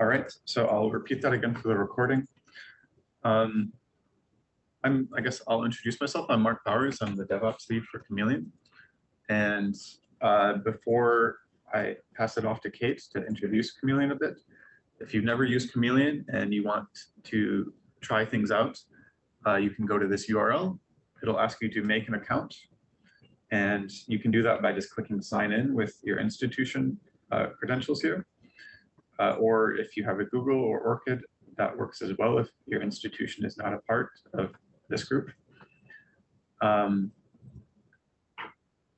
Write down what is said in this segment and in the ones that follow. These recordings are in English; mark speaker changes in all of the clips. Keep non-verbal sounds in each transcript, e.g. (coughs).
Speaker 1: All right, so I'll repeat that again for the recording. Um, I'm, I guess I'll introduce myself. I'm Mark Powers. I'm the DevOps lead for Chameleon. And uh, before I pass it off to Kate to introduce Chameleon a bit, if you've never used Chameleon and you want to try things out, uh, you can go to this URL. It'll ask you to make an account. And you can do that by just clicking sign in with your institution uh, credentials here. Uh, or if you have a Google or ORCID, that works as well if your institution is not a part of this group. Um,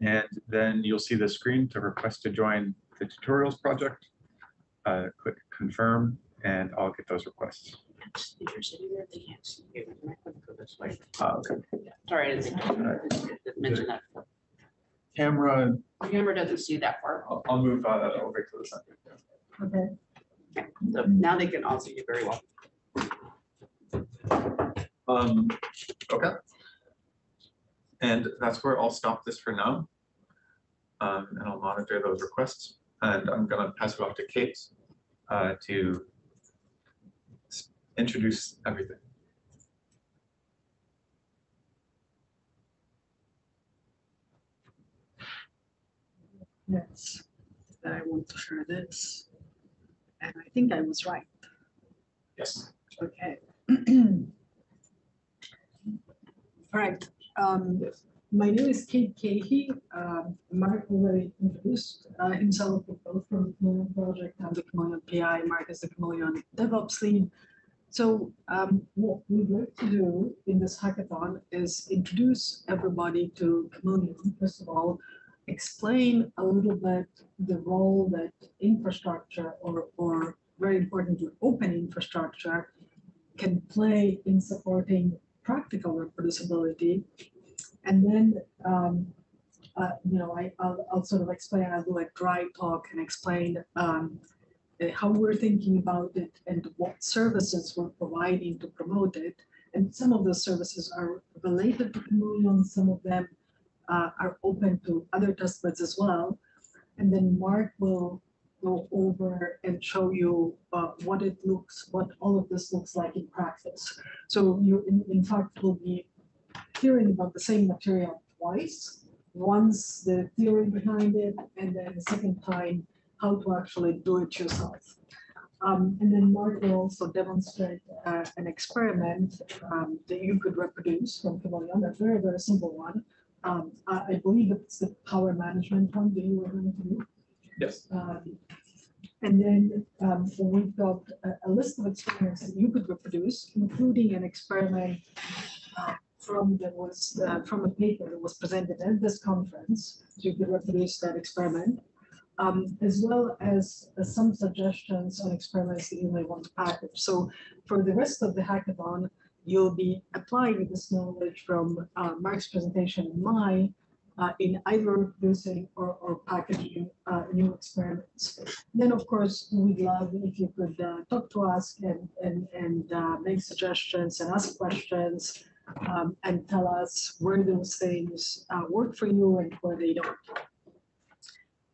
Speaker 1: and then you'll see the screen to request to join the tutorials project. Uh, click confirm and I'll get those requests.
Speaker 2: If you're sitting there, they can't see you. You might want to go this way.
Speaker 1: Uh, okay.
Speaker 2: Sorry, I didn't mention that.
Speaker 1: Camera,
Speaker 2: The camera doesn't see that far.
Speaker 1: I'll, I'll move uh, that over to the center.
Speaker 3: Okay,
Speaker 2: So now they can all see you very well.
Speaker 1: Um, okay. And that's where I'll stop this for now. Um, and I'll monitor those requests and I'm gonna pass it off to Kate uh, to introduce everything.
Speaker 3: yes. I want to share this. And I think I was right.
Speaker 1: Yes.
Speaker 3: Okay. (clears throat) All right, um, my name is Kate Keahey. Um, Mark already introduced uh, himself, both from the Chameleon Project. I'm the Chameleon PI, Mark is the Chameleon DevOps lead. So um, what we'd like to do in this hackathon is introduce everybody to Chameleon. First of all, explain a little bit the role that infrastructure or, or very importantly, open infrastructure can play in supporting practical reproducibility. And then, um, uh, you know, I, I'll, I'll sort of explain, I'll do a dry talk and explain um, uh, how we're thinking about it and what services we're providing to promote it. And some of those services are related to Chameleon, some of them uh, are open to other test beds as well. And then Mark will go over and show you uh, what it looks, what all of this looks like in practice. So you, in, in fact, will be hearing about the same material twice. Once the theory behind it, and then the second time, how to actually do it yourself. Um, and then Mark will also demonstrate uh, an experiment um, that you could reproduce from Chameleon, a very, very simple one. Um, I, I believe it's the power management one that you were going to do.
Speaker 1: Yes.
Speaker 3: Um, And then um, we've got a, a list of experiments that you could reproduce, including an experiment uh, from that was uh, from a paper that was presented at this conference. So you could reproduce that experiment, um, as well as uh, some suggestions on experiments that you may want to package. So for the rest of the hackathon, you'll be applying this knowledge from uh, Mark's presentation and mine uh, in either producing or, or packaging uh, new experiments. Then, of course, we'd love if you could uh, talk to us and, and, and uh, make suggestions and ask questions um, and tell us where those things uh, work for you and where they don't.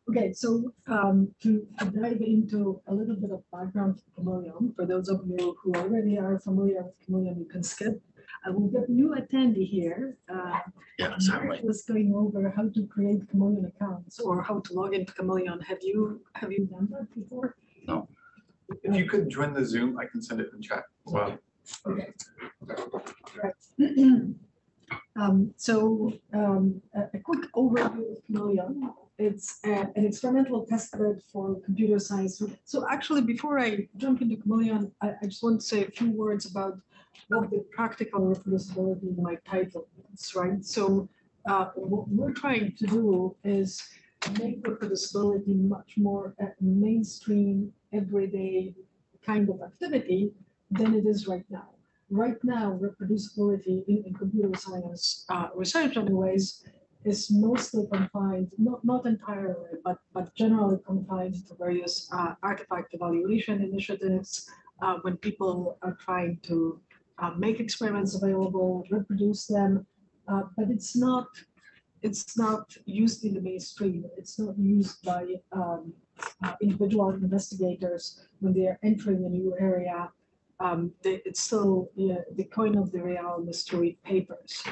Speaker 3: Okay, so um, to dive into a little bit of background for Chameleon, for those of you who already are familiar with Chameleon, you can skip. I will get new attendee here. Uh,
Speaker 4: Yeah,
Speaker 3: Mark
Speaker 4: certainly.
Speaker 3: was going over how to create Chameleon accounts or how to log into Chameleon. Have you, have you done that before? No.
Speaker 1: If you could join the Zoom, I can send it in chat as well.
Speaker 3: Okay. Right. (clears throat) Um, so, um, a, a quick overview of Chameleon. It's a- an experimental testbed for computer science. So actually, before I jump into Chameleon, I, I just want to say a few words about what the practical reproducibility in my title is, right? So, uh, what we're trying to do is make reproducibility much more a mainstream, everyday kind of activity than it is right now. Right now, reproducibility in, in computer science uh, research, anyways, is mostly confined, not, not entirely, but, but generally confined to various uh, artifact evaluation initiatives uh, when people are trying to uh, make experiments available, reproduce them, uh, but it's not it's not used in the mainstream. It's not used by um, uh, individual investigators, when they are entering a new area, um, they, it's still yeah, the coin of the realm to read papers.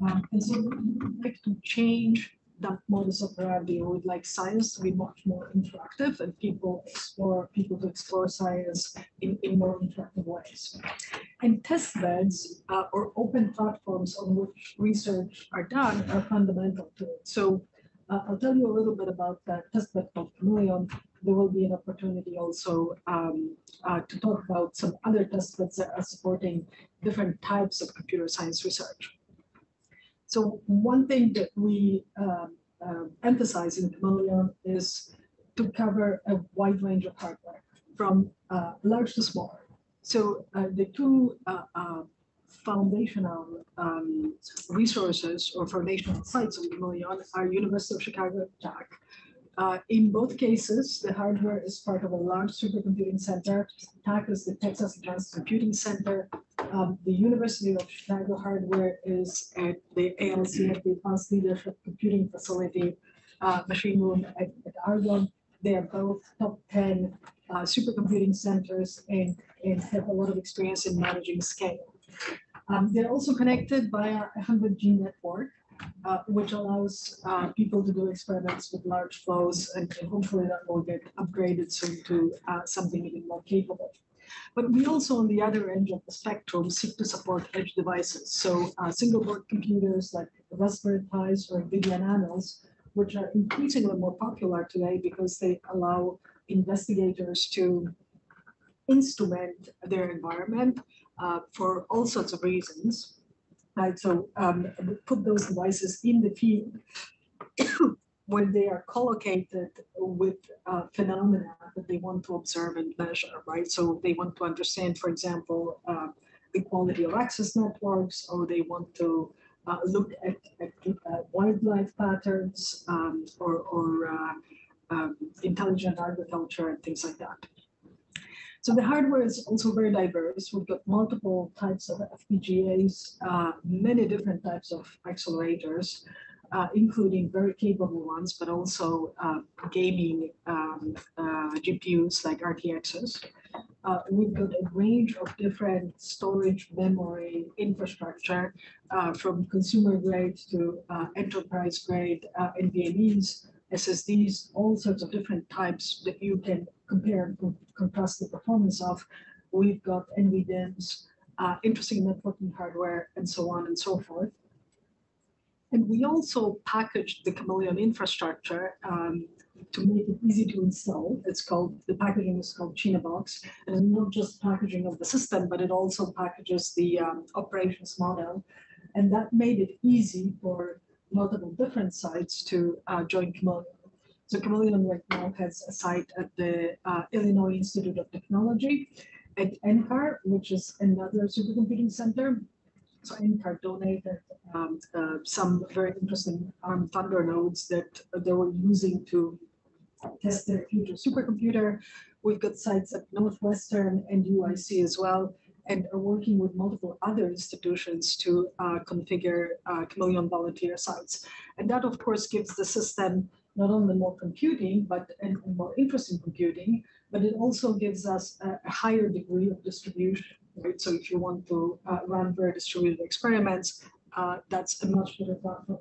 Speaker 3: Um, and so we would like to change that modus operandi. We would like science to be much more interactive and people explore, people to explore science in, in more interactive ways. And test beds uh, or open platforms on which research are done are fundamental to it. So uh, I'll tell you a little bit about that test bed called Chameleon. There will be an opportunity also um, uh, to talk about some other test beds that are supporting different types of computer science research. So one thing that we um, um, emphasize in Chameleon is to cover a wide range of hardware from uh, large to small. So uh, the two uh, uh, foundational um, resources or foundational sites of Chameleon are University of Chicago TACC. Uh, in both cases, the hardware is part of a large supercomputing center. TACC is the Texas Advanced Computing Center. Um, the University of Chicago hardware is at the ALC, at the Advanced Leadership Computing Facility, uh, Machine Room at, at Argonne. They are both top 10 uh, supercomputing centers and, and have a lot of experience in managing scale. Um, they're also connected by a 100 G network, uh, which allows uh, people to do experiments with large flows, and, hopefully that will get upgraded soon to uh, something even more capable. But we also, on the other end of the spectrum, seek to support edge devices. So uh, single board computers like Raspberry Pis or NVIDIA Nanos, which are increasingly more popular today because they allow investigators to instrument their environment uh, for all sorts of reasons. Right, so um, put those devices in the field (coughs) when they are collocated with uh, phenomena that they want to observe and measure, right? So they want to understand, for example, uh, the quality of access networks, or they want to uh, look at, at uh, wildlife patterns um, or, or uh, um, intelligent agriculture and things like that. So the hardware is also very diverse. We've got multiple types of FPGAs, uh, many different types of accelerators, uh, including very capable ones, but also uh, gaming um, uh, GPUs like RTXs. Uh, we've got a range of different storage memory infrastructure uh, from consumer grade to enterprise grade NVMEs, SSDs, all sorts of different types that you can compare and contrast the performance of. We've got NVDIMMs, uh, interesting networking hardware, and so on and so forth. And we also packaged the Chameleon infrastructure um, to make it easy to install. It's called, the packaging is called CHI-in-a-Box. And it's not just packaging of the system, but it also packages the um, operations model. And that made it easy for multiple different sites to uh, join Chameleon. So Chameleon right now has a site at the uh, Illinois Institute of Technology, at NCAR, which is another supercomputing center. So NCAR donated um, uh, some very interesting ARM Thunder nodes that they were using to test their future supercomputer. We've got sites at Northwestern and UIC as well and are working with multiple other institutions to uh, configure uh, Chameleon volunteer sites. And that, of course, gives the system not only more computing, but and, and more interesting computing, but it also gives us a, higher degree of distribution. Right? So if you want to uh, run very distributed experiments, uh, that's a much better platform.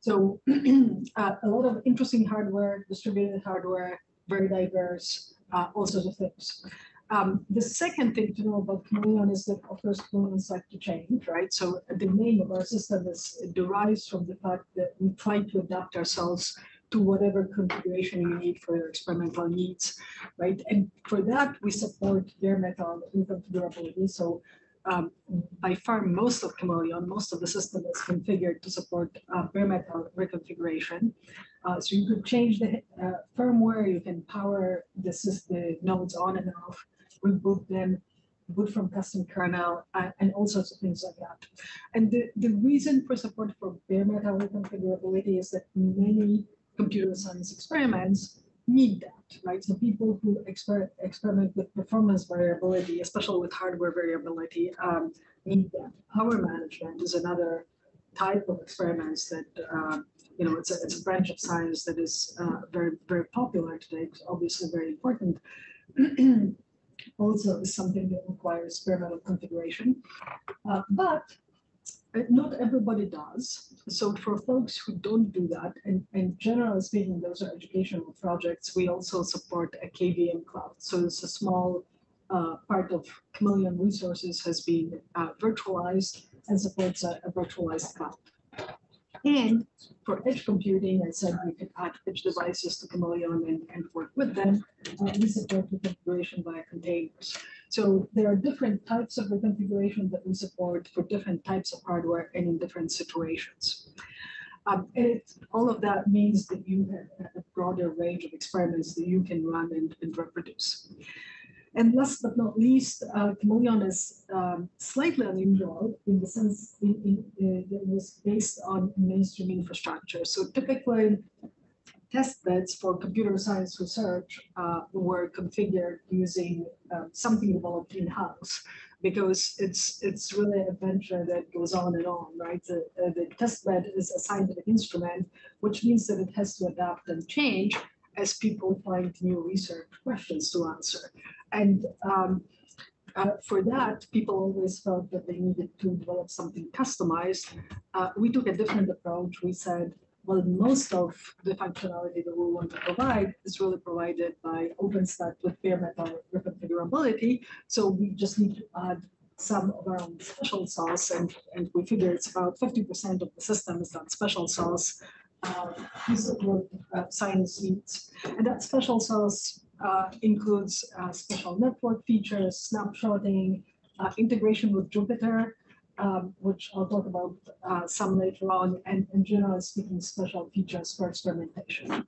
Speaker 3: So (clears throat) uh, a lot of interesting hardware, distributed hardware, very diverse, uh, all sorts of things. Um, the second thing to know about Chameleon is that, of course, Chameleons like to change, right? So the name of our system is derives from the fact that we try to adapt ourselves to whatever configuration you need for your experimental needs, right? And for that, we support bare metal reconfigurability. So um, by far, most of Chameleon, most of the system is configured to support uh, bare metal reconfiguration. Uh, so you could change the uh, firmware, you can power the, the nodes on and off reboot them, boot from custom kernel, uh, and all sorts of things like that. And the, the reason for support for bare metal reconfigurability is that many computer science experiments need that, right? So people who exper experiment with performance variability, especially with hardware variability, um, need that. Power management is another type of experiments that uh, you know, it's a, it's a branch of science that is uh, very, very popular today, it's obviously very important. (clears throat) Also is something that requires metal configuration. Uh, But uh, not everybody does. So for folks who don't do that, and, and generally speaking, those are educational projects, we also support a KVM cloud. So it's a small uh, part of Chameleon Resources has been uh, virtualized and supports a, a virtualized cloud. And for edge computing, I said we could add edge devices to Chameleon and, and work with them. Uh, we support the configuration via containers. So there are different types of reconfiguration that we support for different types of hardware and in different situations. Um, it, all of that means that you have a- a broader range of experiments that you can run and, and reproduce. And last but not least, uh, Chameleon is um, slightly unusual in the sense in, in, uh, that it was based on mainstream infrastructure. So typically, test beds for computer science research uh, were configured using uh, something developed in-house because it's it's really an adventure that goes on and on, right? The, uh, the test bed is a scientific instrument, which means that it has to adapt and change as people find new research questions to answer. And um, uh, for that, people always felt that they needed to develop something customized. Uh, we took a different approach. We said, well, most of the functionality that we want to provide is really provided by OpenStack with bare metal reconfigurability. So we just need to add some of our own special sauce, and, and we figure it's about 50% of the system is that special sauce. Uh, support uh, science needs. And that special sauce uh, includes uh, special network features, snapshotting, uh, integration with Jupyter, um, which I'll talk about uh, some later on, and, and generally speaking, special features for experimentation.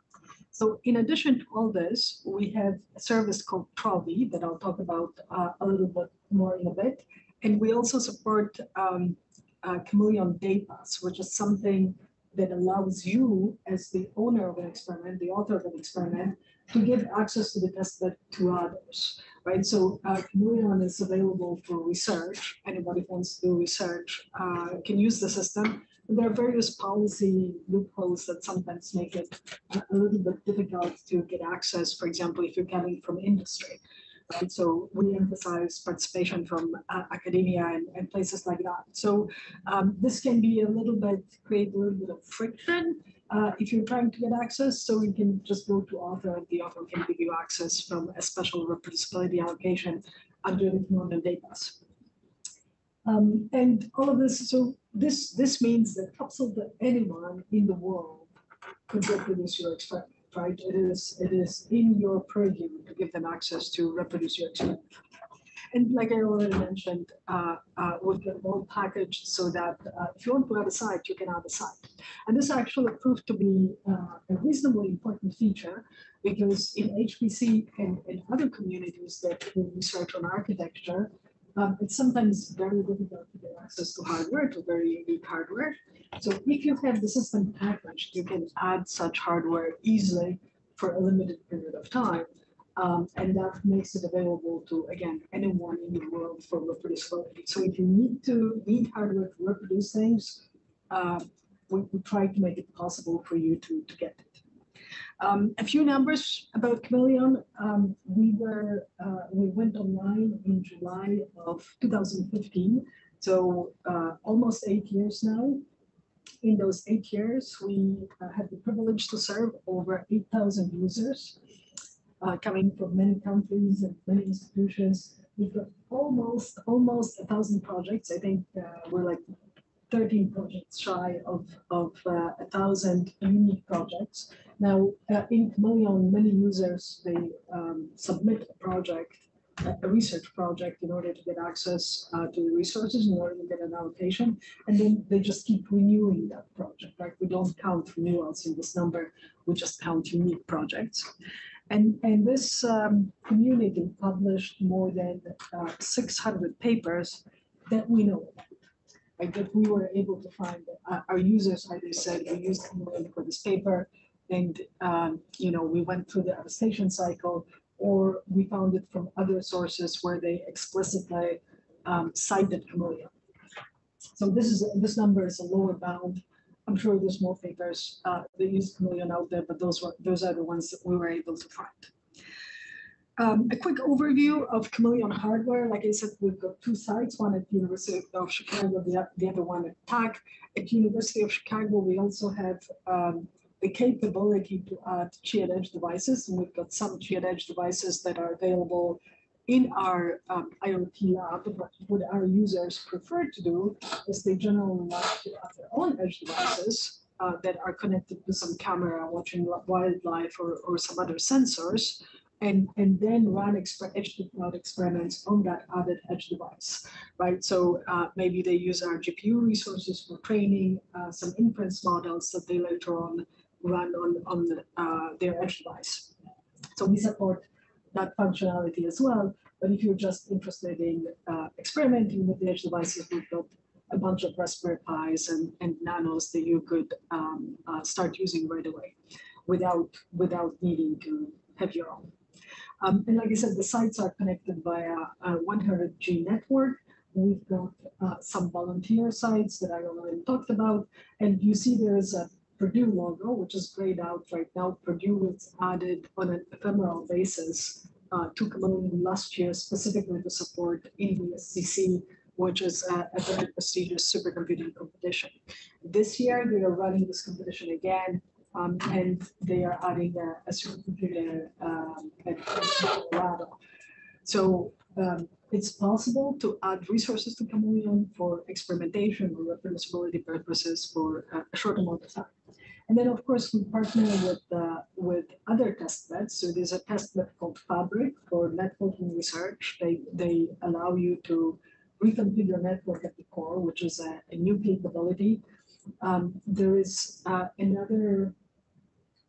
Speaker 3: So in addition to all this, we have a service called Trovi that I'll talk about uh, a little bit more in a bit. And we also support um, uh, Chameleon Daypass, which is something that allows you as the owner of an experiment, the author of an experiment, to give access to the testbed to others, right? So uh, Chameleon is available for research. Anybody who wants to do research uh, can use the system. And there are various policy loopholes that sometimes make it a a little bit difficult to get access, for example, if you're coming from industry. Right? So we emphasize participation from uh, academia and, and places like that. So um, this can be a little bit, create a little bit of friction uh, if you're trying to get access, so you can just go to author, and the author can give you access from a special reproducibility allocation under the Chameleon Daypass. Um, and all of this, so this, this means that absolutely anyone in the world could reproduce your experiment, right? It is, it is in your purview to give them access to reproduce your experiment. And like I already mentioned, uh, uh, we've got all packaged so that uh, if you want to add a site, you can add a site. And this actually proved to be uh, a reasonably important feature because in HPC and, and other communities that do research on architecture, um, it's sometimes very difficult to get access to hardware, to very unique hardware. So if you have the system packaged, you can add such hardware easily for a limited period of time. Um, and that makes it available to, again, anyone in the world for reproducibility. So if you need to, need hardware to reproduce things, uh, we, we try to make it possible for you to, to get it. Um, a few numbers about Chameleon. Um, we were, uh, we went online in July of 2015. So uh, almost eight years now. In those eight years, we uh, had the privilege to serve over 8,000 users uh, coming from many countries and many institutions. We've got almost, almost a thousand projects. I think uh, we're like 13 projects shy of, of uh, a thousand unique projects. Now, uh, in Chameleon, many users, they um, submit a project, a research project in order to get access uh, to the resources, in order to get an allocation, and then they just keep renewing that project, right? We don't count renewals in this number, we just count unique projects. And, and this um, community published more than uh, 600 papers that we know about. Right, that we were able to find, uh, our users either said, we used Chameleon for this paper, and, um, you know, we went through the attestation cycle, or we found it from other sources where they explicitly um, cited Chameleon. So this is, this number is a lower bound I'm sure there's more papers uh, that use Chameleon out there, but those were those are the ones that we were able to find. Um, a quick overview of Chameleon hardware. Like I said, we've got two sites, one at the University of Chicago, the, the other one at TACC. At University of Chicago, we also have um, the capability to add CHI@Edge devices, and we've got some CHI@Edge devices that are available in our um, IoT lab. But what our users prefer to do is they generally like to have their own edge devices uh, that are connected to some camera, watching wildlife or, or some other sensors and, and then run edge cloud experiments on that added edge device, right? So uh, maybe they use our GPU resources for training uh, some inference models that they later on run on, on uh, their edge device. So we support that functionality as well. But if you're just interested in uh, experimenting with the edge devices, we've got a bunch of Raspberry Pis and, and Nanos that you could um, uh, start using right away without, without needing to have your own. Um, and like I said, the sites are connected via a 100G network. We've got uh, some volunteer sites that I already talked about. And you see there is a Purdue logo, which is grayed out right now. Purdue was added on an ephemeral basis uh, to last year specifically to support IndySCC, which is a, a very prestigious supercomputing competition. This year, they are running this competition again um, and they are adding a, a supercomputer um, at Colorado. So um, it's possible to add resources to Chameleon for experimentation or reproducibility purposes for a short amount of time. And then, of course, we partner with uh, with other test beds. So there's a test bed called Fabric for networking research. They they allow you to reconfigure network at the core, which is a, a new capability. Um, there is uh, another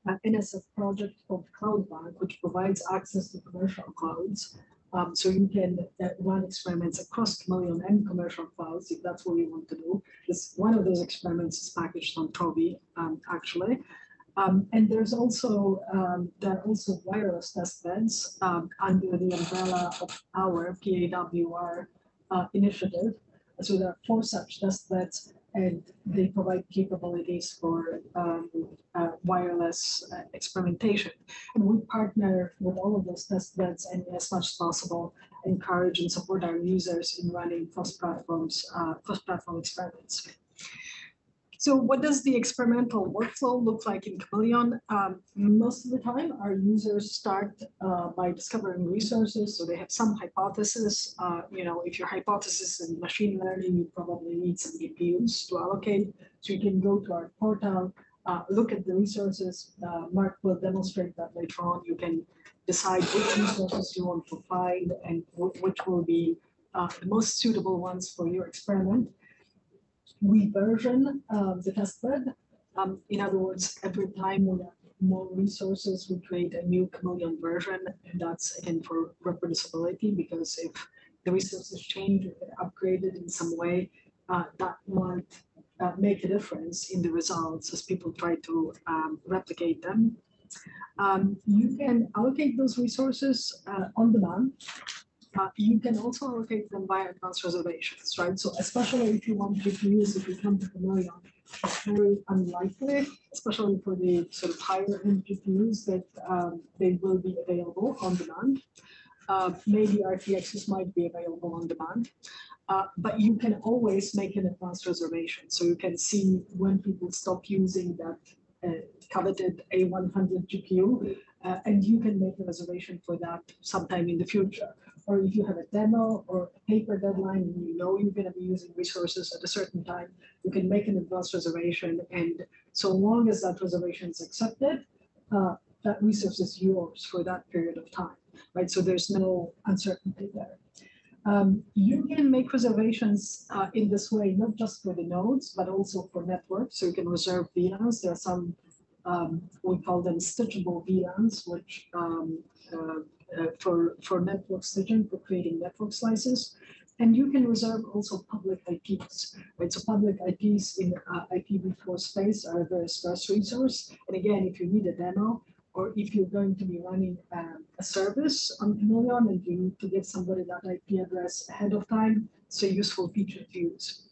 Speaker 3: uh, NSF project called CloudBank, which provides access to commercial clouds. Um, so you can uh, run experiments across Chameleon and commercial clouds if that's what you want to do. This one of those experiments is packaged on Trovi, um, actually. Um, and there's also um, there are also wireless test beds um, under the umbrella of our PAWR uh, initiative. So there are four such test beds and they provide capabilities for um, uh, wireless uh, experimentation. And we partner with all of those test beds and as much as possible encourage and support our users in running cross platforms, uh, experiments. So what does the experimental workflow look like in Chameleon? Um, most of the time, our users start uh, by discovering resources. So they have some hypothesis. Uh, you know, if your hypothesis is machine learning, you probably need some GPUs to allocate. So you can go to our portal, uh, look at the resources. Uh, Mark will demonstrate that later on. You can decide which resources you want to find and which will be uh, the most suitable ones for your experiment we version uh, the test bed. Um, in other words, every time we have more resources, we create a new Chameleon version. And that's again for reproducibility, because if the resources change or upgraded in some way, uh, that might uh, make a difference in the results as people try to um, replicate them. Um, you can allocate those resources uh, on demand uh, you can also allocate them via advanced reservations, right? So especially if you want GPUs, if you come to Chameleon, it's very unlikely, especially for the sort of higher end GPUs that um, they will be available on demand. Uh, maybe RTXs might be available on demand, uh, but you can always make an advanced reservation. So you can see when people stop using that uh, coveted A100 GPU, uh, and you can make a reservation for that sometime in the future or if you have a demo or a paper deadline and you know you're going to be using resources at a certain time, you can make an advance reservation. And so long as that reservation is accepted, uh, that resource is yours for that period of time, right? So there's no uncertainty there. Um, you can make reservations uh, in this way, not just for the nodes, but also for networks. So you can reserve VLANs. There are some, um, we call them stitchable VLANs, which um, uh, uh, for, for network stitching, for creating network slices. And you can reserve also public IPs, right? So public IPs in uh, IPv4 space are a very scarce resource. And again, if you need a demo, or if you're going to be running um, a service on Chameleon and you need to give somebody that IP address ahead of time, it's a useful feature to use.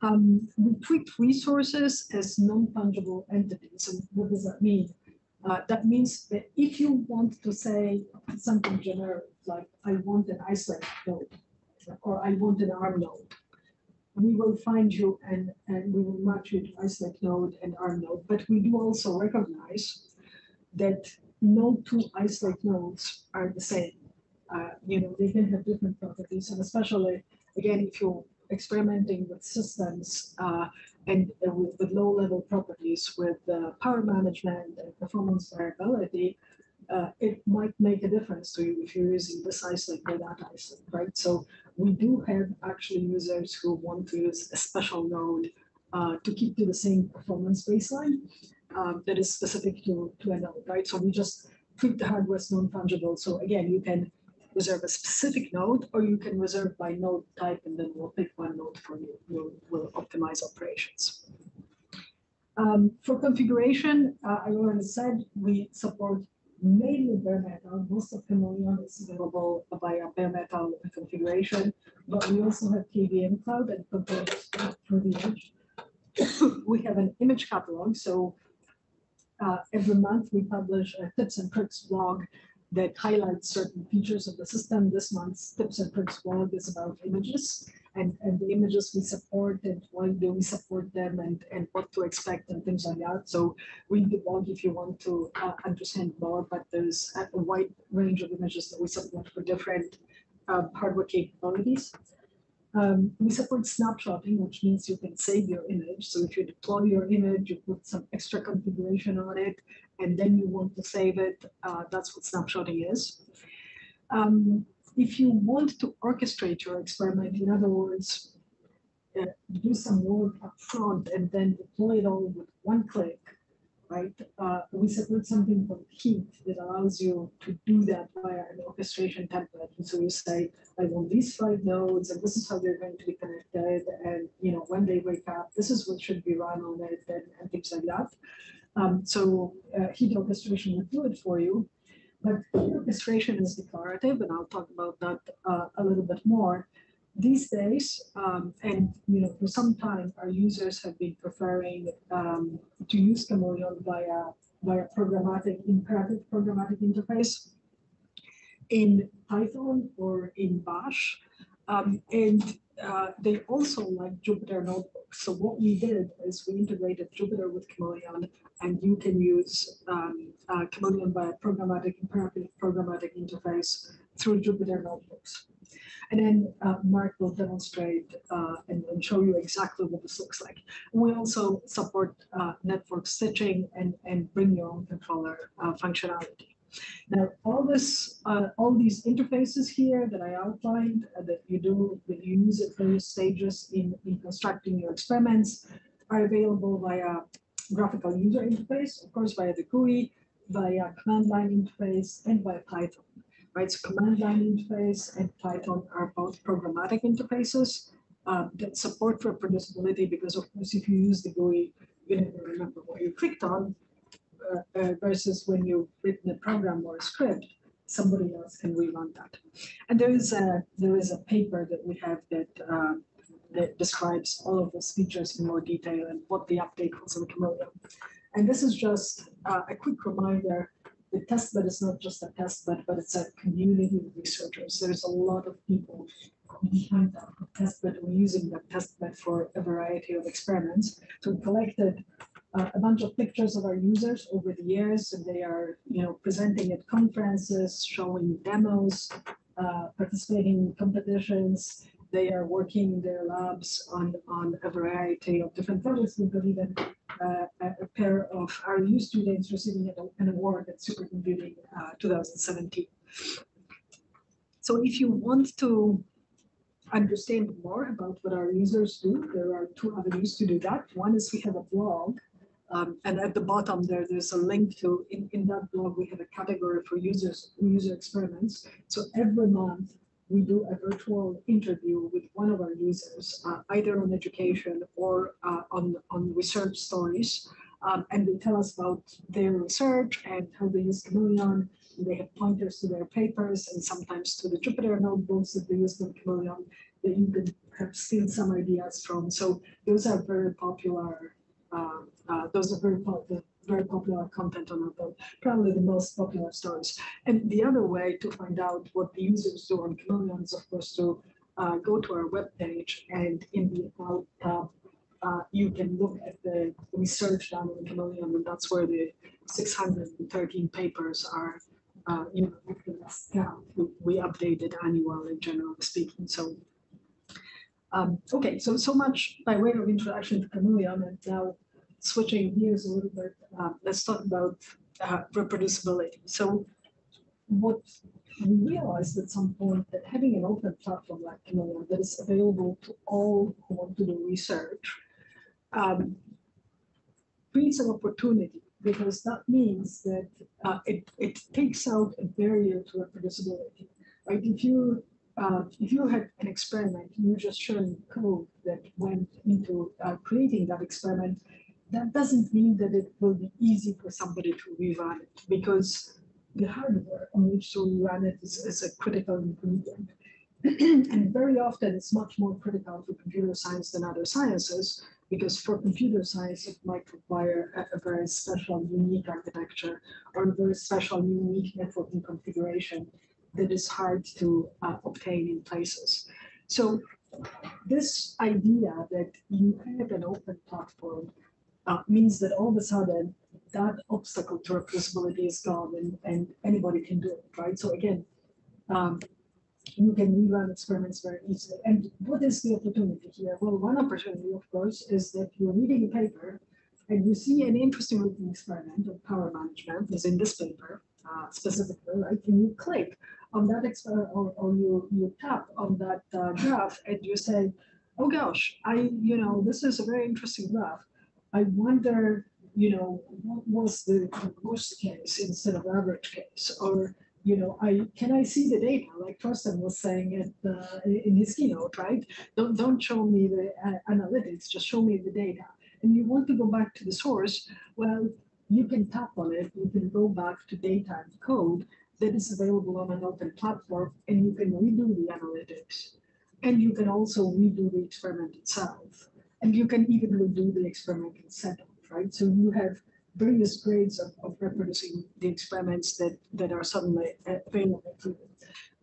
Speaker 3: Um, we treat resources as non-fungible entities. And what does that mean? Uh, that means that if you want to say something generic, like I want an isolate node, or I want an ARM node, we will find you and, and we will match you to isolate node and ARM node. But we do also recognize that no two isolate nodes are the same. Uh, you know, they can have different properties, and especially again, if you're experimenting with systems uh, and uh, with, with low-level properties with uh, power management and performance variability, uh, it might make a difference to you if you're using this isolate or that isolate, right? So we do have actually users who want to use a special node uh, to keep to the same performance baseline um, that is specific to, to a node, right? So we just treat the hardware as non-fungible. So again, you can reserve a specific node, or you can reserve by node type, and then we'll pick one node for you. We'll, we'll optimize operations. Um, for configuration, uh, I already said we support mainly bare metal. Most of Chameleon is available via bare metal configuration, but we also have KVM cloud and components for the edge. (coughs) we have an image catalog, so uh, every month we publish a tips and tricks blog that highlights certain features of the system. This month's tips and tricks blog is about images and, and the images we support and why do we support them and, and what to expect and things like that. So read the blog if you want to uh, understand more, but there's a wide range of images that we support for different uh, hardware capabilities. Um, we support snapshotting, which means you can save your image. So if you deploy your image, you put some extra configuration on it, and then you want to save it, uh, that's what snapshotting is. Um, if you want to orchestrate your experiment, in other words, uh, do some work up front and then deploy it all with one click, right? Uh, we support something called Heat that allows you to do that via an orchestration template. And so you say, I want these five nodes, and this is how they're going to be connected, and you know when they wake up, this is what should be run on it, and, and things like that. Um, so uh, heat orchestration will do it for you, but orchestration is declarative, and I'll talk about that uh, a little bit more. These days, um, and you know, for some time, our users have been preferring um, to use Chameleon via via programmatic imperative programmatic interface in Python or in Bash. Um, and uh, they also like Jupyter notebooks. So what we did is we integrated Jupyter with Chameleon, and you can use um, uh, Chameleon by a programmatic imperative programmatic interface through Jupyter notebooks. And then uh, Mark will demonstrate uh, and, and, show you exactly what this looks like. We also support uh, network stitching and, and bring your own controller functionality. Now, all this, uh, all these interfaces here that I outlined uh, that you do, that you use at various stages in, in constructing your experiments are available via graphical user interface, of course, via the GUI, via command line interface, and via Python, right? So command line interface and Python are both programmatic interfaces uh, that support reproducibility because, of course, if you use the GUI, you never remember what you clicked on, uh, uh, versus when you've written a program or a script, somebody else can rerun that. And there is a there is a paper that we have that uh, that describes all of those features in more detail and what the update was on Chameleon. And this is just uh, a quick reminder. The testbed is not just a testbed, but it's a community of researchers. There's a lot of people behind that testbed who are using that testbed for a variety of experiments. So we collected uh, a bunch of pictures of our users over the years, and they are, you know, presenting at conferences, showing demos, uh, participating in competitions. They are working in their labs on, on a variety of different projects. We've got even uh, a pair of RU students receiving an award at Supercomputing uh, 2017. So if you want to understand more about what our users do, there are two avenues to do that. One is we have a blog um, and at the bottom there, there's a link to, in, in that blog, we have a category for users, user experiments. So every month we do a virtual interview with one of our users, uh, either on education or uh, on, on research stories. Um, and they tell us about their research and how they use Chameleon. They have pointers to their papers and sometimes to the Jupyter notebooks that they use in Chameleon that you can have seen some ideas from. So those are very popular. Uh, uh, those are very popular, very popular content on our blog. Probably the most popular stories. And the other way to find out what the users do on Chameleon is, of course, to uh, go to our webpage and in the About tab, uh, you can look at the research done on Chameleon, and that's where the 613 papers are. Uh, you know, we, we update it annually, generally speaking. So, um, okay, so so much by way of introduction to Chameleon, and now switching gears a little bit, uh, let's talk about uh, reproducibility. So, what we realized at some point that having an open platform like Chameleon that is available to all who want to do research um, creates an opportunity because that means that uh, it, it takes out a barrier to reproducibility. Right? If you uh, if you had an experiment, you just shown code that went into uh, creating that experiment, that doesn't mean that it will be easy for somebody to rerun it because the hardware on which to rerun it is, is a critical ingredient. (clears throat) and very often it's much more critical for computer science than other sciences because for computer science, it might require a, a very special, unique architecture or a very special, unique networking configuration that is hard to uh, obtain in places. So this idea that you have an open platform uh, means that all of a sudden that obstacle to reproducibility is gone and, and anybody can do it, right? So again, um, you can rerun experiments very easily. And what is the opportunity here? Well, one opportunity, of course, is that you're reading a paper and you see an interesting looking experiment of power management, as in this paper uh, specifically, right? And you click on that experiment or, or you, you tap on that uh, graph and you say, oh gosh, I, you know, this is a very interesting graph. I wonder, you know, what was the worst case instead of average case? Or you know, I can I see the data like Torsten was saying uh, in his keynote, right? Don't don't show me the uh, analytics, just show me the data. And you want to go back to the source, well, you can tap on it. You can go back to data and code that is available on an open platform, and you can redo the analytics, and you can also redo the experiment itself, and you can even redo the experimental setup, right? So you have various grades of, of reproducing the experiments that, that are suddenly uh, available to you.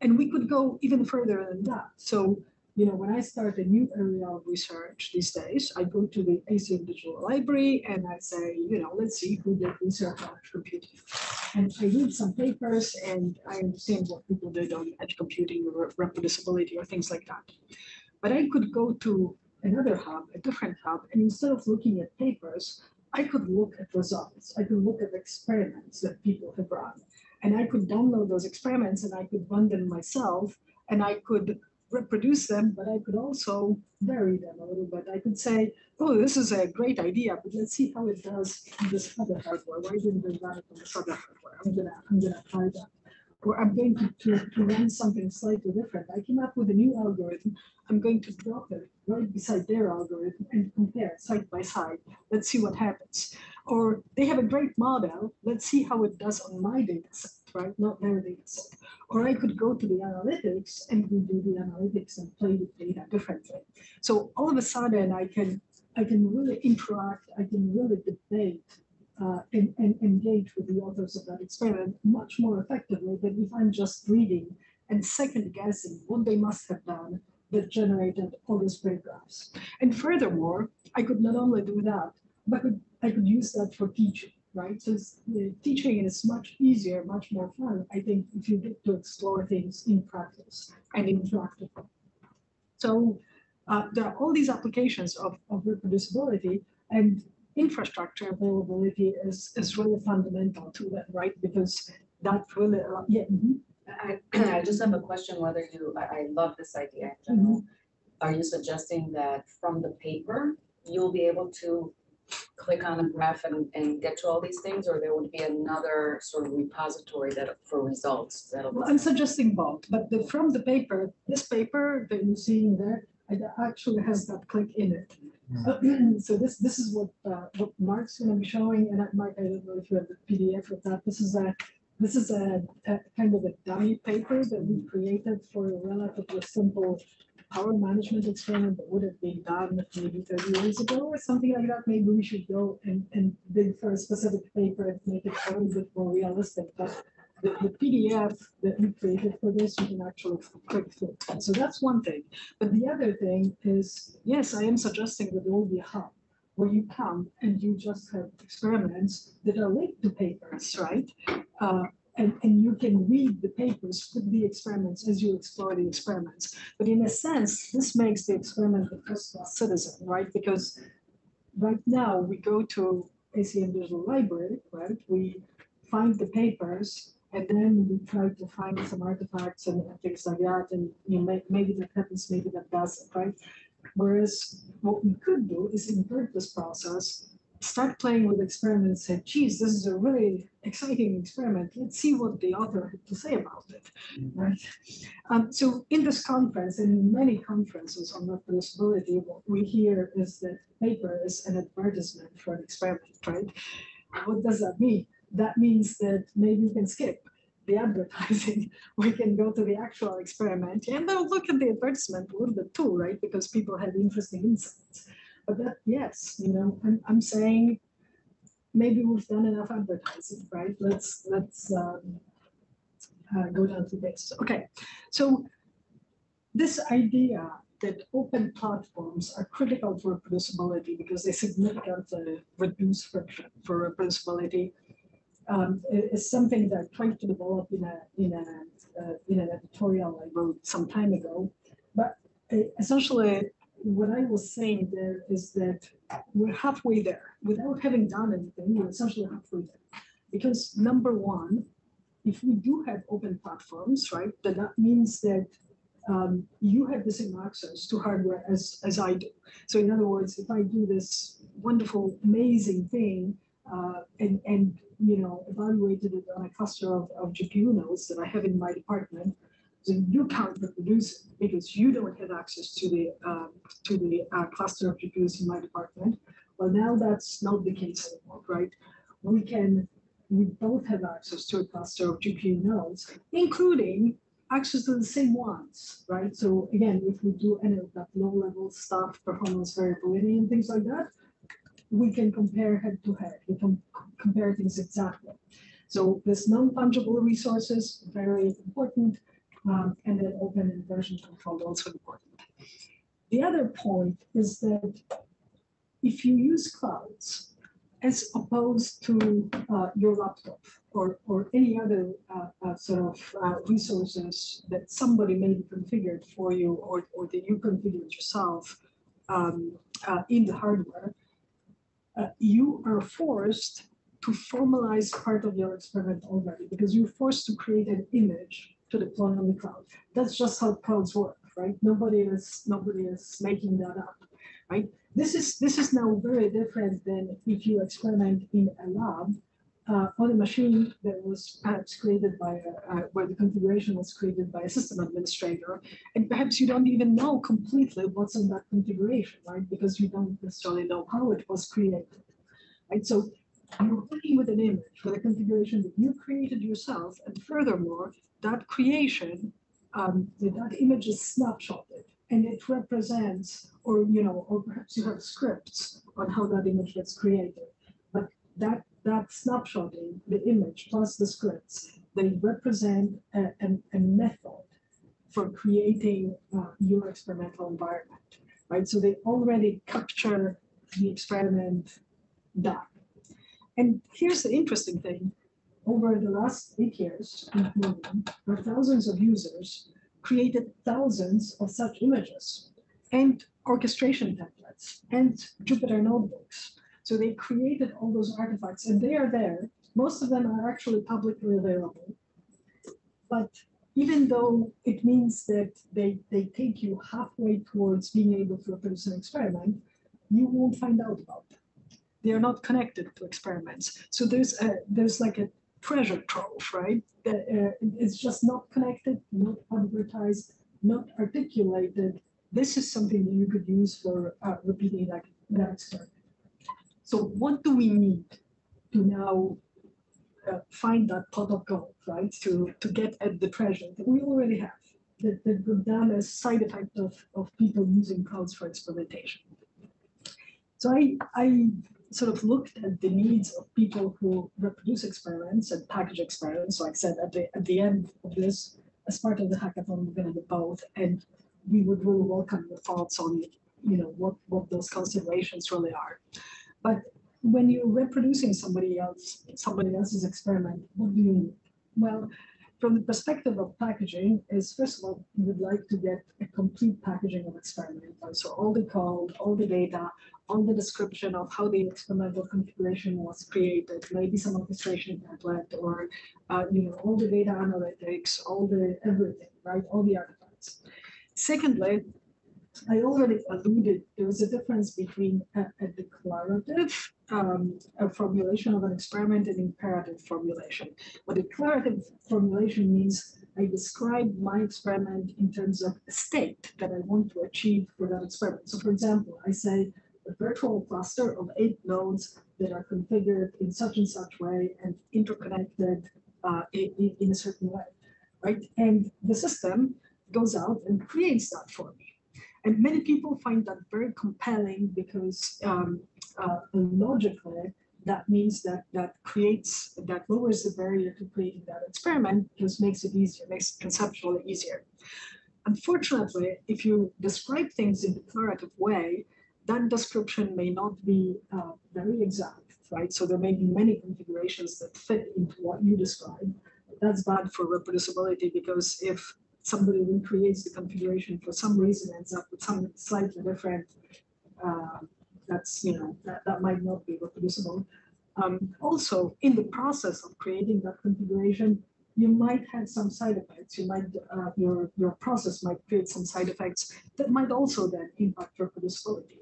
Speaker 3: And we could go even further than that. So, you know, when I start a new area of research these days, I go to the ACM Digital Library and I say, you know, let's see who did research on edge computing. And I read some papers and I understand what people did on edge computing or reproducibility or things like that. But I could go to another hub, a different hub, and instead of looking at papers, I could look at results. I could look at experiments that people have run. And I could download those experiments and I could run them myself and I could reproduce them, but I could also vary them a little bit. I could say, oh, this is a great idea, but let's see how it does on this other hardware. Why didn't they run it on this other hardware? I'm gonna, I'm gonna try that. Or I'm going to, to, to run something slightly different. I came up with a new algorithm. I'm going to drop it right beside their algorithm and compare side by side. Let's see what happens. Or they have a great model. Let's see how it does on my data set, right? Not their data set. Or I could go to the analytics and redo the analytics and play with data differently. So all of a sudden I can I can really interact, I can really debate uh, and, and engage with the authors of that experiment much more effectively than if I'm just reading and second guessing what they must have done that generated all these great graphs. And furthermore, I could not only do that, but could, I could use that for teaching, right? So the teaching is much easier, much more fun, I think, if you get to explore things in practice and in interactively. So uh, there are all these applications of, of reproducibility and infrastructure availability is, is really fundamental to that, right? Because that really, yeah. mhm.
Speaker 2: I, (clears throat) I just have a question whether you, I, I love this idea in general. Are you suggesting that from the paper, you'll be able to click on a graph and, and get to all these things? Or there would be another sort of repository that, for results that'll?
Speaker 3: Well, I'm suggesting both, but the, from the paper, this paper that you're seeing there, it actually has that click in it. (clears throat) So this, this is what, uh, what Mark's gonna be showing, and Mark, I don't know if you have the PDF of that, this is a, this is a, a kind of a dummy paper that we created for a relatively simple power management experiment that would have been done maybe thirty years ago or something like that, maybe we should go and, and dig for a specific paper and make it a little bit more realistic, but the, the PDF that we created for this, you can actually click through. So that's one thing. But the other thing is, yes, I am suggesting that there will be a hub where you come and you just have experiments that are linked to papers, right? Uh, and, and you can read the papers with the experiments as you explore the experiments. But in a sense, this makes the experiment a first class citizen, right? Because right now we go to ACM Digital Library, right? We find the papers and then we try to find some artifacts and and things like that. And you maybe that happens, maybe that doesn't, right? Whereas what we could do is invert this process, start playing with experiments, say, geez, this is a really exciting experiment. Let's see what the author had to say about it, right? Um, so in this conference and in many conferences on reproducibility, what we hear is that paper is an advertisement for an experiment, right? What does that mean? That means that maybe we can skip the advertising. (laughs) We can go to the actual experiment and they'll look at the advertisement a little bit too, right? Because people have interesting insights. But that, yes, you know, I'm, I'm saying maybe we've done enough advertising, right? Let's, let's um, uh, go down to this. Okay, so this idea that open platforms are critical for reproducibility because they significantly reduce friction for reproducibility um, is something that I tried to develop in a, in a, uh, in an editorial I wrote some time ago. But uh, essentially, what I was saying there is that we're halfway there. Without having done anything, we're essentially halfway there. Because number one, if we do have open platforms, right, then that means that um, you have the same access to hardware as, as I do. So in other words, if I do this wonderful, amazing thing uh, and, and, you know, evaluated it on a cluster of, of GPU nodes that I have in my department, so you can't reproduce it because you don't have access to the, um, to the uh, cluster of GPUs in my department. Well, now that's not the case anymore, right? We can, we both have access to a cluster of GPU nodes, including access to the same ones, right? So again, if we do any of that low-level stuff, performance variability and things like that, we can compare head to head. We can compare things exactly. So this non-fungible resources, very important, um, and then open and version control also important. The other point is that if you use clouds as opposed to uh, your laptop or, or any other uh, uh, sort of uh, resources that somebody maybe configured for you or, or that you configured yourself um, uh, in the hardware, uh, you are forced to formalize part of your experiment already because you're forced to create an image to deploy on the cloud. That's just how clouds work, right? Nobody is nobody is making that up, right? This is this is now very different than if you experiment in a lab uh, on a machine that was perhaps created by a, uh, where the configuration was created by a system administrator, and perhaps you don't even know completely what's in that configuration, right? Because you don't necessarily know how it was created, right? So you're working with an image with a configuration that you created yourself, and furthermore, that creation, um, that image is snapshotted, and it represents, or you know, or perhaps you have scripts on how that image gets created, but that that snapshotting, the image plus the scripts, they represent a, a, a method for creating uh, your experimental environment, right? So they already capture the experiment done. And here's the interesting thing. Over the last eight years, where thousands of users created thousands of such images and orchestration templates and Jupyter notebooks. So they created all those artifacts and they are there. Most of them are actually publicly available. But even though it means that they, they take you halfway towards being able to reproduce an experiment, you won't find out about them. They are not connected to experiments. So there's a, there's like a treasure trove, right? That uh, it's just not connected, not advertised, not articulated. This is something that you could use for uh, repeating that, that experiment. So what do we need to now uh, find that pot of gold, right? To, to get at the treasure that we already have. that, that go down as side effect of, of people using codes for experimentation. So I, I sort of looked at the needs of people who reproduce experiments and package experiments. Like I said, at the, at the end of this, as part of the hackathon, we're gonna do both. And we would really welcome your thoughts on, you know, what, what those considerations really are. But when you're reproducing somebody else, somebody else's experiment, what do you need? Well, from the perspective of packaging is first of all, you would like to get a complete packaging of experiment. So all the code, all the data, all the description of how the experimental configuration was created, maybe some orchestration template or, uh, you know, all the data analytics, all the everything, right? All the artifacts. Secondly, I already alluded, there is a difference between a, a declarative um, a formulation of an experiment and imperative formulation. What declarative formulation means I describe my experiment in terms of a state that I want to achieve for that experiment. So for example, I say a virtual cluster of eight nodes that are configured in such and such way and interconnected uh, in, in a certain way, right? And the system goes out and creates that for me. And many people find that very compelling because um, uh, logically, that means that that creates, that lowers the barrier to creating that experiment, just makes it easier, makes it conceptually easier. Unfortunately, if you describe things in a declarative way, that description may not be uh, very exact, right? So there may be many configurations that fit into what you describe. That's bad for reproducibility because if somebody recreates the configuration for some reason ends up with something slightly different, uh, that's, you know, that, that might not be reproducible. Um, also, in the process of creating that configuration, you might have some side effects. You might, uh, your, your process might create some side effects that might also then impact reproducibility.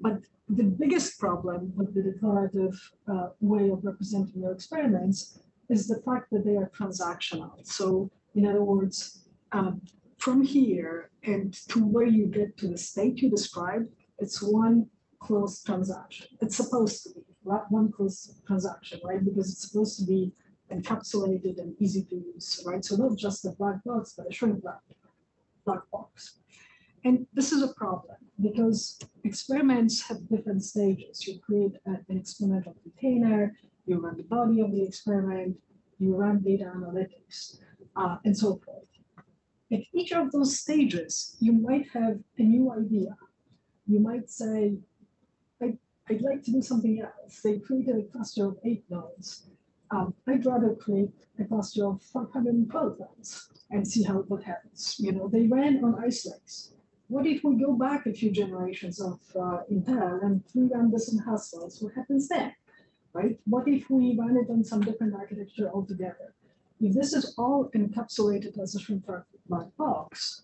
Speaker 3: But the biggest problem with the declarative uh, way of representing your experiments is the fact that they are transactional. So in other words, um, from here and to where you get to the state you described, it's one closed transaction. It's supposed to be one closed transaction, right? Because it's supposed to be encapsulated and easy to use, right? So not just a black box, but a shrink black box. And this is a problem because experiments have different stages. You create an experimental container, you run the body of the experiment, you run data analytics, uh, and so forth. At each of those stages, you might have a new idea. You might say, I, I'd like to do something else. They created a cluster of eight nodes. Um, I'd rather create a cluster of 512 nodes and see how what happens. You know, they ran on Ice Lakes. What if we go back a few generations of uh, Intel and rerun this on Haswell's? What happens then? Right? What if we run it on some different architecture altogether? If this is all encapsulated as a shrink black box,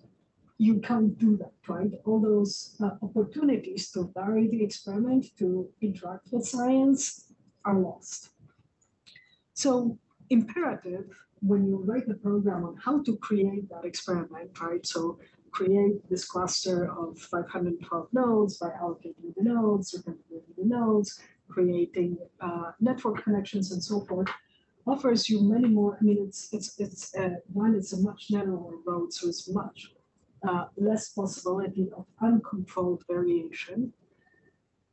Speaker 3: you can't do that, right? All those uh, opportunities to vary the experiment, to interact with science are lost. So imperative, when you write the program on how to create that experiment, right? So create this cluster of 512 nodes by allocating the nodes, reconfiguring the nodes, creating uh, network connections and so forth, offers you many more. I mean, it's it's it's uh, one. It's a much narrower road, so it's much uh, less possibility of uncontrolled variation,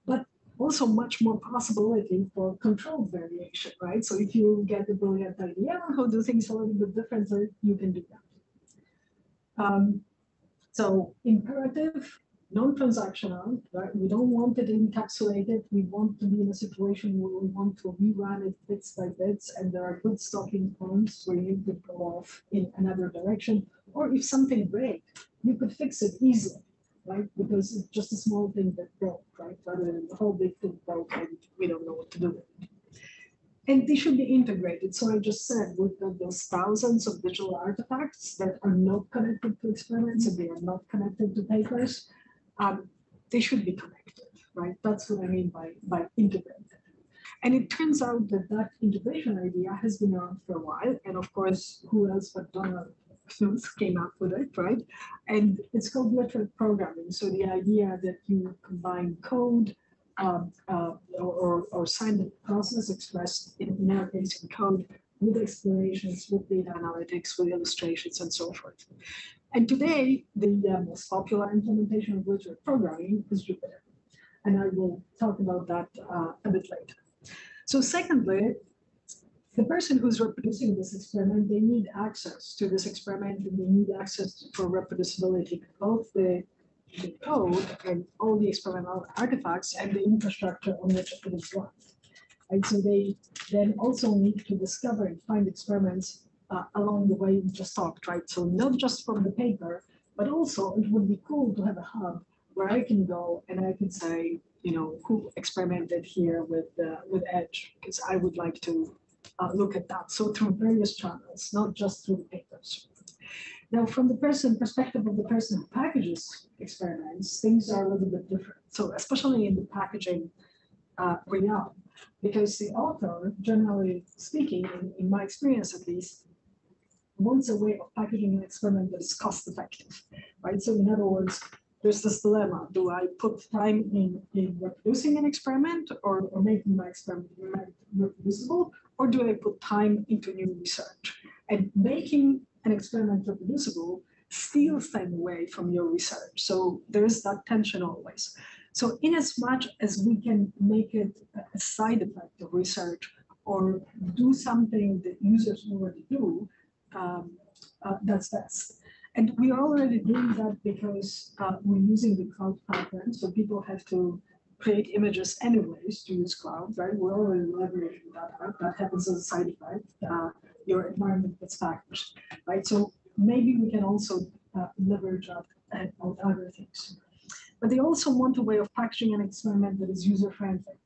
Speaker 3: but also much more possibility for controlled variation, right? So if you get a brilliant idea to do things a little bit differently, you can do that. Um, so imperative, non-transactional, right? We don't want it encapsulated. We want to be in a situation where we want to rerun it bits by bits, and there are good stopping points where you could go off in another direction. Or if something breaks, you could fix it easily, right? Because it's just a small thing that broke, right? Rather than the whole big thing broke and we don't know what to do with it. And they should be integrated. So I just said we've got those thousands of digital artifacts that are not connected to experiments and they are not connected to papers. Um, they should be connected, right? That's what I mean by, by integrated. And it turns out that that integration idea has been around for a while. And of course, who else but Donald came up with it, right? And it's called literate programming. So the idea that you combine code um, uh, or, or scientific process expressed in, in our case in code with explanations, with data analytics, with illustrations, and so forth. And today, the uh, most popular implementation of literate programming is Jupyter. And I will talk about that uh, a bit later. So secondly, the person who's reproducing this experiment, they need access to this experiment and they need access for reproducibility, both the, the code and all the experimental artifacts and the infrastructure on which it is run. And so they then also need to discover and find experiments uh, along the way we just talked, right? So not just from the paper, but also it would be cool to have a hub where I can go and I can say, you know, who experimented here with uh, with Edge, because I would like to uh, look at that. So through various channels, not just through the papers. Now, from the person perspective of the person who packages experiments, things are a little bit different. So especially in the packaging uh, realm, because the author, generally speaking, in, in my experience at least, wants a way of packaging an experiment that is cost effective, right? So in other words, there's this dilemma. Do I put time in, in reproducing an experiment or, or making my experiment reproducible? Or do I put time into new research? And making an experiment reproducible steals time away from your research. So there is that tension always. So in as much as we can make it a side effect of research or do something that users already do, um, uh, that's best. And we are already doing that because uh, we're using the cloud pipeline. So people have to create images anyways to use cloud, right? We're already leveraging that out. That happens as a side effect. Uh, your environment gets packaged, right? So maybe we can also uh, leverage that and on other things. But they also want a way of packaging an experiment that is user-friendly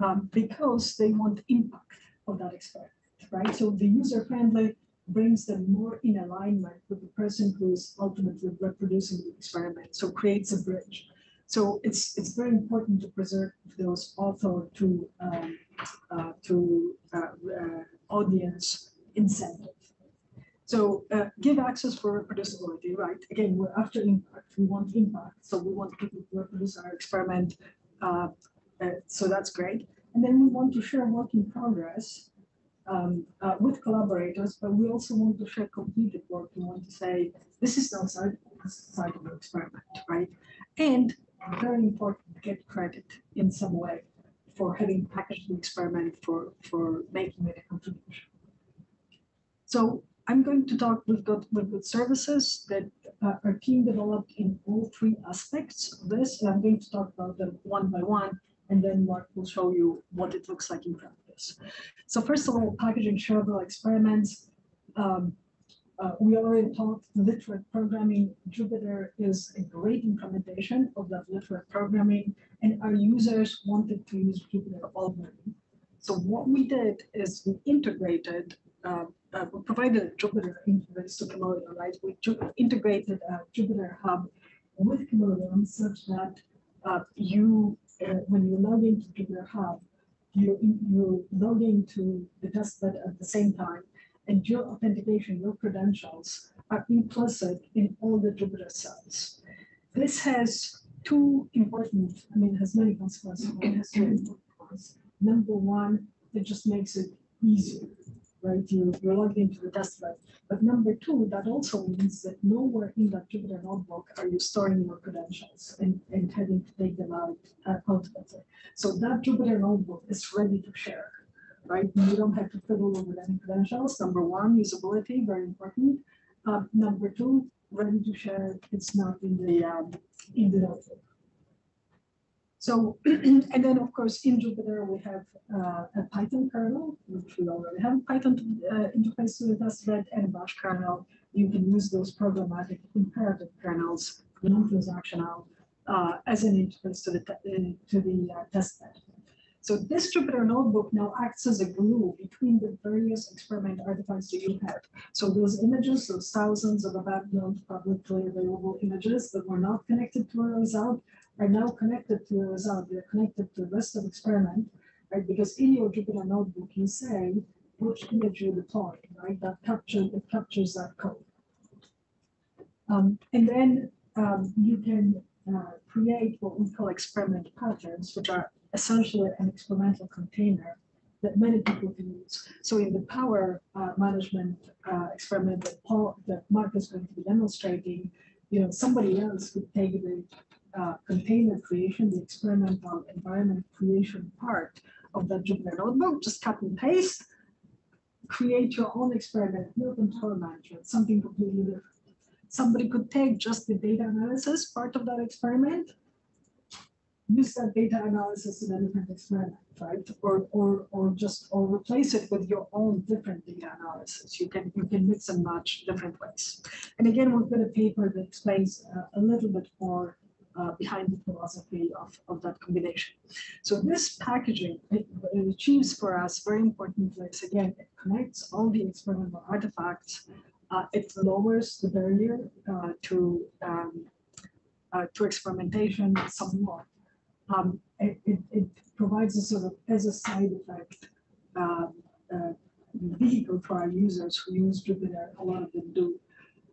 Speaker 3: um, because they want impact of that experiment, right? So the user-friendly brings them more in alignment with the person who's ultimately reproducing the experiment. So creates a bridge. So it's it's very important to preserve those author to um, uh, to uh, uh, audience incentive. So uh, give access for reproducibility, right? Again, we're after impact. We want impact, so we want people to reproduce our experiment. Uh, uh, so that's great. And then we want to share work in progress um, uh, with collaborators, but we also want to share completed work. We want to say, this is not side, side of the experiment, right? And very important, get credit in some way for having packaged the experiment, for, for making it a contribution. So I'm going to talk, we've got, we've got services that uh, our team developed in all three aspects of this, and I'm going to talk about them one by one, and then Mark will show you what it looks like in practice. So first of all, packaging shareable experiments. Um, uh, we already talked literate programming. Jupyter is a great implementation of that literate programming, and our users wanted to use Jupyter already. So what we did is we integrated, uh, uh, we provided Jupyter interface to Chameleon, right? We integrated a Jupyter Hub with Chameleon such that uh, you, uh, when you log into Jupyter Hub, you, you log into the testbed at the same time and your authentication, your credentials are implicit in all the Jupyter cells. This has two important, I mean, it has many consequences. One has two important ones. Number one, it just makes it easier, right? You, you're logged into the test bed. But number two, that also means that nowhere in that Jupyter notebook are you storing your credentials and, and having to take them out uh, ultimately. So that Jupyter notebook is ready to share right? You don't have to fiddle with any credentials. Number one, usability, very important. Uh, number two, ready to share. It's not in the um, in the notebook. So, (clears throat) and then of course in Jupyter we have uh, a Python kernel, which we already have a Python uh, interface to the testbed and a Bash kernel. You can use those programmatic imperative kernels, non-transactional, uh, as an interface to the to the uh, testbed. So this Jupyter notebook now acts as a glue between the various experiment artifacts that you have. So those images, those thousands of abandoned publicly available images that were not connected to a result are now connected to a result. They're connected to the rest of the experiment, right? Because in your Jupyter notebook, you say which image you deploy, right? That capture it captures that code. Um, and then um, you can uh, create what we call experiment patterns, which are essentially an experimental container that many people can use. So in the power uh, management uh, experiment that Paul, that Mark is going to be demonstrating, you know, somebody else could take the uh, container creation, the experimental environment creation part of that Jupyter notebook, just cut and paste, create your own experiment, no control management, something completely different. Somebody could take just the data analysis part of that experiment, use that data analysis in a different experiment, right? Or, or, or just, or replace it with your own different data analysis. You can, you can mix and match different ways. And again, we've got a paper that explains uh, a little bit more uh, behind the philosophy of, of that combination. So this packaging, it, it achieves for us very important things. Again, it connects all the experimental artifacts. Uh, it lowers the barrier uh, to um, uh, to experimentation somewhat. Um, it, it, it provides a sort of as a side effect um, uh, vehicle for our users who use Jupyter. A lot of them do,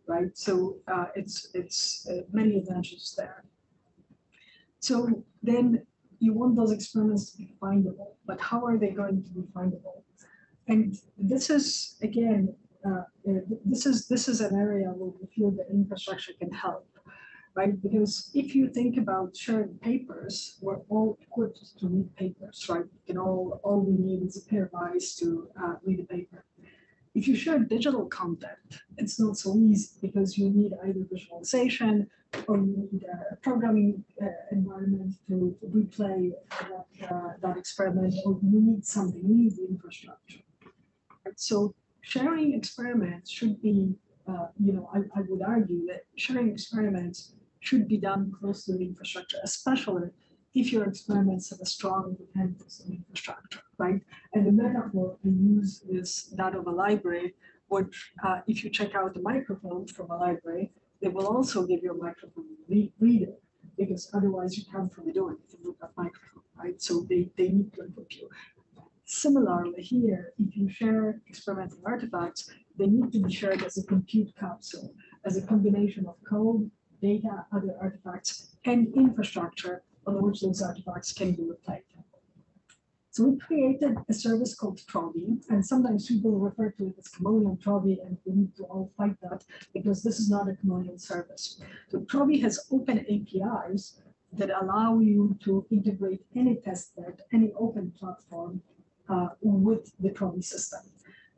Speaker 3: right? So uh, it's it's uh, many advantages there. So then you want those experiments to be findable, but how are they going to be findable? And this is again, uh, this is this is an area where we feel that infrastructure can help, right? Because if you think about sharing papers, we're all equipped to read papers, right? You can all all we need is a pair of eyes to uh, read a paper. If you share digital content, it's not so easy because you need either visualization or you need a programming uh, environment to replay that, uh, that experiment, or you need something, you need the infrastructure. Right? So sharing experiments should be, uh, you know, I, I would argue that sharing experiments should be done close to the infrastructure, especially if your experiments have a strong dependence on infrastructure, right? And the metaphor I use is that of a library, which uh, if you check out the microphone from a library, they will also give you a microphone re- reader because otherwise you can't really do anything with that microphone, right? So they, they need to equip you. Similarly here, if you share experimental artifacts, they need to be shared as a compute capsule, as a combination of code, data, other artifacts, and infrastructure on which those artifacts can be replayed. So we created a service called Trovi, and sometimes people refer to it as Chameleon Trovi, and we need to all fight that because this is not a Chameleon service. So Trovi has open APIs that allow you to integrate any test bed, any open platform uh, with the Trovi system.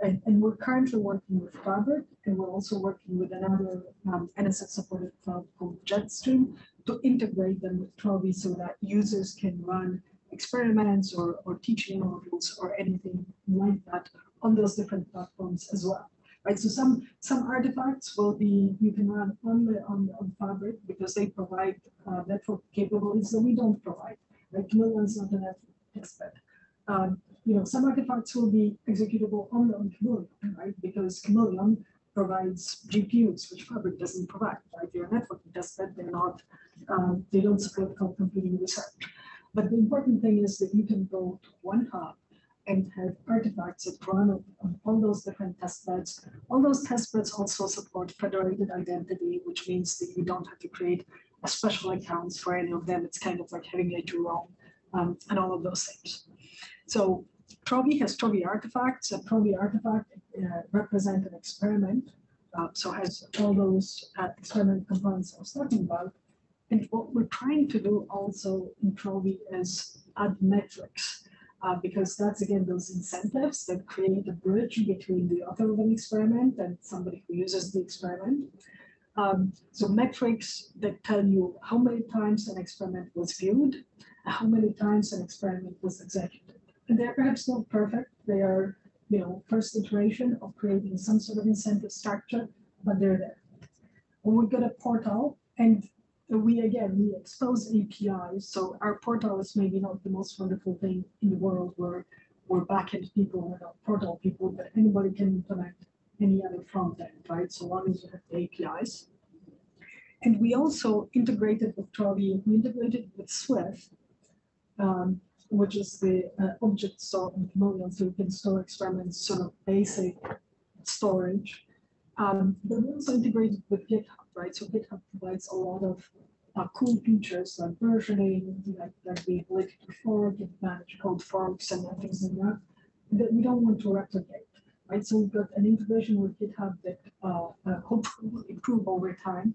Speaker 3: And, and, we're currently working with Fabric, and we're also working with another um, NSF-supported cloud called Jetstream to integrate them with Trovi so that users can run experiments or, or teaching modules or anything like that on those different platforms as well. Right, so some some artifacts will be you can run only on, on Fabric because they provide uh, network capabilities that we don't provide. Like Chameleon is not a network testbed. Um, you know, some artifacts will be executable only on Chameleon, right? Because Chameleon provides GPUs, which Fabric doesn't provide, right? They're a network testbed, they're not, um, they don't support cloud computing research. But the important thing is that you can go to one hub and have artifacts that run on all those different test beds. All those test beds also support federated identity, which means that you don't have to create a special accounts for any of them. It's kind of like having a Jerome um, and all of those things. So Trovi has Trovi artifacts. A Trovi artifact uh, represent an experiment. Uh, so has all those uh, experiment components I was talking about. And what we're trying to do also in Trovi is add metrics, uh, because that's again those incentives that create a bridge between the author of an experiment and somebody who uses the experiment. Um, so metrics that tell you how many times an experiment was viewed, how many times an experiment was executed. And they're perhaps not perfect. They are, you know, first iteration of creating some sort of incentive structure, but they're there. And we've got a portal and we again we expose APIs. So our portal is maybe not the most wonderful thing in the world where we're backend people, we're not portal people, but anybody can implement any other front end, right? So long as you have the APIs. And we also integrated with Trovi, we integrated with Swift, um, which is the uh, object store in Chameleon, so you can store experiments, sort of basic storage. Um, we also integrated with GitHub, right? So GitHub provides a lot of uh, cool features like versioning, like, like the ability to fork and manage code forks and things like that. that we don't want to replicate, right? So we've got an integration with GitHub that uh, uh, hopefully will improve over time.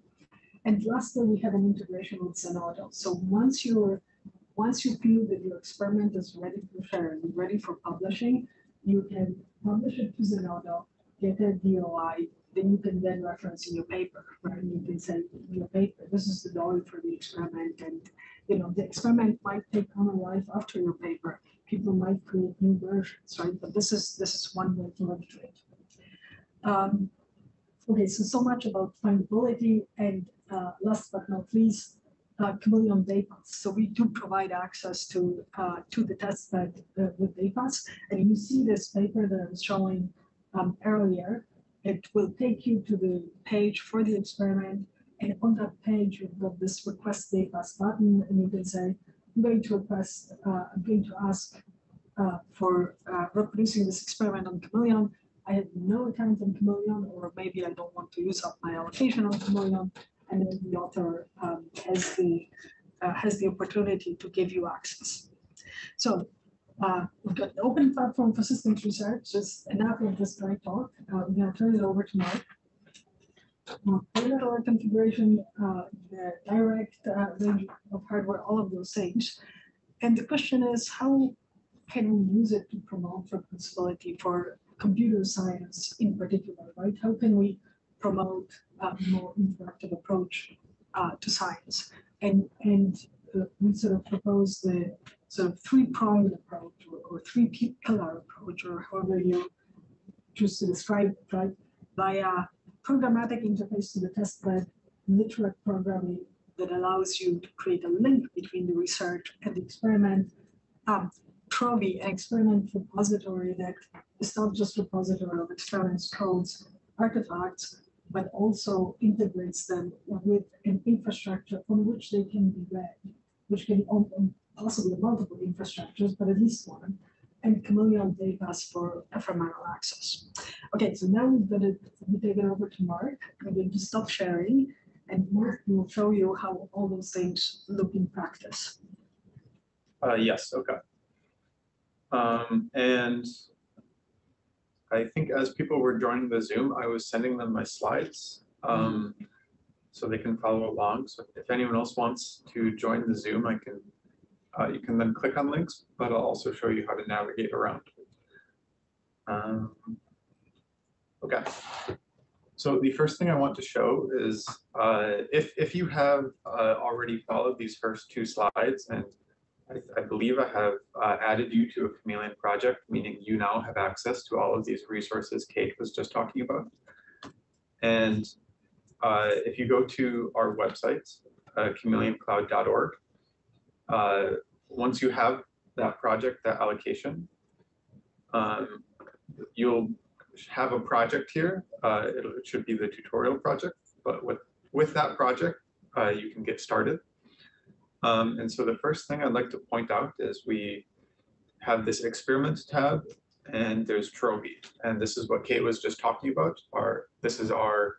Speaker 3: And lastly, we have an integration with Zenodo. So once you're, once you feel that your experiment is ready for sharing, ready for publishing, you can publish it to Zenodo, get a DOI, then you can then reference in your paper, right? You can say in your paper, this is the DOI for the experiment, and you know the experiment might take on a life after your paper. People might create new versions, right? But this is this is one way to look at it. Um, okay, so so much about findability, and uh, last but not least, uh, Chameleon Daypass. So we do provide access to uh, to the test bed uh, with Daypass, and you see this paper that I was showing um, earlier. It will take you to the page for the experiment, and on that page you've got this request Daypass button, and you can say, "I'm going to request, uh, I'm going to ask uh, for uh, reproducing this experiment on Chameleon." I have no account on Chameleon, or maybe I don't want to use up my allocation on Chameleon and then the author um, has the uh, has the opportunity to give you access. So uh, we've got an open platform for systems research. Just enough of this dry talk. Uh, I'm going to turn it over to Mark. Uh, Hardware configuration, uh, the direct uh, range of hardware, all of those things. And the question is, how can we use it to promote reproducibility for computer science in particular, right? How can we promote a more interactive approach uh, to science. And, and uh, we sort of propose the sort of three-pronged approach or, or three-pillar approach, or however you choose to describe it, right? Via programmatic interface to the testbed, literate programming that allows you to create a link between the research and the experiment. Um, Trovi, an experiment repository that is not just repository of experiments, codes, artifacts, but also integrates them with an infrastructure on which they can be read, which can possibly multiple infrastructures, but at least one, and Chameleon Daypass for ephemeral access. Okay, so now we're going to take it over to Mark. I'm going to stop sharing, and Mark will show you how all those things look in practice.
Speaker 1: Uh, yes, okay. Um, and I think as people were joining the Zoom, I was sending them my slides. Um, so they can follow along. So if anyone else wants to join the Zoom, I can, uh, you can then click on links, but I'll also show you how to navigate around. Um, okay. So the first thing I want to show is uh, if, if you have uh, already followed these first two slides and I, I believe I have uh, added you to a Chameleon project, meaning you now have access to all of these resources Kate was just talking about. And uh, if you go to our website, uh, chameleoncloud.org, once you have that project, that allocation, um, you'll have a project here. Uh, it, it should be the tutorial project, but with, with that project, uh, you can get started. Um, and so the first thing I'd like to point out is we have this experiments tab and there's Trovi. And this is what Kate was just talking about. Our, this is our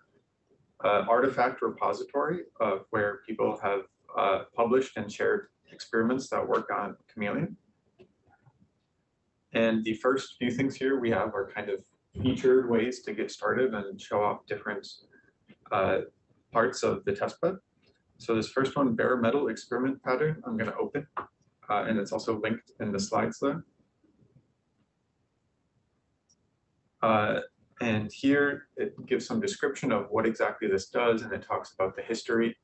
Speaker 1: uh, artifact repository of where people have uh, published and shared experiments that work on Chameleon. And the first few things here we have are kind of featured ways to get started and show off different uh, parts of the testbed. So this first one, bare metal experiment pattern, I'm going to open, uh, and it's also linked in the slides there. Uh, and here it gives some description of what exactly this does, and it talks about the history.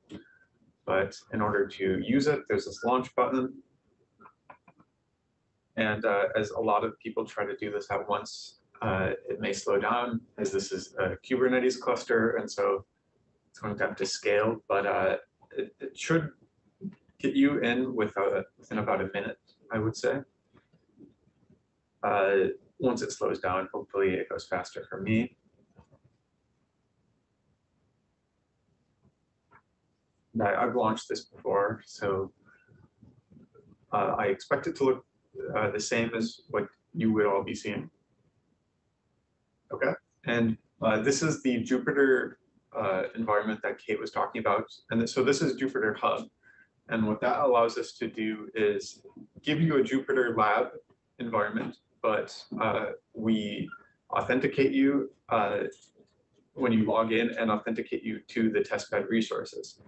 Speaker 1: But in order to use it, there's this launch button. And uh, as a lot of people try to do this at once, uh, it may slow down as this is a Kubernetes cluster, and so it's going to have to scale. But uh, it, it should get you in a, within about a minute, I would say. Uh, once it slows down, hopefully it goes faster for me. I've launched this before, so uh, I expect it to look uh, the same as what you would all be seeing. Okay, and uh, this is the Jupyter uh, environment that Kate was talking about. And so this is Jupyter Hub. And what that allows us to do is give you a Jupyter lab environment but uh, we authenticate you uh, when you log in and authenticate you to the testbed resources.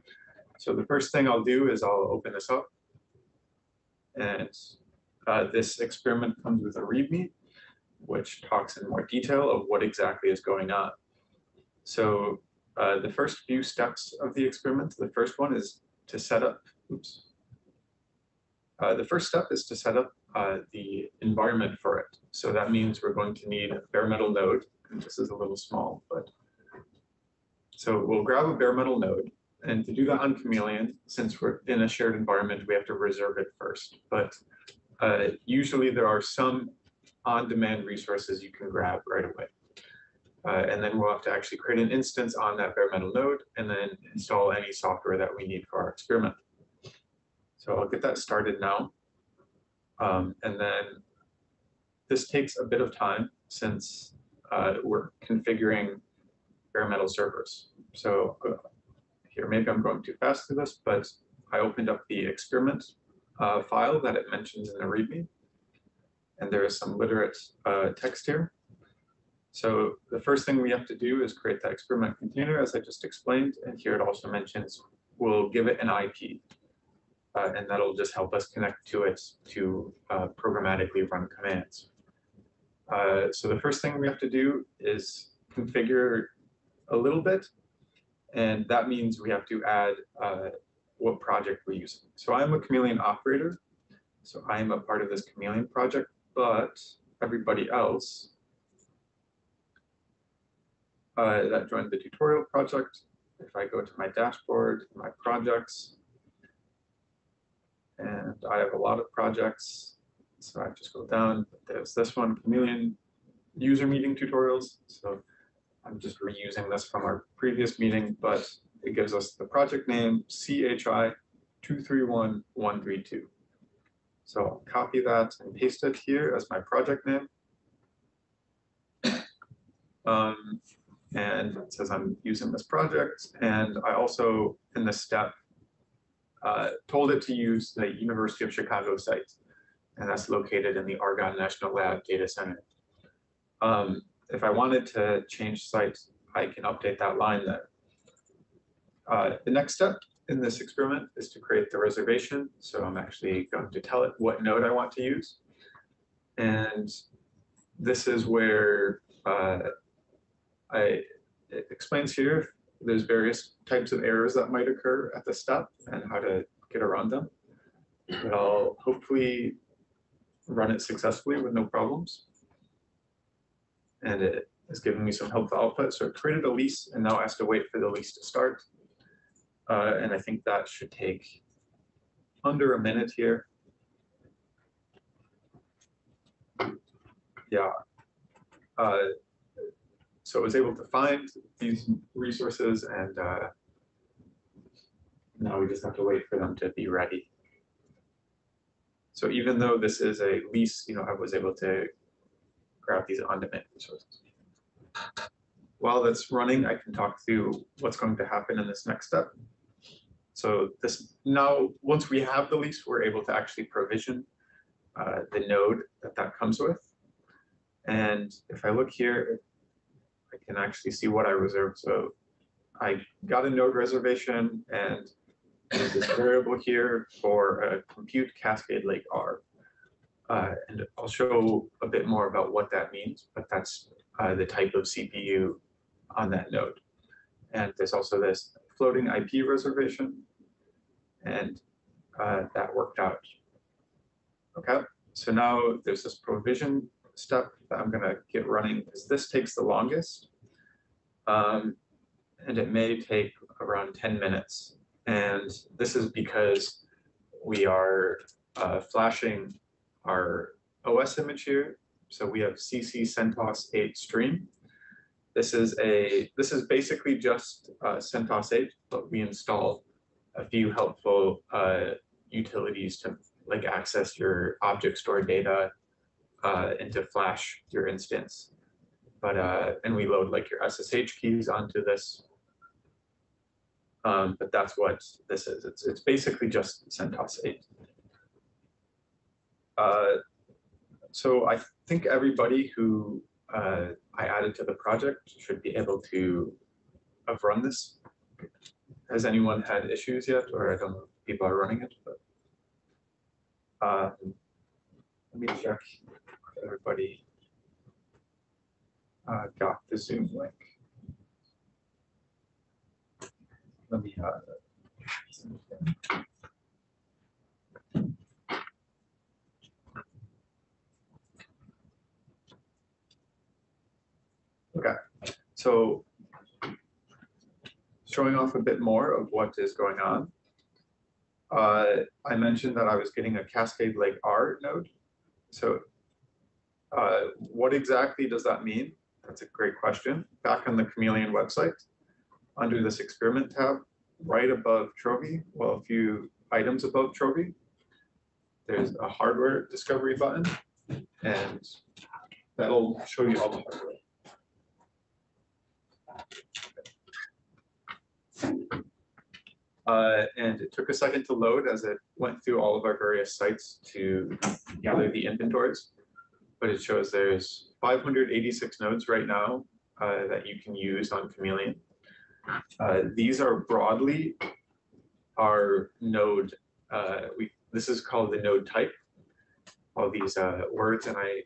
Speaker 1: So the first thing I'll do is I'll open this up. And uh, this experiment comes with a README, which talks in more detail of what exactly is going on. So uh, the first few steps of the experiment, the first one is to set up, oops. Uh, the first step is to set up uh, the environment for it. So that means we're going to need a bare metal node, and this is a little small, but. So we'll grab a bare metal node, and to do that on Chameleon, since we're in a shared environment, we have to reserve it first. But uh, usually there are some on-demand resources you can grab right away. Uh, and then we'll have to actually create an instance on that bare metal node and then install any software that we need for our experiment. So I'll get that started now. Um, and then this takes a bit of time since uh, we're configuring bare metal servers. So uh, here, maybe I'm going too fast through this, but I opened up the experiment uh, file that it mentions in the README. And there is some literate uh, text here. So the first thing we have to do is create that experiment container, as I just explained. And here it also mentions we'll give it an IP. Uh, and that'll just help us connect to it to uh, programmatically run commands. Uh, so the first thing we have to do is configure a little bit. And that means we have to add uh, what project we're using. So I'm a Chameleon operator. So I am a part of this Chameleon project, but everybody else uh, that joined the tutorial project, if I go to my dashboard, my projects, and I have a lot of projects. So I just go down, there's this one, Chameleon user meeting tutorials. So I'm just reusing this from our previous meeting, but it gives us the project name CHI 231132. So I'll copy that and paste it here as my project name. Um, and it says I'm using this project. And I also, in this step, uh, told it to use the University of Chicago site. And that's located in the Argonne National Lab Data Center. Um, if I wanted to change sites, I can update that line there. Uh, the next step in this experiment is to create the reservation. So I'm actually going to tell it what node I want to use. And this is where uh, I, it explains here, there's various types of errors that might occur at the step and how to get around them. But I'll hopefully run it successfully with no problems. And it has given me some helpful output. So it created a lease and now has to wait for the lease to start. Uh, and I think that should take under a minute here. Yeah. Uh, so I was able to find these resources and uh, now we just have to wait for them to be ready. So even though this is a lease, you know, I was able to grab these on-demand resources. While that's running, I can talk through what's going to happen in this next step. So this now, once we have the lease, we're able to actually provision uh, the node that that comes with. And if I look here, I can actually see what I reserved. So I got a node reservation and there's this variable here for a compute Cascade Lake R. Uh, and I'll show a bit more about what that means, but that's uh, the type of CPU on that node. And there's also this floating IP reservation, and uh, that worked out. Okay, so now there's this provision step that I'm gonna get running because this takes the longest. Um, and it may take around 10 minutes. And this is because we are uh, flashing our OS image here. So we have CC CentOS 8 stream. This is a this is basically just uh, CentOS 8, but we install a few helpful uh, utilities to like access your object store data uh, and to flash your instance. But uh, and we load like your SSH keys onto this. Um, but that's what this is. It's it's basically just CentOS 8. Uh, So I think everybody who uh, I added to the project should be able to have run this. Has anyone had issues yet, or I don't know if people are running it, but. uh, Let me check if everybody uh, got the Zoom link. Let me. uh, Okay, so showing off a bit more of what is going on. Uh, I mentioned that I was getting a Cascade Lake R node. So uh, what exactly does that mean? That's a great question. Back on the Chameleon website, under this experiment tab, right above Trovi, well, a few items above Trovi, there's a hardware discovery button, and that'll show you all the hardware. Uh, and it took a second to load as it went through all of our various sites to gather the inventories. But it shows there's five hundred eighty-six nodes right now uh, that you can use on Chameleon. Uh, these are broadly our node, uh, we, this is called the node type. All these uh, words and I,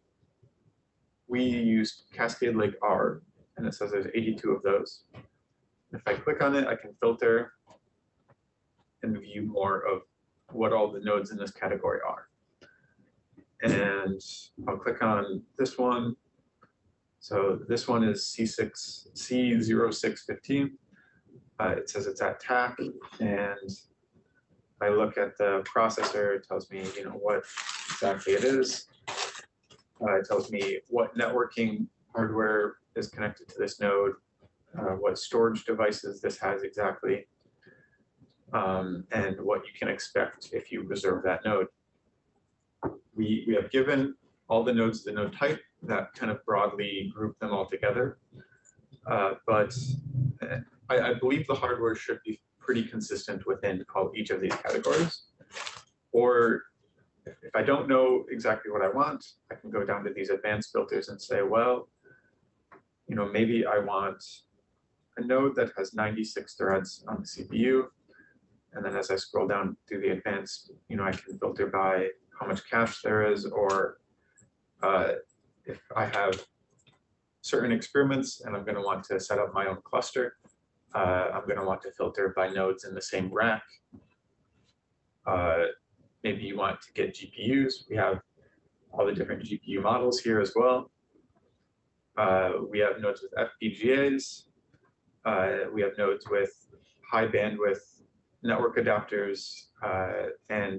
Speaker 1: we use Cascade Lake R and it says there's eighty-two of those. If I click on it, I can filter and view more of what all the nodes in this category are. And I'll click on this one. So this one is C6, C0615. Uh, it says it's at TACC and I look at the processor, it tells me, you know, what exactly it is. Uh, it tells me what networking hardware is connected to this node, uh, what storage devices this has exactly, um, and what you can expect if you reserve that node. We, we have given all the nodes the node type that kind of broadly group them all together. Uh, but uh, I, I believe the hardware should be pretty consistent within each of these categories. Or if I don't know exactly what I want, I can go down to these advanced filters and say, well, you know, maybe I want a node that has 96 threads on the CPU. And then as I scroll down through the advanced, you know, I can filter by how much cache there is, or uh, if I have certain experiments and I'm going to want to set up my own cluster, uh, I'm going to want to filter by nodes in the same rack. Uh, maybe you want to get GPUs. We have all the different GPU models here as well. Uh, we have nodes with FPGAs. Uh, we have nodes with high bandwidth network adapters. Uh, and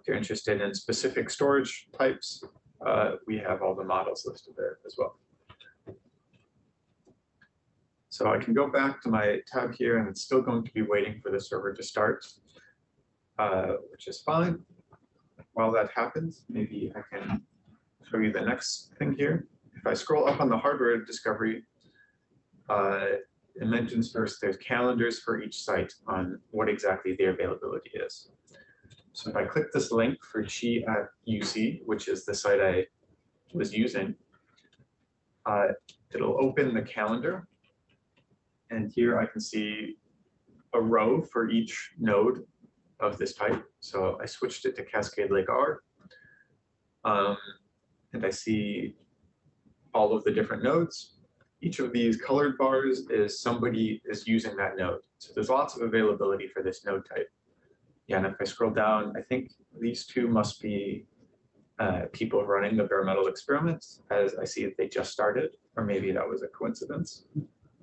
Speaker 1: if you're interested in specific storage types, uh, we have all the models listed there as well. So I can go back to my tab here and it's still going to be waiting for the server to start, uh, which is fine. While that happens, maybe I can show you the next thing here. If I scroll up on the hardware discovery, uh, it mentions first there's calendars for each site on what exactly their availability is. So if I click this link for Chi at UC, which is the site I was using, uh, it'll open the calendar. And here I can see a row for each node of this type. So I switched it to Cascade Lake R. Um, and I see all of the different nodes. Each of these colored bars is somebody is using that node. So there's lots of availability for this node type. Yeah, and if I scroll down, I think these two must be uh, people running the bare metal experiments as I see that they just started, or maybe that was a coincidence.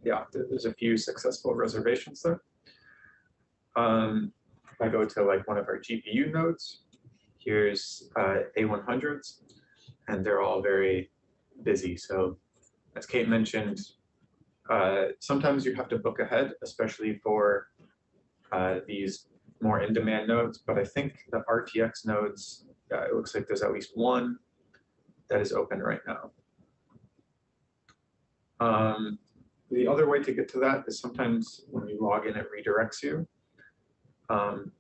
Speaker 1: Yeah, there's a few successful reservations there. Um, if I go to like one of our GPU nodes, here's uh, A100s, and they're all very busy. So as Kate mentioned, uh, sometimes you have to book ahead, especially for uh, these more in-demand nodes, but I think the RTX nodes, uh, it looks like there's at least one that is open right now. Um, the other way to get to that is sometimes when you log in, it redirects you. Um,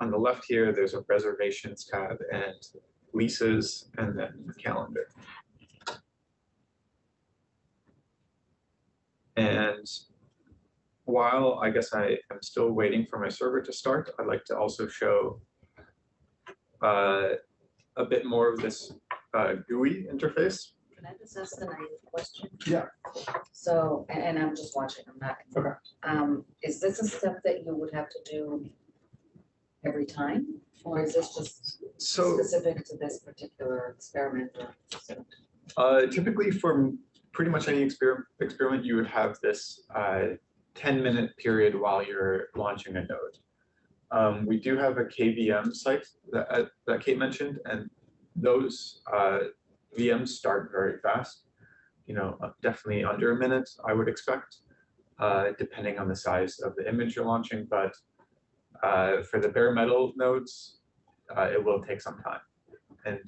Speaker 1: on the left here, there's a reservations tab, and leases, and then the calendar. And while I guess I am still waiting for my server to start, I'd like to also show uh, a bit more of this uh, GUI interface.
Speaker 2: Can I just ask a naive question?
Speaker 1: Yeah.
Speaker 2: So, a- and, I'm just watching, I'm not.
Speaker 1: Okay.
Speaker 2: Um, is this a step that you would have to do every time? Or is this just
Speaker 1: So
Speaker 2: specific to this particular experiment or?
Speaker 1: uh, typically for pretty much any experiment, experiment, you would have this uh, 10 minute period while you're launching a node. Um, we do have a KVM site that, uh, that Kate mentioned, and those uh, VMs start very fast. You know, uh, definitely under a minute, I would expect, uh, depending on the size of the image you're launching. But uh, for the bare metal nodes, it will take some time. And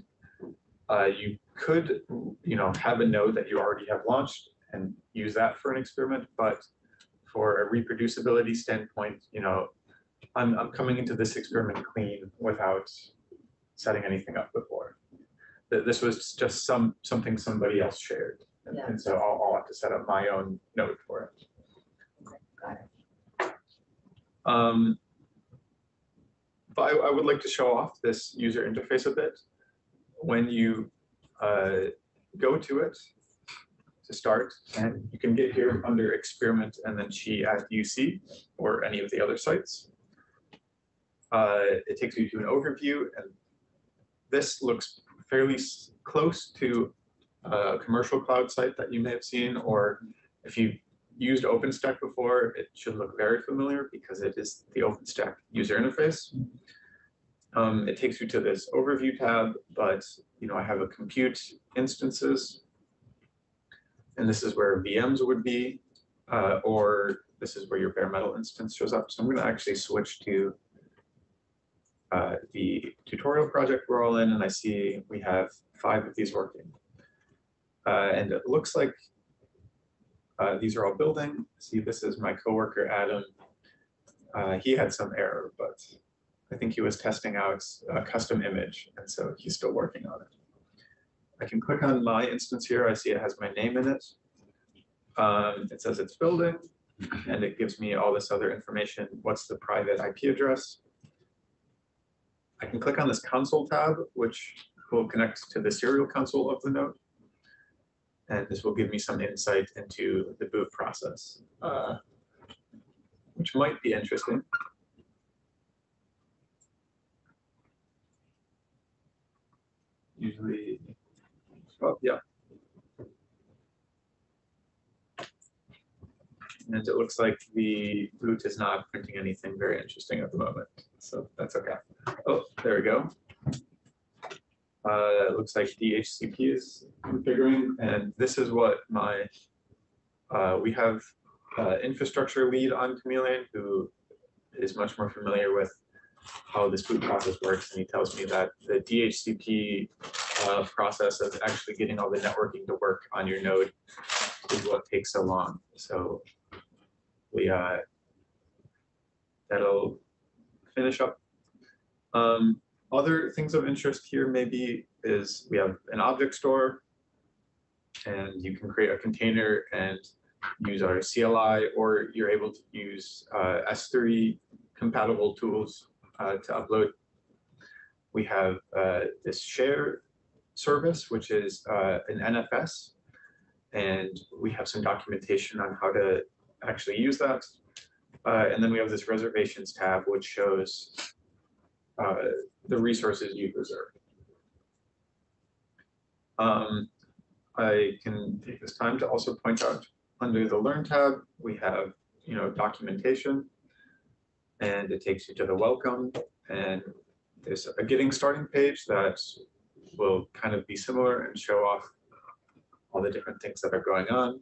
Speaker 1: you could, you know, have a node that you already have launched and use that for an experiment. But for a reproducibility standpoint, you know, I'm, I'm coming into this experiment clean without setting anything up before. This was just some, something somebody else shared. And,
Speaker 2: Yeah.
Speaker 1: and so I'll, I'll have to set up my own node for it.
Speaker 2: Okay, Got it.
Speaker 1: Um, but I, I would like to show off this user interface a bit. When you uh, go to it to start, and you can get here under experiment and then CHI@UC or any of the other sites. Uh, it takes you to an overview and this looks fairly close to a commercial cloud site that you may have seen, or if you've used OpenStack before, it should look very familiar because it is the OpenStack user interface. Um, it takes you to this overview tab, but you know I have a compute instances, and this is where VMs would be, uh, or this is where your bare metal instance shows up. So I'm going to actually switch to uh, the tutorial project we're all in, and I see we have five of these working. Uh, and it looks like uh, these are all building. See, this is my coworker, Adam. Uh, he had some error, but I think he was testing out a custom image, and so he's still working on it. I can click on my instance here. I see it has my name in it. Um, it says it's building, and it gives me all this other information. What's the private IP address? I can click on this console tab, which will connect to the serial console of the node. And this will give me some insight into the boot process, uh, which might be interesting. Usually, oh, yeah. And it looks like the boot is not printing anything very interesting at the moment, so that's okay. Oh, there we go. Uh, it looks like DHCP is configuring, and this is what my, uh, we have, uh, infrastructure lead on Chameleon who is much more familiar with how this boot process works, and he tells me that the DHCP, uh, process of actually getting all the networking to work on your node is what takes so long, so we, uh, that'll finish up. Um, other things of interest here maybe is we have an object store and you can create a container and use our CLI or you're able to use uh, S3 compatible tools uh, to upload. We have uh, this share service, which is uh, an NFS. And we have some documentation on how to actually use that. Uh, and then we have this reservations tab, which shows the resources you've reserved. Um, I can take this time to also point out under the Learn tab, we have, you know, documentation. And it takes you to the welcome and there's a getting starting page that will kind of be similar and show off all the different things that are going on.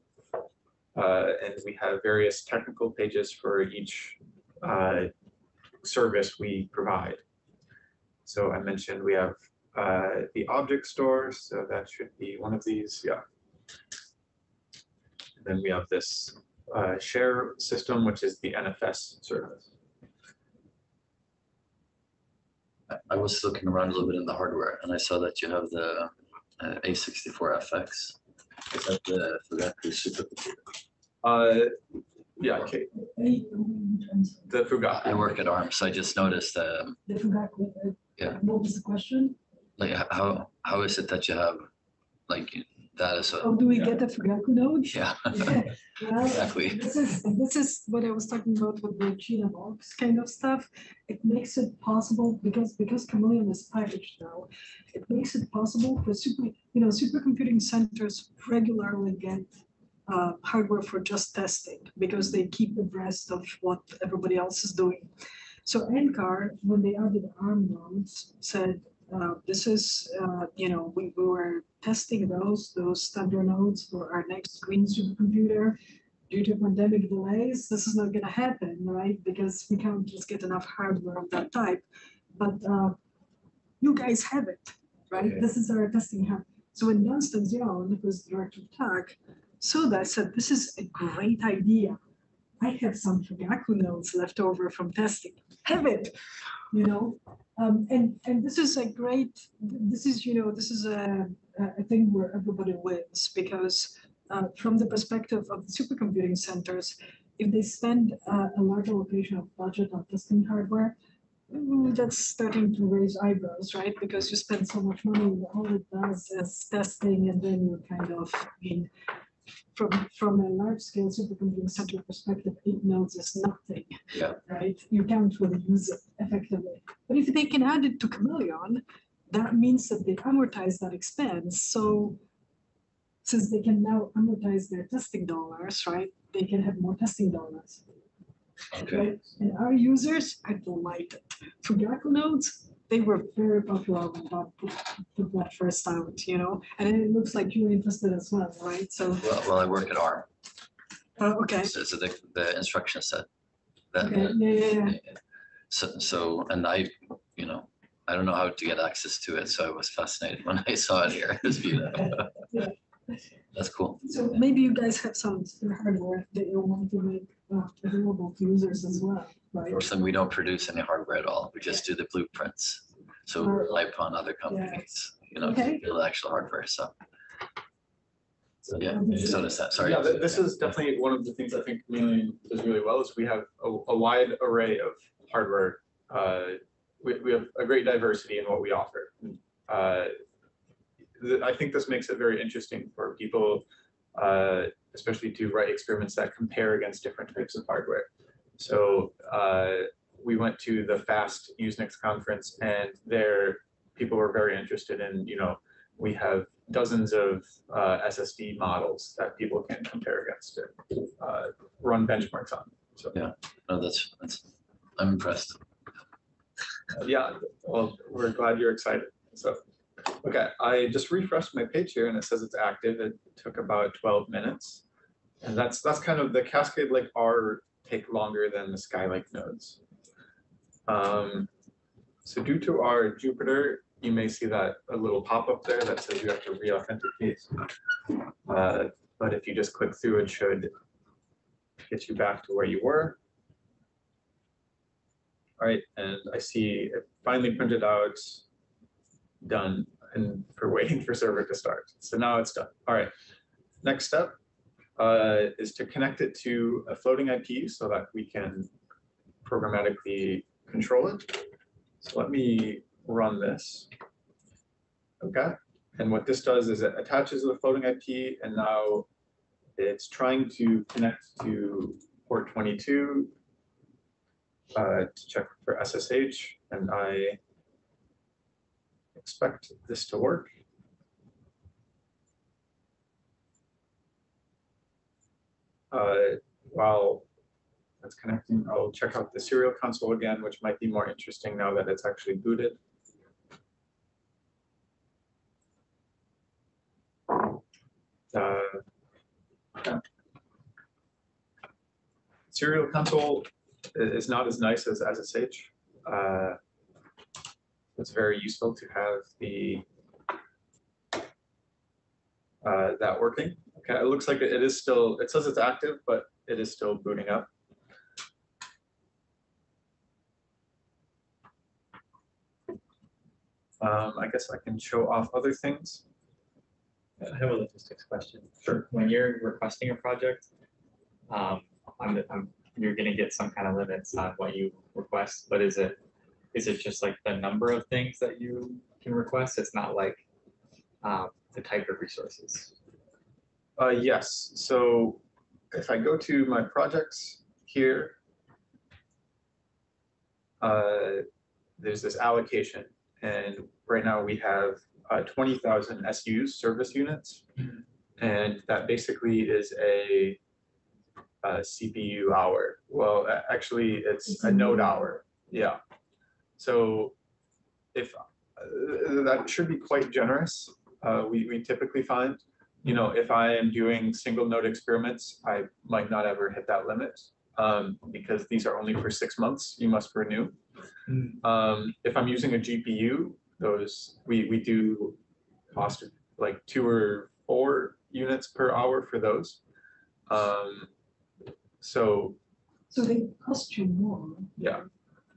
Speaker 1: Uh, and we have various technical pages for each uh, service we provide. So I mentioned we have uh, the object store, so that should be one of these, yeah. And then we have this uh, share system, which is the NFS service.
Speaker 4: I- I was looking around a little bit in the hardware and I saw that you have the uh, A64 FX. Is that the Fugaku supercomputer?
Speaker 1: Uh, yeah, okay,
Speaker 3: I'm
Speaker 1: the Fuga.
Speaker 4: I work at ARM, so I just noticed, um,
Speaker 3: The Fugaku, uh,
Speaker 4: Yeah.
Speaker 3: What was the question?
Speaker 4: like, h- how, how is it that you have, like, that is
Speaker 3: How
Speaker 4: a,
Speaker 3: do we get the Fugaku node?
Speaker 4: yeah,
Speaker 3: Well,
Speaker 4: exactly.
Speaker 3: This is, this is what I was talking about with the CHI-in-a-Box kind of stuff. It makes it possible because, because Chameleon is packaged now. It makes it possible for super, you know, supercomputing centers regularly get uh, hardware for just testing because they keep abreast of what everybody else is doing. So NCAR, when they added ARM nodes, said, uh, this is, uh, you know, we, we were testing those, those standard nodes for our next green supercomputer due to pandemic delays, this is not gonna happen, right? Because we can't just get enough hardware of that type. But uh, you guys have it, right?
Speaker 1: Okay.
Speaker 3: This is our testing hub. So when Dan Stanzione, who was director of TACC, saw that, said, this is a great idea. I have some Fugaku nodes left over from testing. Have it, you know? Um, and, and this is a great, this is, you know, this is a, a thing where everybody wins because uh, from the perspective of the supercomputing centers, if they spend uh, a larger allocation of budget on testing hardware, that's starting to raise eyebrows, right? Because you spend so much money, all it does is testing, and then you kind of, I mean, from from a large scale supercomputing center perspective, eight nodes is nothing.
Speaker 4: Yeah.
Speaker 3: Right? You can't really use it effectively. But if they can add it to Chameleon, that means that they amortize that expense. So since they can now amortize their testing dollars, right? They can have more testing dollars.
Speaker 4: Okay,
Speaker 3: Right? And our users are delighted. Fugaku nodes, they were very popular when put, put that first out, you know? And it looks like you're interested as well, right? So,
Speaker 4: well, well, I work at ARM,
Speaker 3: uh, okay,
Speaker 4: so so the, the instruction set. that-
Speaker 3: okay, yeah, yeah, yeah.
Speaker 4: So, so, and I, you know, I don't know how to get access to it, so I was fascinated when (laughs) I saw it here. (laughs) This view. (laughs) That's cool.
Speaker 3: So maybe you guys have some hardware that you want to make uh, available to users as well, right?
Speaker 4: Unfortunately, we don't produce any hardware at all. We just do the blueprints. So we
Speaker 3: Or-
Speaker 4: rely upon other companies, you know, to
Speaker 3: Okay.
Speaker 4: build actual hardware, so. So, yeah, so does that, sorry.
Speaker 1: Yeah, th- this is definitely one of the things I think Chameleon does really well is we have a, a wide array of hardware. Uh, we, we have a great diversity in what we offer. Uh, th- I think this makes it very interesting for people, uh, especially to write experiments that compare against different types of hardware. So uh, we went to the FAST Usenix conference and there people were very interested in, you know, we have dozens of uh, SSD models that people can compare against and uh, run benchmarks on. So
Speaker 4: Yeah. No, that's, that's, I'm impressed.
Speaker 1: yeah, well, we're glad you're excited. So, okay, I just refreshed my page here and it says it's active. It took about 12 minutes. And that's that's kind of the Cascade Lake R take longer than the Skylake nodes. Um, so due to our Jupyter, you may see that a little pop-up there that says you have to re-authenticate. Uh, but if you just click through, it should get you back to where you were. All right, and I see it finally printed out, done, and for waiting for server to start. So now it's done. All right, next step uh, is to connect it to a floating IP so that we can programmatically control it. So let me run this. Okay, and what this does is it attaches the floating IP and now it's trying to connect to port 22 uh, to check for SSH and I expect this to work. Uh, while that's connecting, I'll check out the serial console again, which might be more interesting now that it's actually booted. Uh, yeah. Serial console is not as nice as SSH. Uh, It's very useful to have the uh, that working. Okay, it looks like it is still, it says it's active, but it is still booting up. Um, I guess I can show off other things.
Speaker 5: I have a logistics question.
Speaker 1: Sure.
Speaker 5: When you're requesting a project, um, I'm, I'm, you're gonna get some kind of limits on what you request, but is it, is it just like the number of things that you can request? It's not like, um, the type of resources.
Speaker 1: Uh, yes, so if I go to my projects here. Uh, there's this allocation, and right now we have uh twenty thousand SUs, service units.
Speaker 5: Mhm.
Speaker 1: And that basically is a. uh CPU hour, well, actually, it's
Speaker 3: It's
Speaker 1: a
Speaker 3: a
Speaker 1: node
Speaker 3: node.
Speaker 1: hour, yeah. So if, uh, that should be quite generous, uh, we we typically find you know, if I am doing single node experiments, I might not ever hit that limit. Um, because these are only for six months, you must renew.
Speaker 5: Mm.
Speaker 1: Um, if I'm using a GPU, those, we, we do cost like two or four units per hour for those. Um, so,
Speaker 3: So they cost you more,
Speaker 1: yeah,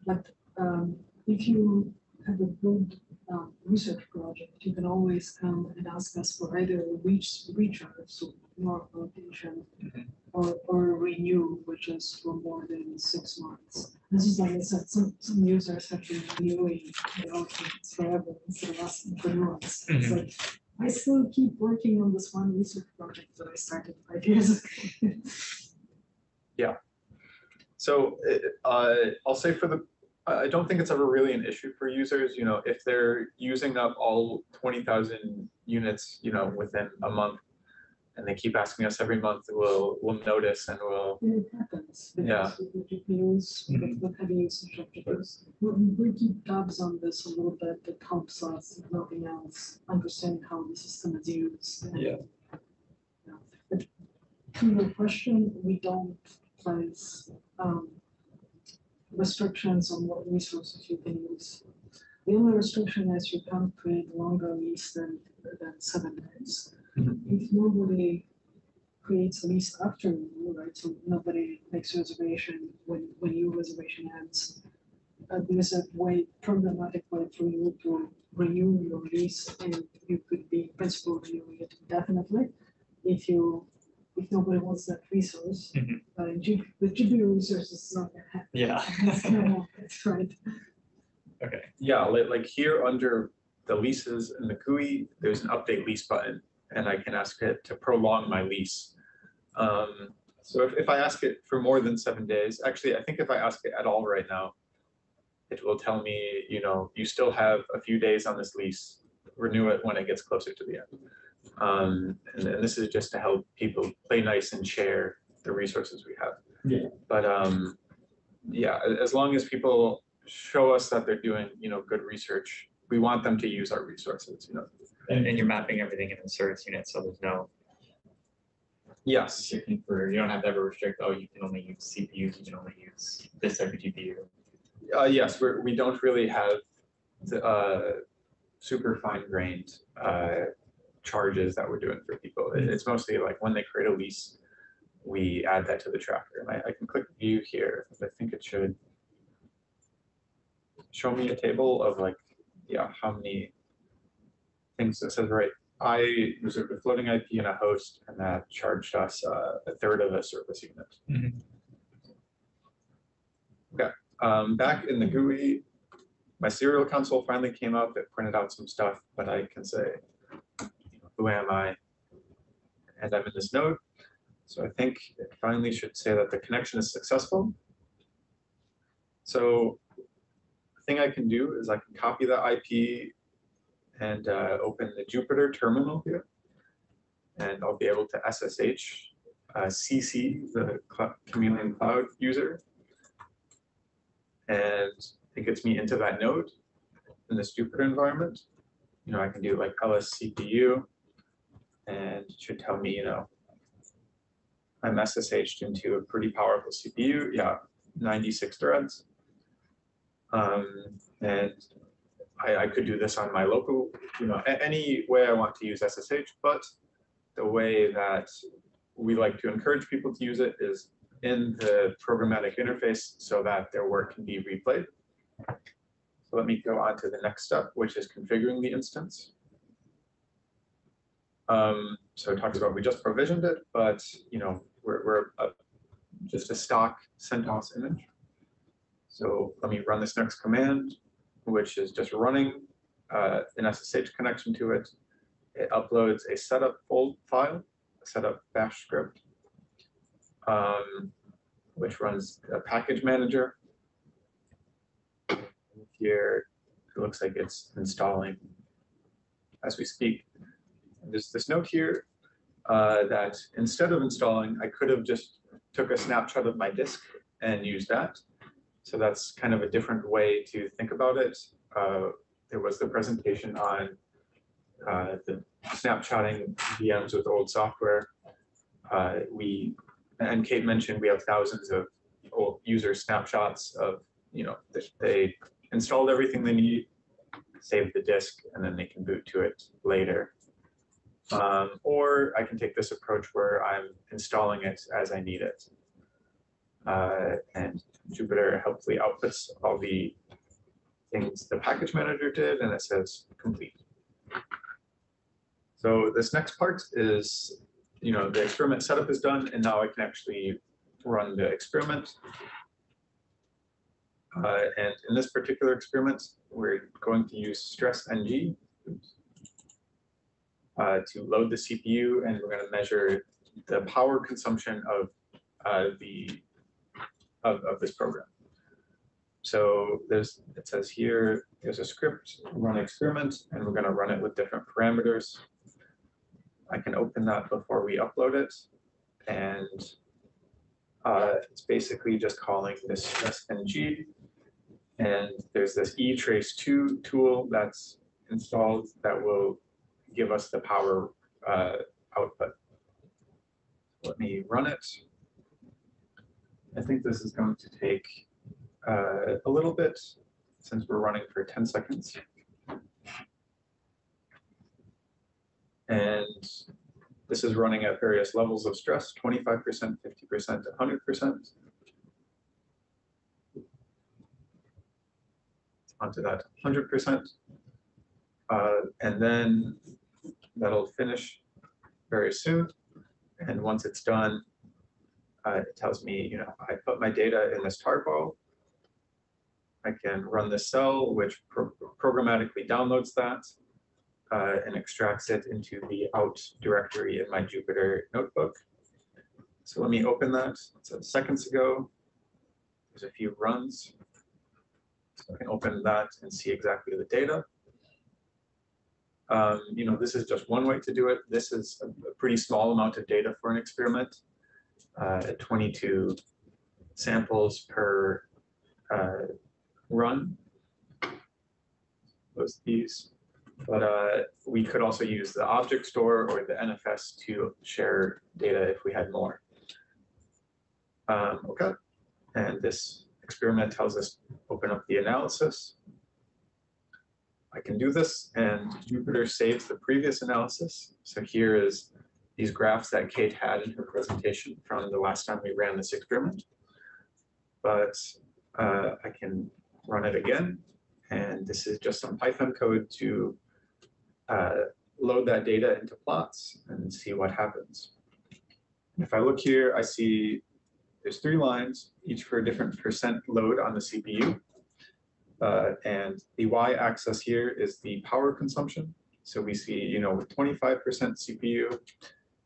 Speaker 3: but um, if you have a good um, research project, you can always come and ask us for either a reach, recharge, so more allocation,
Speaker 5: Mhm.
Speaker 3: or, or renew, which is for more than six months. This is like I said, some, some users have been renewing their allocations forever instead of asking for new ones. It's
Speaker 5: Mhm.
Speaker 3: like, I still keep working on this one research project that I started five years ago. (laughs) Yeah.
Speaker 1: So, uh, uh, I'll say for the, I, I don't think it's ever really an issue for users, you know, if they're using up all twenty thousand units, you know, within a month. And they keep asking us every month, we'll, we'll notice and we'll,
Speaker 3: And it happens.
Speaker 1: Yeah.
Speaker 3: because with the GPUs, with with heavy usage of GPUs. We, we keep tabs on this a little bit, it helps us, if nothing else, understand how the system is used. and-
Speaker 5: Yeah.
Speaker 3: Yeah. But to your question, we don't place, um, restrictions on what resources you can use. The only restriction is you can't create longer lease than, than seven days.
Speaker 1: Mhm.
Speaker 3: If nobody creates a lease after you, right, so nobody makes a reservation when, when your reservation ends. Uh, there's a way, problematic way for you to renew your lease and you could be principal renewing it indefinitely. If you, if nobody wants that resource,
Speaker 5: Mhm.
Speaker 3: uh, G, with GPU resources, it's not gonna happen.
Speaker 5: Yeah. (laughs)
Speaker 3: It's gonna That's right.
Speaker 5: Okay,
Speaker 1: yeah, like, like here under the leases in the GUI, there's an update lease button. And I can ask it to prolong my lease. Um, so if, if I ask it for more than seven days, actually, I think if I ask it at all right now. It will tell me, you know, you still have a few days on this lease, renew it when it gets closer to the end. Um, and, and this is just to help people play nice and share the resources we have.
Speaker 5: Yeah.
Speaker 1: But, um, yeah, as long as people show us that they're doing, you know, good research, we want them to use our resources, you know.
Speaker 5: and, and you're mapping everything in the service unit, so there's no
Speaker 1: Yes,
Speaker 5: restricting for, you don't have to ever restrict, oh, you can only use CPUs, you can only use this type of GPU.
Speaker 1: uh, yes, we're, we don't really have the, uh, super fine grained, uh, charges that we're doing for people. It- It's mostly like when they create a lease, we add that to the tracker. And I, I can click view here, I think it should show me a table of like, yeah, how many things that says, right, I reserved a floating IP and a host, and that charged us uh, a third of a service unit.
Speaker 5: Mhm.
Speaker 1: Okay, um, back in the GUI, my serial console finally came up. It printed out some stuff, but I can say, who am I? And I'm in this node. So I think it finally should say that the connection is successful. So the thing I can do is I can copy the IP and uh, open the Jupyter terminal here. And I'll be able to SSH uh, CC the Chameleon Cloud user. And it gets me into that node in this Jupyter environment. You know, I can do like ls CPU and should tell me, you know, I'm SSH'd into a pretty powerful CPU. Yeah, 96 threads. Um, and I, I could do this on my local, you know, any way I want to use SSH, but the way that we like to encourage people to use it is in the programmatic interface so that their work can be replayed. So let me go on to the next step, which is configuring the instance. Um, so it talks about, we just provisioned it, but, you know, we're, we're uh, just a stock CentOS image. So let me run this next command, which is just running uh, an SSH connection to it. It uploads a setup fold file, a setup bash script, um, which runs a package manager. Here, it looks like it's installing as we speak. There's this note here uh, that instead of installing, I could have just took a snapshot of my disk and used that. So that's kind of a different way to think about it. Uh, there was the presentation on uh, the snapshotting VMs with old software. Uh, we, and Kate mentioned we have thousands of old user snapshots of, you know, they- they installed everything they need, saved the disk, and then they can boot to it later. Um, or I can take this approach where I'm installing it as I need it. Uh, and Jupyter helpfully outputs all the things the package manager did, and it says complete. So this next part is, you know, the experiment setup is done, and now I can actually run the experiment. Uh, and in this particular experiment, we're going to use stress ng oops, uh, to load the CPU, and we're going to measure the power consumption of uh, the of, of this program. So there's, it says here, there's a script, run experiment, and we're gonna run it with different parameters. I can open that before we upload it. And uh, it's basically just calling this SNG. And there's this eTrace2 tool that's installed that will give us the power uh, output. Let me run it. I think this is going to take uh, a little bit since we're running for 10 seconds. And this is running at various levels of stress, 25%, 50%, 100%. Onto that 100%. Uh, and then that'll finish very soon. And once it's done, uh, it tells me, you know, I put my data in this tarball. I can run this cell, which pro programmatically downloads that uh, and extracts it into the out directory in my Jupyter notebook. So let me open that. So seconds ago, there's a few runs. So I can open that and see exactly the data. Um, you know, this is just one way to do it. This is a, a pretty small amount of data for an experiment uh, 22 samples per uh, run. Those these, but uh, we could also use the object store or the NFS to share data if we had more. Um, okay, and this experiment tells us open up the analysis. I can do this and Jupyter saves the previous analysis. So here is these graphs that Kate had in her presentation from the last time we ran this experiment. But uh, I can run it again. And this is just some Python code to uh, load that data into plots and see what happens. And If I look here, I see there's three lines, each for a different percent load on the CPU. Uh, and the y-axis here is the power consumption. So we see, you know, with 25% CPU,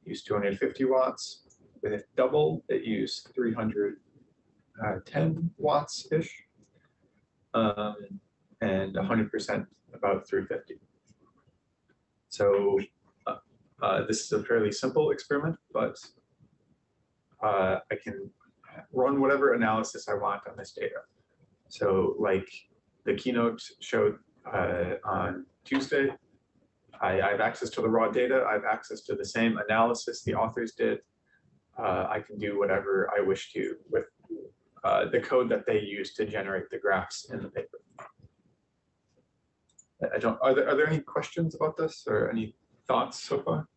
Speaker 1: use 250 watts. With double, it used 310 watts-ish. Um, and 100% about 350. So uh, uh, this is a fairly simple experiment, but uh, I can run whatever analysis I want on this data. So like the keynote showed uh, on Tuesday, I, I have access to the raw data. I have access to the same analysis the authors did. Uh, I can do whatever I wish to with uh, the code that they use to generate the graphs in the paper. I- don't, are there, are there any questions about this or any thoughts so far?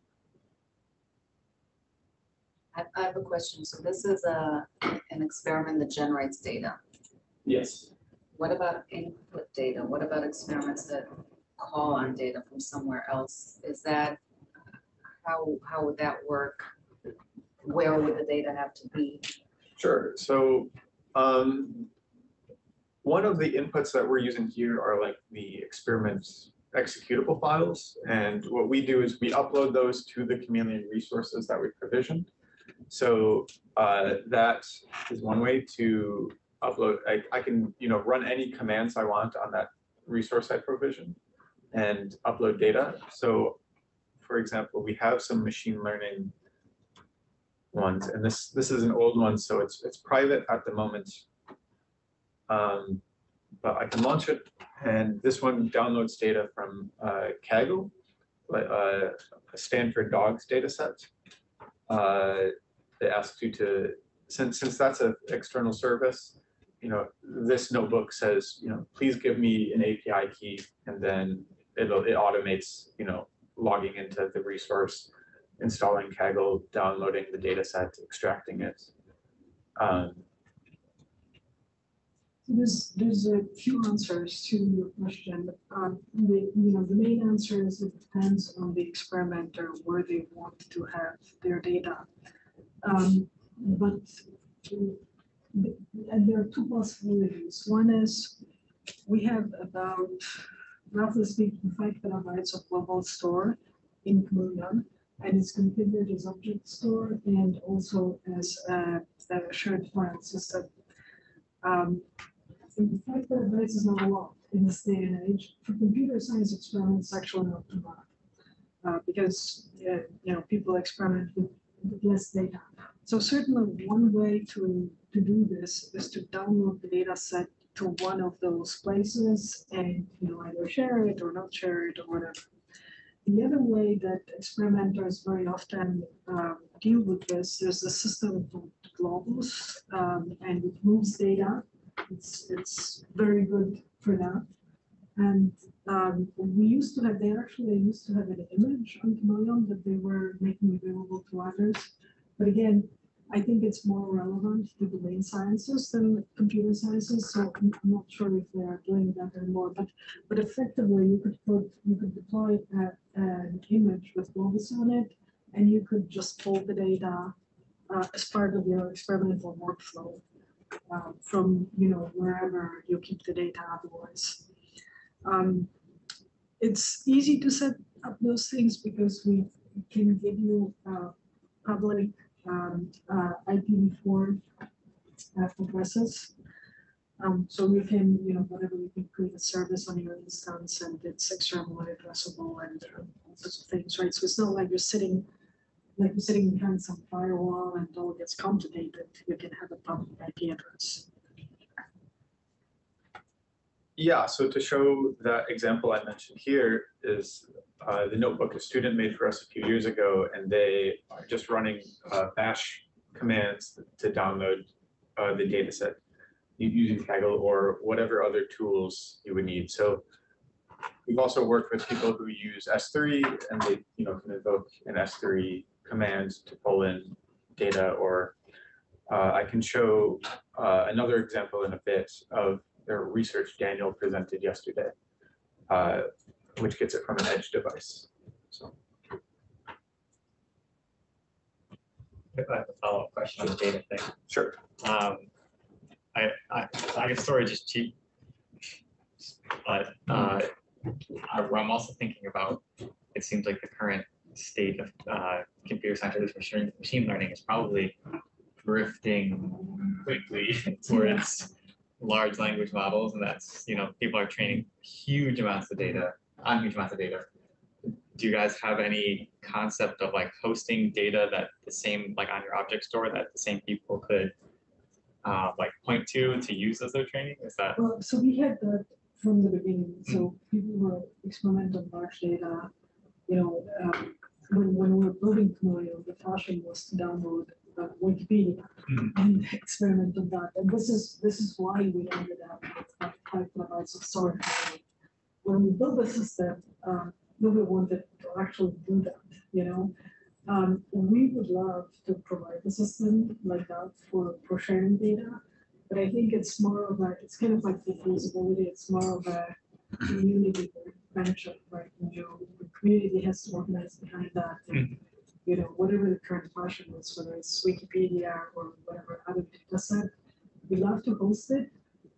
Speaker 2: I, I have a question. So this is a, an experiment that generates data.
Speaker 1: Yes.
Speaker 2: What about input data? What about experiments that call on data from somewhere else? Is that, how, how would that work? Where would the data have to be?
Speaker 1: Sure, so, um, one of the inputs that we're using here are like the experiments executable files. And what we do is we upload those to the Chameleon resources that we provisioned. So, uh, that is one way to upload, I, I can, you know, run any commands I want on that resource I provision and upload data. So, for example, we have some machine learning ones, and this, this is an old one, so it's, it's private at the moment. Um, but I can launch it, and this one downloads data from, uh, Kaggle, uh, a Stanford dogs data set. Uh, it asks you to, since, since that's an external service, you know, this notebook says, you know, please give me an API key, and then it'll, it automates, you know, logging into the resource, installing Kaggle, downloading the data set, extracting it. Um,
Speaker 3: There's, there's a few answers to your question. Um, the, you know, the main answer is it depends on the experimenter where they want to have their data. Um, but, and there are two possibilities. One is we have about, roughly speaking, five terabytes of global store in Chameleon. And it's configured as object store and also as a, a shared file system. Um, five terabytes is not a lot in this day and age. For computer science experiments, actually not too bad. Uh, because, uh, you know, people experiment with less data. So certainly one way to, to do this is to download the data set to one of those places and, you know, either share it or not share it or whatever. The other way that experimenters very often um, deal with this, is a system called Globus, um, and it moves data it's, it's very good for that. And um, we used to have, they actually used to have an image on Chameleon that they were making available to others. But again, I think it's more relevant to the main sciences than computer sciences, so I'm not sure if they are doing that anymore. But but effectively, you could put, you could deploy a, an image with Globus on it, and you could just pull the data uh, as part of your experimental workflow um, from, you know, wherever you keep the data otherwise. Um, It's easy to set up those things because we can give you uh, public um, uh, IPv4 uh, addresses. Um, So you can, you know, whatever, you can create a service on your instance and it's externally addressable and uh, all sorts of things, right? So it's not like you're sitting like you're sitting behind some firewall and all gets complicated, you can have a public IP address.
Speaker 1: Yeah, so to show that example I mentioned here is uh, the notebook a student made for us a few years ago, and they are just running uh, bash commands to download uh, the data set using Kaggle or whatever other tools you would need. So we've also worked with people who use S3 and they, you know, can invoke an S3 command to pull in data or uh, I can show uh, another example in a bit of the research Daniel presented yesterday, uh, which gets it from an edge device. So,
Speaker 5: If I have a follow-up question on the data thing.
Speaker 1: sure.
Speaker 5: Um, I, I, I guess storage is cheap. But, uh, I- I'm also thinking about, it seems like the current state of, uh, computer science, or machine, machine learning is probably drifting quickly (laughs) towards large language models, and that's, you know, people are training huge amounts of data, on huge amounts of data. Do you guys have any concept of like hosting data that the same, like on your object store, that the same people could uh, like point to to use as their training? Is that
Speaker 3: Well, so we had that from the beginning, so people were experimenting large data. You know, um, when, when we were building Chameleon, the fashion was to download uh, Wikipedia
Speaker 5: Mhm. (laughs)
Speaker 3: and experiment on that. And this is, this is why we ended up with five terabytes of storage. When we built the system, um, nobody wanted to actually do that, you know? Um, we would love to provide a system like that for, for sharing data. but I think it's more of a, it's kind of like the feasibility, it's more of a community venture, right? You know, the community has to organize behind that. and, You know, whatever the current version is, whether it's Wikipedia or whatever other data set, we love to host it.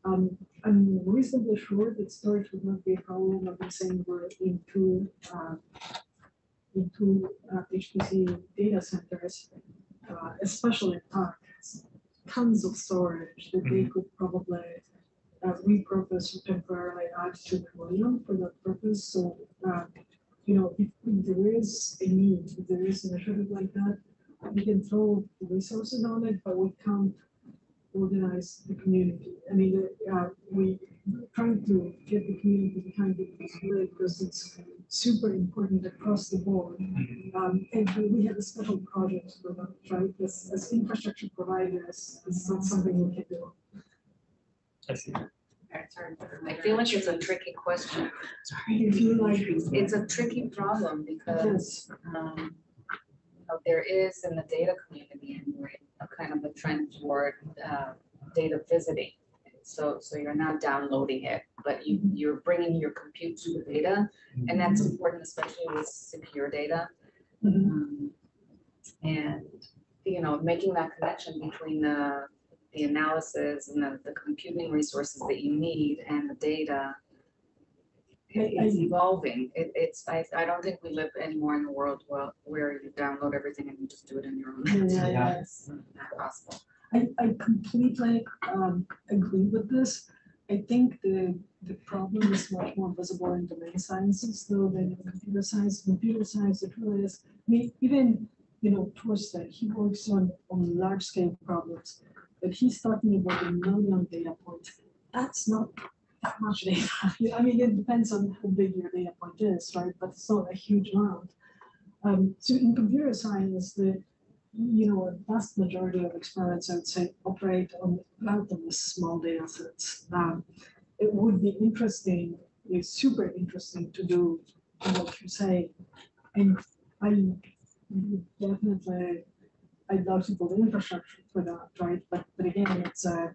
Speaker 3: Um, I'm reasonably sure that storage would not be a problem, I've been saying we're into, uh, into uh, HPC data centers, uh, especially in tons of storage that they could probably uh, repurpose or temporarily add to the volume for that purpose. So, uh, you know, if there is a need, if there is an initiative like that, we can throw resources on it, but we can't organize the community. I mean, uh, we trying to get the community behind it because it's super important across the board. Um, and we- we have a special project for that, right? As, as infrastructure providers, it's not something we can do.
Speaker 5: I see.
Speaker 2: I feel like it's a tricky question.
Speaker 3: If you like,
Speaker 2: It's a tricky problem because um, there is in the data community and we're in a kind of a trend toward uh, data visiting. So, so you're not downloading it, but you, you're bringing your compute to the data, and that's important, especially with secure data.
Speaker 3: Mhm.
Speaker 2: Um, And, you know, making that connection between the, the analysis and the, the computing resources that you need and the data it's evolving. It, it's, I, I don't think we live anymore in a world where, where you download everything and you just do it in your own.
Speaker 3: Yeah,
Speaker 5: Yeah.
Speaker 2: It's not possible.
Speaker 3: I, I completely, um, agree with this. I think the, the problem is much more visible in domain sciences though than in computer science. Computer science, it really is, I mean, even, you know, towards that, he works on, on large scale problems. But he's talking about a million data points. That's not that much data. (laughs) I mean, it depends on how big your data point is, right? But it's not a huge amount. Um, so in computer science, the, you know, a vast majority of experiments, I would say, operate on relatively small data sets. Um, it would be interesting, it's super interesting to do what you say. And I definitely, I'd love to build infrastructure for that, right? But, but again, it's a,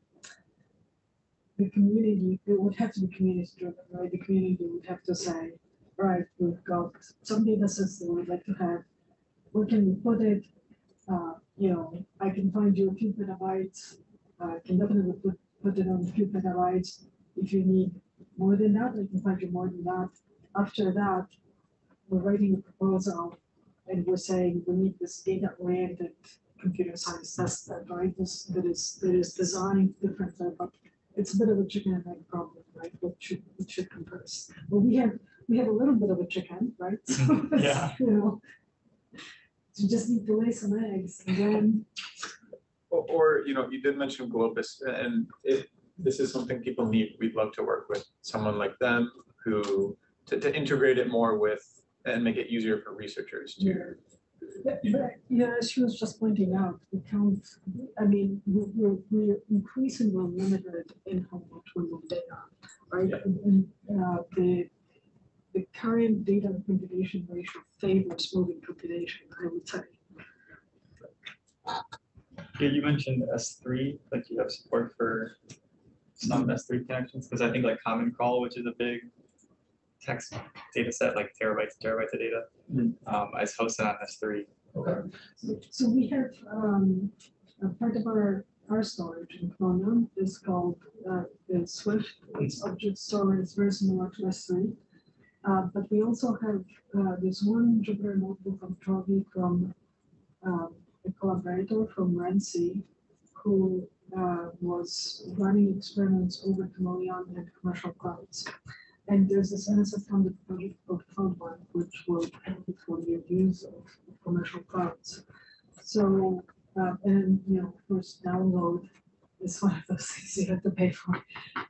Speaker 3: the community, it would have to be community driven, right? The community would have to say, right, we've got some data sets that we'd like to have. Where can we put it? uh, you know, I can find you a few petabytes, uh, I can definitely put, put it on a few petabytes. If you need more than that, I can find you more than that. After that, we're writing a proposal and we're saying we need this data oriented computer science testbed, right? This, that is, that is designed differently, but it's a bit of a chicken and egg problem, right? What should, what should come first? Well, we have, we have a little bit of a chicken, right? (laughs) (laughs) So it's,
Speaker 5: Yeah.
Speaker 3: You know, you just need to lay some eggs and then,
Speaker 1: Or, or, you know, you did mention Globus, and it, this is something people need, we'd love to work with someone like them who, to, to integrate it more with, and make it easier for researchers to.
Speaker 3: but, but, yeah, as she was just pointing out, we can't, I mean, we're, we're, we're increasingly limited in how much we move data, right?
Speaker 1: Yeah.
Speaker 3: And, and, uh, the, the current data to computation ratio favors moving computation, I would say.
Speaker 5: Yeah, you mentioned S three, like you have support for some S three connections, because I think like Common Crawl, which is a big text data set, like terabytes, terabytes of data, um, is hosted on S three.
Speaker 3: So- So we have, um, a part of our, our storage in Chameleon is called, uh, the Swift, it's object storage. it's very similar to S three. Uh, but we also have, uh, this one Jupyter notebook from Trovi from, um, a collaborator from RENCI who, uh, was running experiments over Chameleon and commercial clouds. And there's this from the project called CloudOne, which will benefit from the use of commercial clouds. So, uh, and, you know, of course, download is one of those (laughs) things you have to pay for,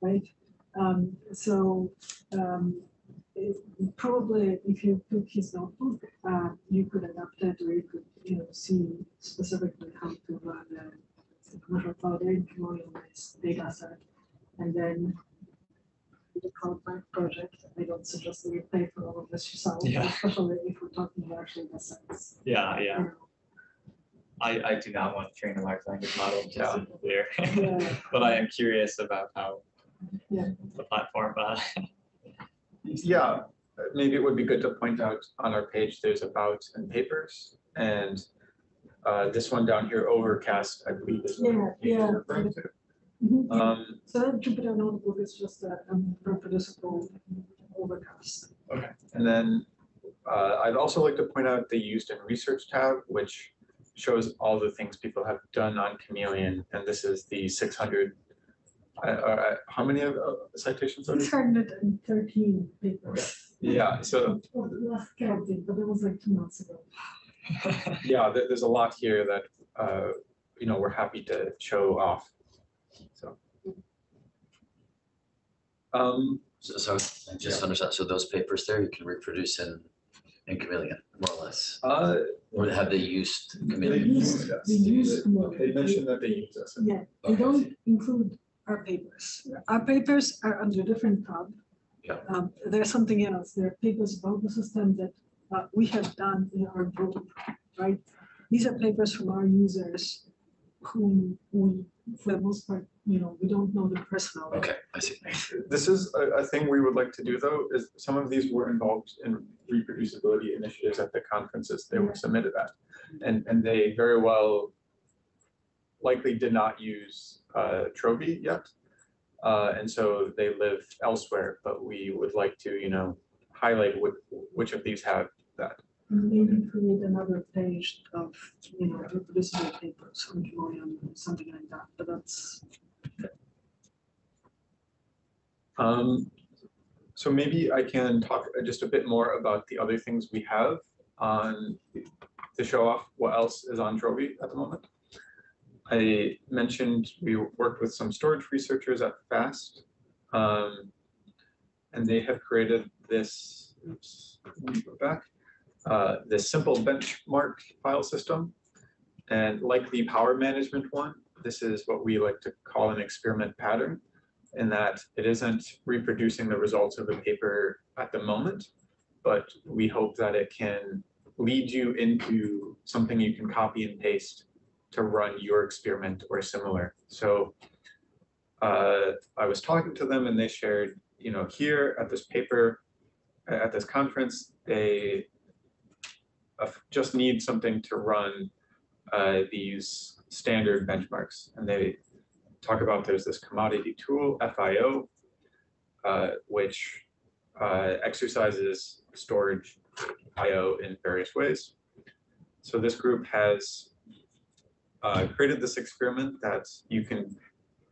Speaker 3: right? Um, so, um, it- probably if you took his notebook, uh, you could adapt it or you could, you know, see specifically how to run a commercial cloud commercialized data set. And then the CloudBank project, I don't suggest that you pay for all of this yourself,
Speaker 5: Yeah.
Speaker 3: especially if we're talking about actually the sense.
Speaker 5: Yeah, yeah. I, I do not want to train a large language model, just to be clear. (laughs)
Speaker 3: Yeah.
Speaker 5: But I am curious about how
Speaker 3: Yeah.
Speaker 5: the platform, uh, (laughs)
Speaker 1: Yeah, maybe it would be good to point out on our page, there's about and papers and uh, this one down here, overcast, I believe is. what
Speaker 3: Yeah,
Speaker 1: you're
Speaker 3: yeah.
Speaker 1: referring to.
Speaker 3: Mhm.
Speaker 1: Um,
Speaker 3: So that Jupyter Notebook is just a um, reproducible overcast. Okay.
Speaker 1: And then uh, I'd also like to point out the used in research tab, which shows all the things people have done on Chameleon, and this is the six hundred. Uh, uh, how many of uh, citations are
Speaker 3: Six
Speaker 1: there?
Speaker 3: hundred and thirteen papers.
Speaker 1: Yeah, so (laughs)
Speaker 3: Last counting, but that was like two months ago. (laughs)
Speaker 1: yeah, there, there's a lot here that, uh, you know, we're happy to show off, so. Um,
Speaker 4: So, so I just understand, so those papers there, you can reproduce in, in Chameleon, more or less,
Speaker 1: uh,
Speaker 4: or have they used
Speaker 1: they
Speaker 4: Chameleon?
Speaker 3: use-
Speaker 1: use us.
Speaker 3: they use
Speaker 1: They-
Speaker 3: more.
Speaker 1: They mentioned that they use us.
Speaker 3: Yeah, they
Speaker 4: Okay.
Speaker 3: don't include our papers. Our papers are under a different tab.
Speaker 4: Yeah.
Speaker 3: Um, there's something else. There are papers about the system that uh, we have done in our group, right? These are papers from our users whom we, for the most part, you know, we don't know the personally.
Speaker 4: Okay, I see.
Speaker 1: This is a, a thing we would like to do though, is some of these were involved in reproducibility initiatives at the conferences they were submitted at. And, and they very well likely did not use, uh, Trovi yet. Uh, and so they live elsewhere, but we would like to, you know, highlight which, which of these have that.
Speaker 3: Maybe create another page of, you know, reproducible papers on Chameleon, something like that, but that's,
Speaker 1: Um, so maybe I can talk just a bit more about the other things we have on, to show off what else is on Trovi at the moment. I mentioned we worked with some storage researchers at FAST. Um, and they have created this, oops, let me go back, uh, this simple benchmark file system. And like the power management one, this is what we like to call an experiment pattern in that it isn't reproducing the results of the paper at the moment, but we hope that it can lead you into something you can copy and paste to run your experiment or similar. So uh, I was talking to them and they shared, you know, here at this paper, at this conference, they just need something to run uh, these standard benchmarks. And they talk about there's this commodity tool, FIO, uh, which uh, exercises storage IO in various ways. So this group has uh, created this experiment that you can,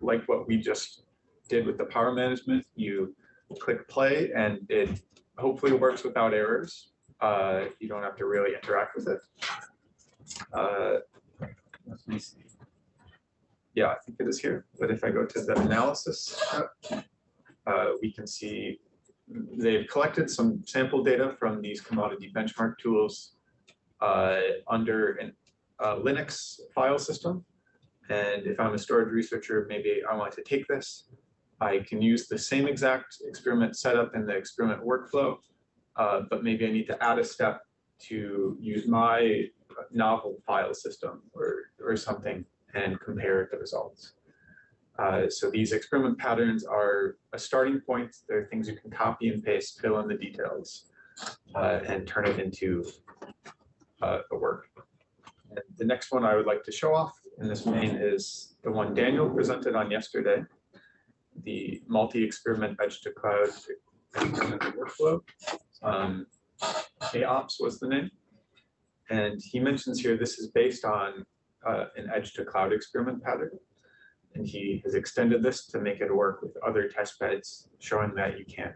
Speaker 1: like what we just did with the power management, you click play and it hopefully works without errors. Uh, you don't have to really interact with it. Uh. Yeah, I think it is here, but if I go to the analysis, uh, we can see they've collected some sample data from these commodity benchmark tools uh, under an uh, Linux file system. And if I'm a storage researcher, maybe I want to take this. I can use the same exact experiment setup in the experiment workflow, uh, but maybe I need to add a step to use my novel file system or, or something and compare the results. Uh, so these experiment patterns are a starting point. They're things you can copy and paste, fill in the details, uh, and turn it into uh, a work. And the next one I would like to show off in this vein is the one Daniel presented on yesterday, the multi-experiment edge to cloud experiment workflow. Um, AOPS was the name. And he mentions here this is based on uh, an edge to cloud experiment pattern. And he has extended this to make it work with other test beds, showing that you can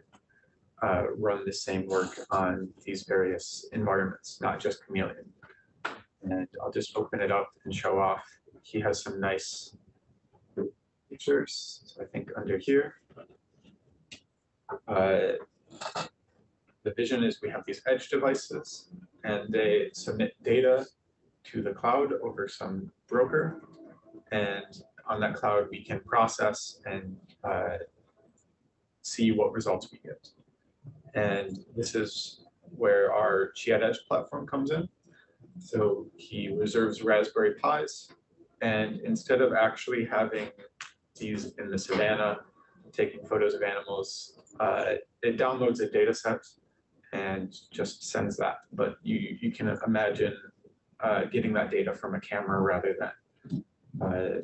Speaker 1: uh, run the same work on these various environments, not just Chameleon. And I'll just open it up and show off. He has some nice features. So I think under here. uh, The vision is we have these edge devices and they submit data to the cloud over some broker. And on that cloud, we can process and uh, see what results we get. And this is where our CHI@Edge platform comes in. So he reserves Raspberry Pis. And instead of actually having these in the savannah, taking photos of animals, uh, it downloads a data set and just sends that. But you, you can imagine uh, getting that data from a camera rather than uh,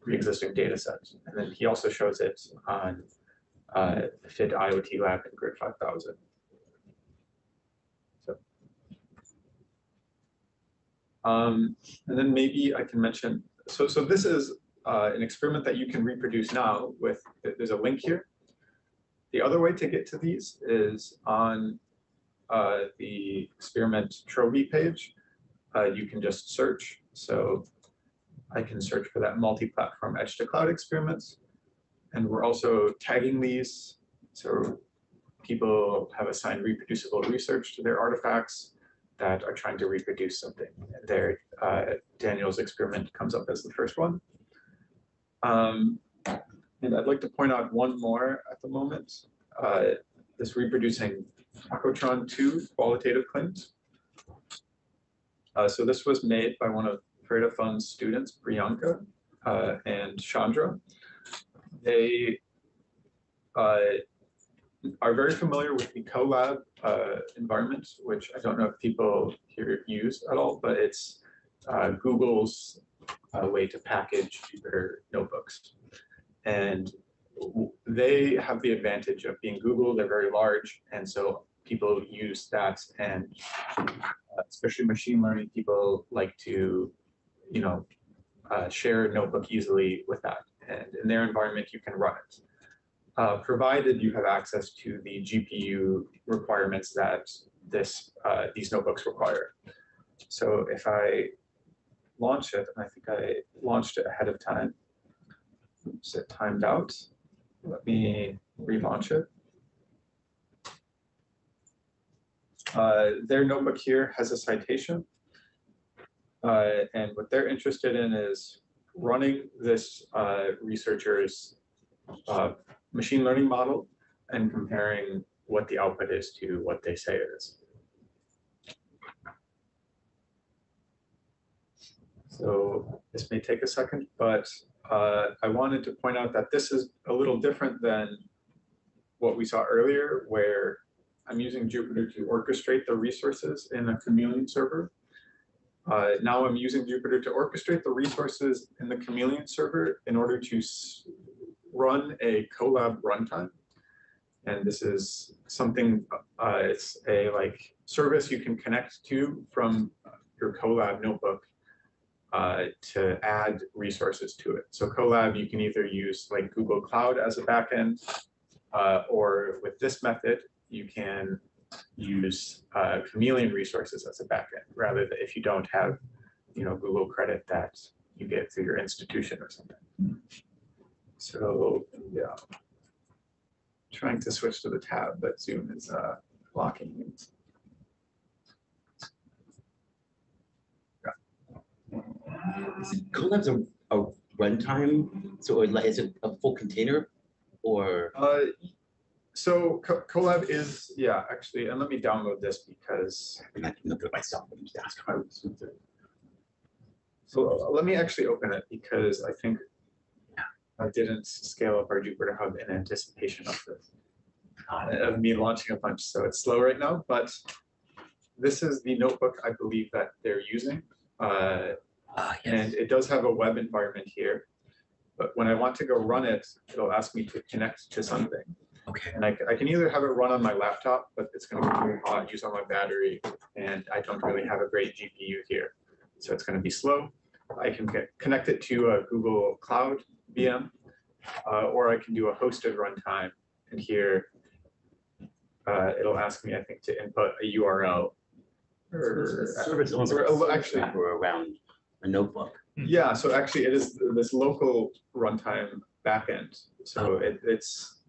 Speaker 1: pre-existing data set. And then he also shows it on uh, FIT IoT Lab and Grid 5000. So. Um, and then maybe I can mention, so, so this is uh, an experiment that you can reproduce now with, there's a link here. The other way to get to these is on uh, the experiment Trovi page. Uh, you can just search. So I can search for that multi-platform edge to cloud experiments. And we're also tagging these. So people have assigned reproducible research to their artifacts that are trying to reproduce something. There, uh, Daniel's experiment comes up as the first one. Um, and I'd like to point out one more at the moment. Uh, this reproducing Tacotron 2 qualitative claims. Uh, so this was made by one of Fraida Fund's students, Priyanka uh, and Chandra. They uh, are very familiar with the CoLab uh, environment, which I don't know if people here use at all, but it's uh, Google's way to package their notebooks. And they have the advantage of being Google, they're very large, and so people use that and uh, especially machine learning people like to, you know, uh, share a notebook easily with that. And in their environment, you can run it. Uh, provided you have access to the GPU requirements that this uh, these notebooks require. So if I launch it, and I think I launched it ahead of time. Oops, it timed out. Let me relaunch it. Uh, their notebook here has a citation. Uh, and what they're interested in is running this uh, researcher's uh, machine learning model and comparing what the output is to what they say it is. So this may take a second, but uh, I wanted to point out that this is a little different than what we saw earlier, where I'm using Jupyter to orchestrate the resources in a Chameleon server. Uh, now I'm using Jupyter to orchestrate the resources in the Chameleon server in order to run a Colab runtime. And this is something, uh, it's a like service you can connect to from your Colab notebook uh, to add resources to it. So Colab, you can either use like Google Cloud as a backend, uh, or with this method, you can use uh, Chameleon resources as a backend, rather than if you don't have, you know, Google credit that you get through your institution or something. So, yeah. Trying to switch to the tab, but Zoom is uh, blocking.
Speaker 6: Is Colab's a, a runtime? So or like, is it a full container? Or,
Speaker 1: Uh, so Co- Colab is, yeah, actually, and let me download this because
Speaker 6: I'm not gonna do it myself, I'm just asking.
Speaker 1: I was. So let me actually open it because I think I didn't scale up our Jupyter Hub in anticipation of this. uh, Of me launching a bunch, so it's slow right now, but this is the notebook I believe that they're using. Uh,
Speaker 6: Ah, yes.
Speaker 1: and it does have a web environment here. But when I want to go run it, it'll ask me to connect to something.
Speaker 6: Okay.
Speaker 1: And I, c- I can either have it run on my laptop, but it's gonna be really hot, use all my battery, and I don't really have a great GPU here. So it's gonna be slow. I can get, connect it to a Google Cloud VM, uh, or I can do a hosted runtime. And here, uh, it'll ask me, I think, to input a URL. or-
Speaker 6: Service owns
Speaker 1: or,
Speaker 6: like a service
Speaker 1: actually-
Speaker 6: wrapper around a notebook.
Speaker 1: Yeah, so actually it is this local runtime backend. So it, it's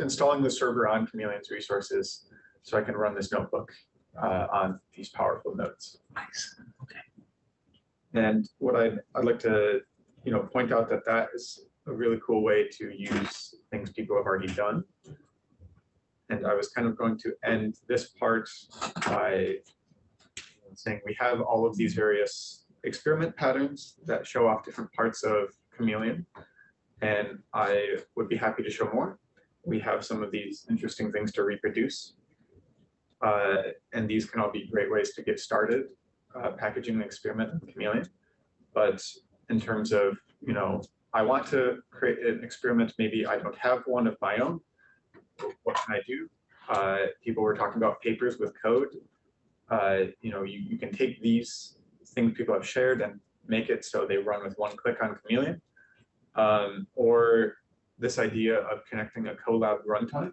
Speaker 1: installing the server on Chameleon's resources so I can run this notebook uh, on these powerful nodes.
Speaker 6: Nice. Okay.
Speaker 1: And what I'd, I'd like to, you know, point out that that is a really cool way to use things people have already done. And I was kind of going to end this part by saying we have all of these various experiment patterns that show off different parts of Chameleon. And I would be happy to show more. We have some of these interesting things to reproduce. Uh, and these can all be great ways to get started, uh, packaging an experiment in Chameleon. But in terms of, you know, I want to create an experiment, maybe I don't have one of my own. What can I do? Uh, people were talking about papers with code. Uh, you know, you, you can take these things people have shared and make it so they run with one click on Chameleon. Um, or this idea of connecting a Colab runtime.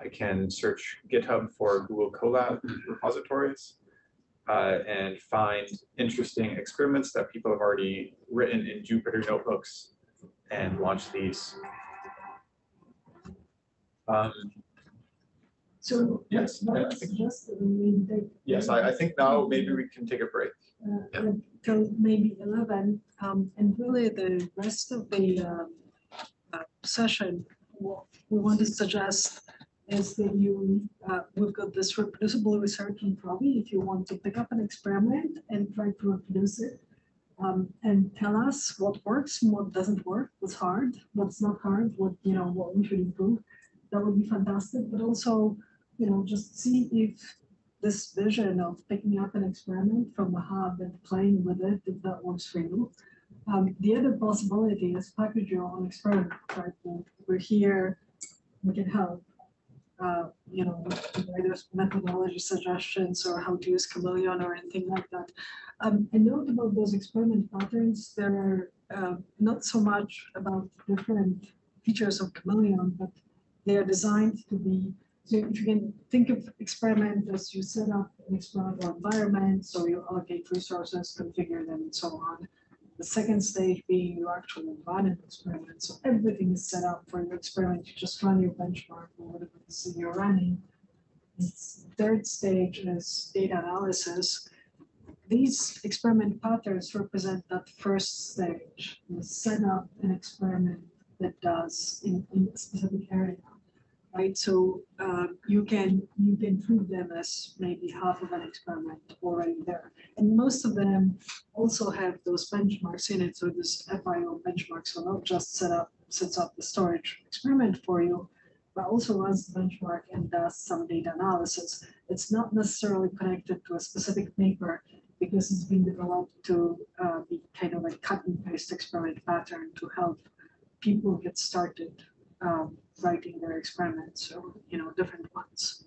Speaker 1: I can search GitHub for Google Colab repositories uh, and find interesting experiments that people have already written in Jupyter notebooks and launch these. Um,
Speaker 3: So.
Speaker 1: Yes, I
Speaker 3: I
Speaker 1: think-
Speaker 3: suggest that we maybe take,
Speaker 1: yes, I, I think now maybe we can take a break.
Speaker 3: uh,
Speaker 4: Yeah.
Speaker 3: until maybe eleven, um, and really the rest of the, um, uh, session, what we want to suggest is that you, uh, we've got this reproducible research in Trovi, if you want to pick up an experiment and try to reproduce it. Um, and tell us what works, and what doesn't work, what's hard, what's not hard, what, you know, what we should improve. That would be fantastic, but also, you know, just see if this vision of picking up an experiment from a hub and playing with it, if that works for you. Um, the other possibility is package your own experiment, right? We're- here, we can help. Uh, you know, either methodology suggestions or how to use Chameleon or anything like that. Um, a note about those experiment patterns, they're uh, not so much about different features of Chameleon, but they are designed to be so if you can think of experiment as you set up an experimental environment, so you allocate resources, configure them and so on. The second stage being you actually run an experiment, so everything is set up for your experiment, you just run your benchmark or whatever it is you're running. Third stage is data analysis. These experiment patterns represent that first stage, you set up an experiment that does in, in a specific area right? So uh, you can you can treat them as maybe half of an experiment already there, and most of them also have those benchmarks in it. So this FIO benchmarks will not just set up sets up the storage experiment for you, but also runs the benchmark and does some data analysis. It's not necessarily connected to a specific paper because it's been developed to uh, be kind of a cut and paste experiment pattern to help people get started um, writing their experiments or, you know, different ones.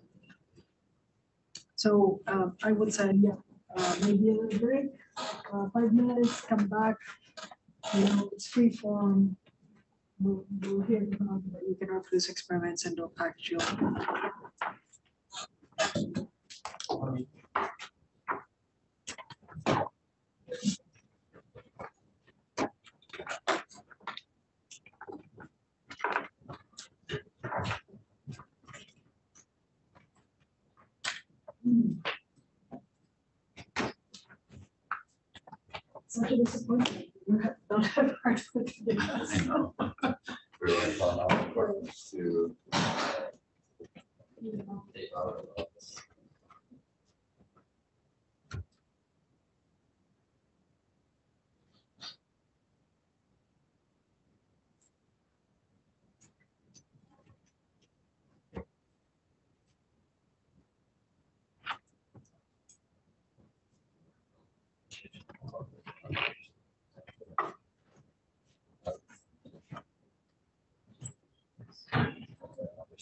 Speaker 3: So um, I would say, yeah, uh, maybe a little break, uh, five minutes, come back. You know, it's free form. We'll, we'll hear about you can reproduce experiments and don't package you. Such a disappointment. You have- don't have hardwood to do
Speaker 4: I
Speaker 3: this.
Speaker 4: know. We're like accordance to. uh,
Speaker 3: You know.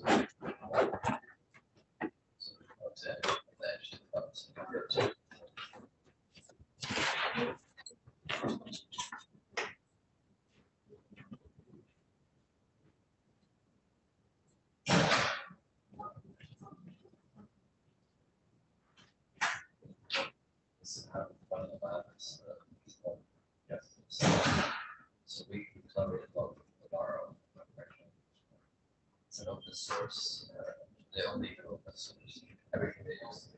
Speaker 4: Thanks. source. Uh, they only open source. Everything they use.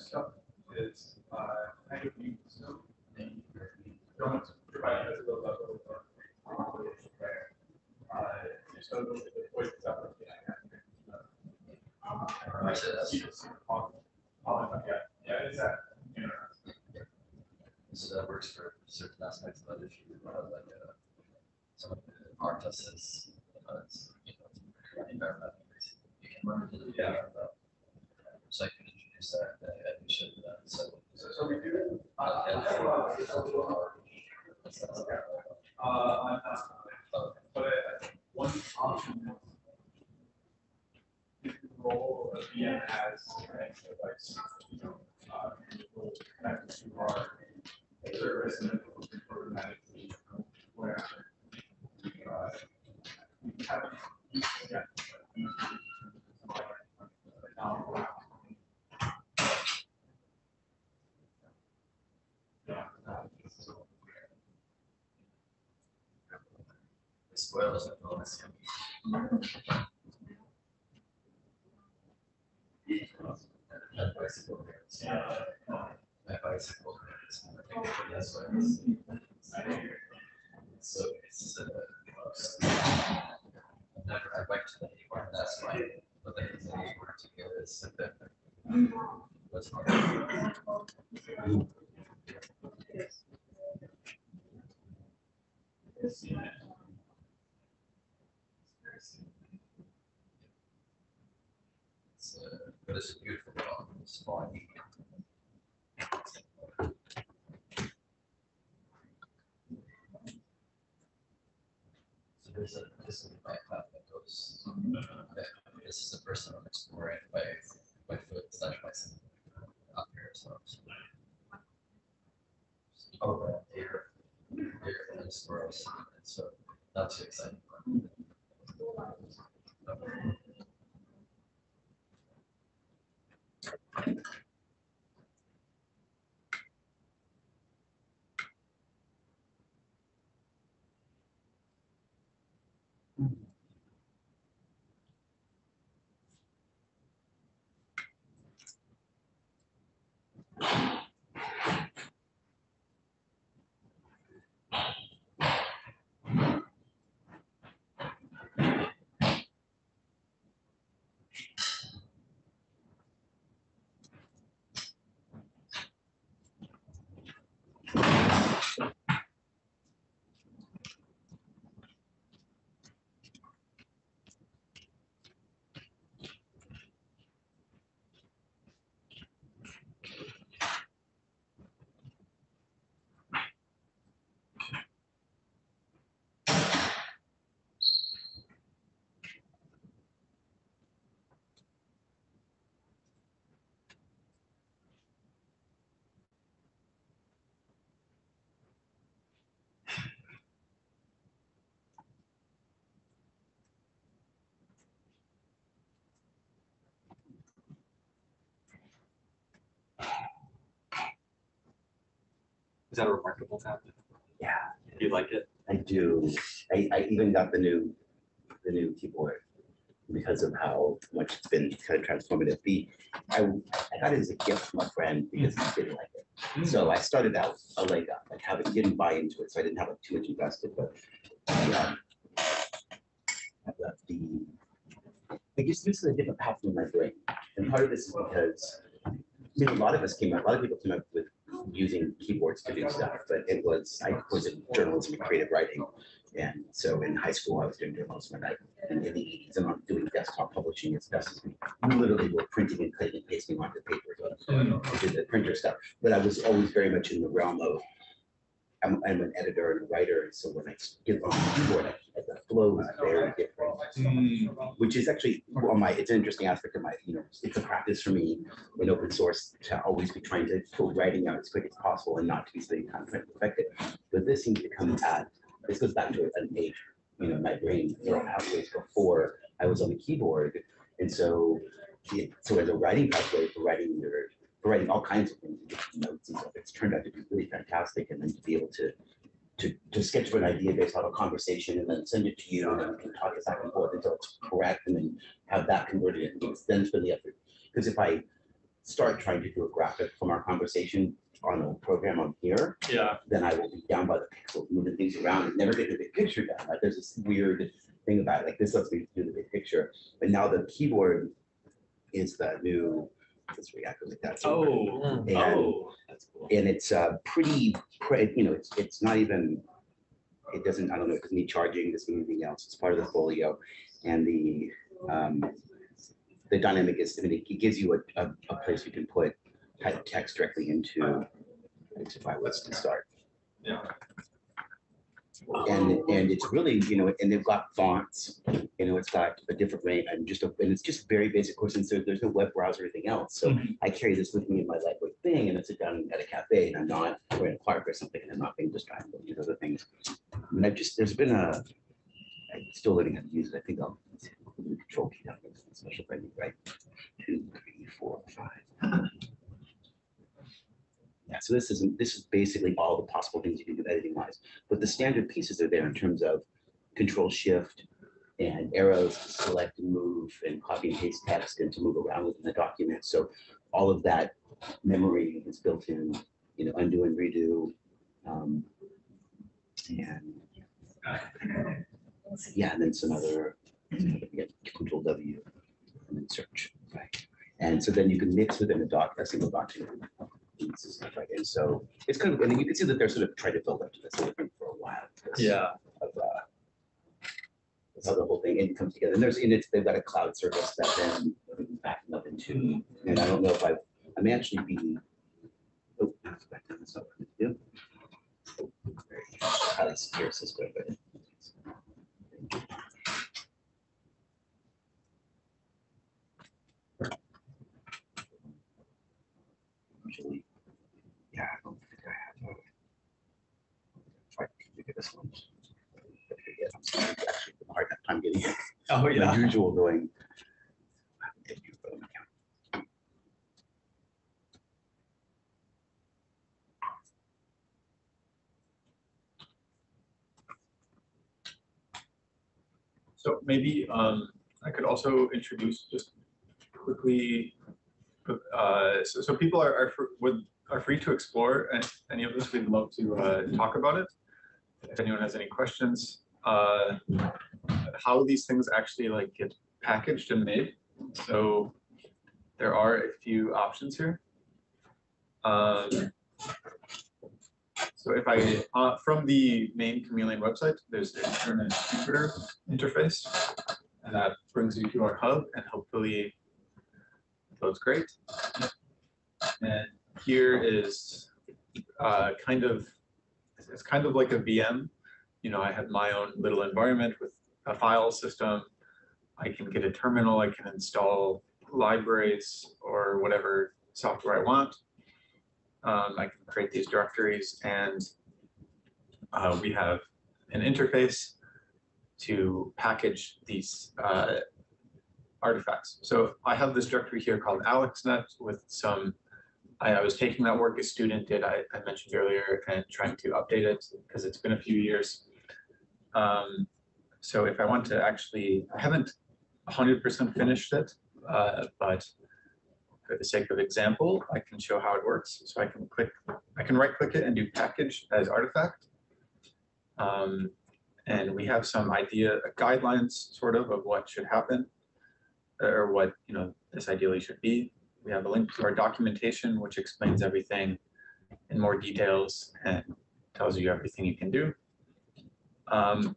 Speaker 7: stuff is uh, kind of. So don't provide us with a level of uh, the that we're getting at.
Speaker 4: I said that's
Speaker 7: yeah, yeah, that.
Speaker 4: So that works for certain aspects of that issue, like uh, some of the artists exciting.
Speaker 5: Is that a remarkable tab?
Speaker 6: Yeah.
Speaker 5: Do you like it?
Speaker 6: I do. I, I even got the new, the new keyboard because of how much it's been kind of transformative. The, I, I got it as a gift from a friend because he didn't like it. Hmm. So I started out a leg up, like having, didn't buy into it, so I didn't have like too much invested, but. Um, yeah. The, the- I guess this is a different path in my brain, and part of this is because, I mean, a lot of us came up, a lot of people came up with using keyboards to do stuff, but it was, I was in journalism and creative writing. And so in high school, I was doing journalism and I, in the eighties, and I'm doing desktop publishing as best as we, we literally were printing and cutting and pasting onto paper. so I did the printer stuff, but I was always very much in the realm of, I'm, I'm an editor and a writer, and so when I get on the keyboard, I- the flow is very different. Hmm. Which is actually, well, my, it's an interesting aspect of my, you know, it's a practice for me in open source to always be trying to pull writing out as quick as possible and not to be spending time trying to perfect. But this seems to come at, this goes back to an age, you know, my brain, neural pathways before I was on the keyboard. And so, it- so as a writing pathway for writing your, writing all kinds of things, notes and stuff, it's turned out to be really fantastic. And then to be able to, to, to sketch an idea based on a conversation and then send it to you and then we can talk it back and forth until it's correct and then have that converted and then spend the effort. Because if I start trying to do a graphic from our conversation on a program on here,
Speaker 5: Yeah.
Speaker 6: then I will be down by the pixels, moving things around and never get the big picture done. Like there's this weird thing about it, like this lets me do the big picture. But now the keyboard is the new, let's react like that. So-
Speaker 5: Oh,
Speaker 6: And-
Speaker 5: oh, that's cool.
Speaker 6: and it's uh pretty, pre- you know, it's, it's not even, it doesn't, I don't know, it doesn't need charging, doesn't need anything else, it's part of the folio. And the, um, the dynamic is, I mean, it gives you a, a, a place you can put type text directly into, if I was to start.
Speaker 5: Yeah.
Speaker 6: And, and it's really, you know, and they've got fonts, you know, it's got a different range and just, a- and it's just very basic course, and so there's no web browser or anything else. So
Speaker 5: Mhm.
Speaker 6: I carry this with me in my lightweight thing and I sit down at a cafe and I'm not, or in a park or something, and I'm not being distracted with these other things. I And I've just, there's been a, I'm still learning how to use it. I think I'll the control key down, special menu, right? Two, three, four, five. So this isn't, this is basically all the possible things you can do editing wise, but the standard pieces are there in terms of control shift and arrows to select and move and copy and paste text and to move around within the document. So all of that memory is built in, you know, undo and redo. um, And yeah, and then some other, yeah, control W and then search, right? And so then you can mix within a doc, a single document. And stuff like that. And so it's kind of, and you can see that they're sort of trying to build up to this, for a while. this-
Speaker 5: Yeah.
Speaker 6: Of, uh, that's how the whole thing and comes together. And there's, and it's, they've got a cloud service that then backing up into, and I don't know if I, I may actually be. Oh, that's back down, that's not what I'm gonna do. Highly secure system, but. Actually, yeah, I don't think I have. a- Try this one. Yeah, I'm actually a hard time getting it.
Speaker 5: Oh,
Speaker 6: The usual going. Get you, but-
Speaker 1: So maybe um, I could also introduce just quickly. Uh, so, so people are, are, fr- would, are free to explore a- any of this. We'd love to uh, talk about it. If anyone has any questions, uh, how these things actually like get packaged and made. So there are a few options here. Um, so if I, uh, from the main Chameleon website, there's the internet tutor interface. And that brings you to our hub and hopefully loads great. And here is uh, kind of, it's kind of like a VM. You know, I have my own little environment with a file system. I can get a terminal, I can install libraries or whatever software I want. Um, I can create these directories and uh, we have an interface to package these uh, artifacts. So I have this directory here called AlexNet with some, I, I was taking that work a student did, I, I mentioned earlier, and trying to update it because it's been a few years. Um, so if I want to actually, I haven't 100% finished it, uh, but for the sake of example, I can show how it works. So I can click, I can right click it and do package as artifact. Um, and we have some idea, guidelines sort of of what should happen or what, you know, this ideally should be. We have a link to our documentation, which explains everything in more details and tells you everything you can do. Um,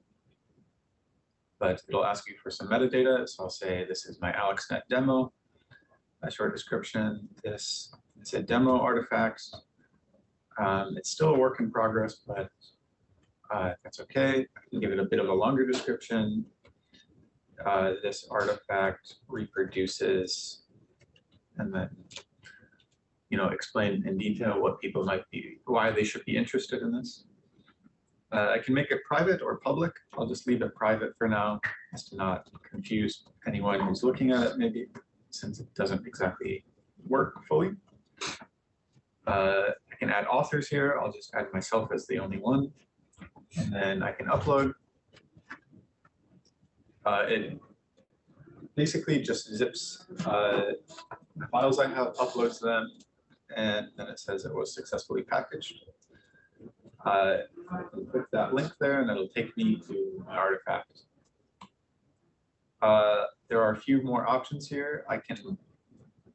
Speaker 1: but it'll ask you for some metadata. So I'll say, this is my AlexNet demo. A short description, this is a demo artifact. Um, it's still a work in progress, but uh, that's okay. I can give it a bit of a longer description. Uh, this artifact reproduces and then, you know, explain in detail what people might be, why they should be interested in this. Uh, I can make it private or public. I'll just leave it private for now, just to not confuse anyone who's looking at it maybe, since it doesn't exactly work fully. Uh, I can add authors here. I'll just add myself as the only one. And then I can upload. Uh, it basically just zips uh, files I have, uploads them, and then it says it was successfully packaged. Uh, click that link there and it'll take me to my artifact. Uh, there are a few more options here. I can,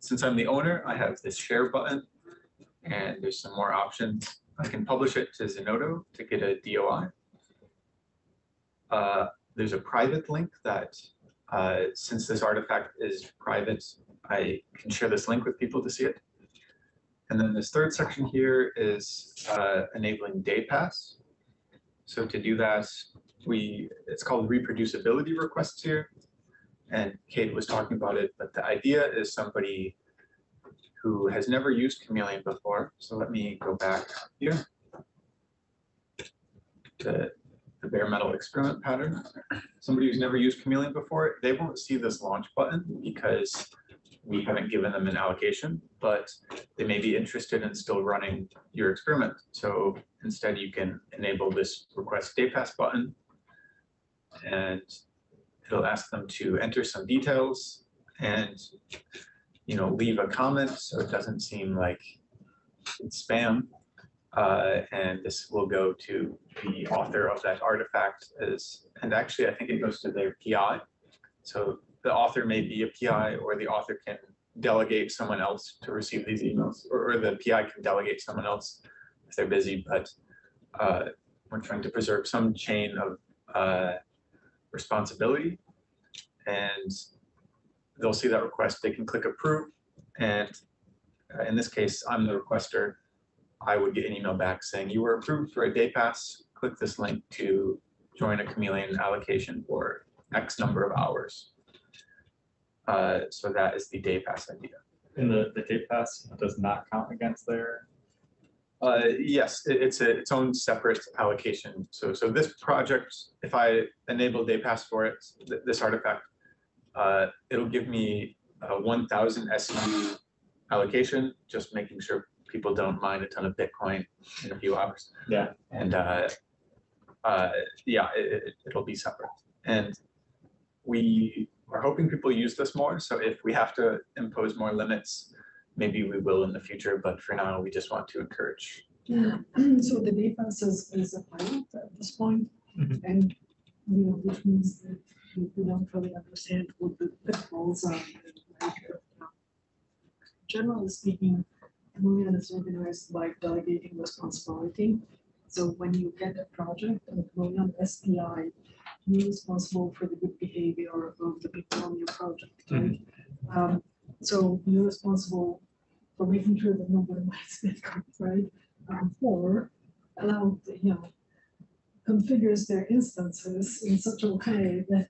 Speaker 1: since I'm the owner, I have this share button and there's some more options. I can publish it to Zenodo to get a DOI. Uh, there's a private link that, uh, since this artifact is private, I can share this link with people to see it. And then this third section here is uh, enabling day pass. So to do that, we, it's called reproducibility requests here. And Kate was talking about it, but the idea is somebody who has never used Chameleon before. So let me go back here to the bare metal experiment pattern. Somebody who's never used Chameleon before, they won't see this launch button because we haven't given them an allocation, but they may be interested in still running your experiment. So instead you can enable this request day pass button. And it'll ask them to enter some details and, you know, leave a comment so it doesn't seem like it's spam. Uh, and this will go to the author of that artifact as, and actually I think it goes to their PI. So the author may be a PI or the author can delegate someone else to receive these emails or, or the PI can delegate someone else if they're busy, but uh, we're trying to preserve some chain of uh, responsibility. And they'll see that request, they can click approve. And uh, in this case, I'm the requester. I would get an email back saying you were approved for a day pass. Click this link to join a chameleon allocation for X number of hours. Uh, so that is the day pass idea.
Speaker 5: And the, the day pass does not count against their,
Speaker 1: Uh, yes, it- it's a, its own separate allocation. So, so this project, if I enable day pass for it, th- this artifact, uh, it'll give me a one thousand SU allocation, just making sure people don't mine a ton of Bitcoin in a few hours.
Speaker 5: Yeah.
Speaker 1: And, uh, uh, yeah, it, it, it'll be separate. And we are hoping people use this more. So if we have to impose more limits, maybe we will in the future, but for now, we just want to encourage.
Speaker 3: Yeah, (clears throat) so the pass is, is a pilot at this point,
Speaker 5: Mhm.
Speaker 3: and, you know, which means that we don't really understand what the pitfalls are. like, uh, Generally speaking, Chameleon is organized by delegating responsibility. So when you get a project, a Chameleon SPI, responsible for the good behavior of the people on your project, right? Um, so you're responsible for making sure that nobody mines Bitcoin, right? um, or allow, you know, configures their instances in such a way that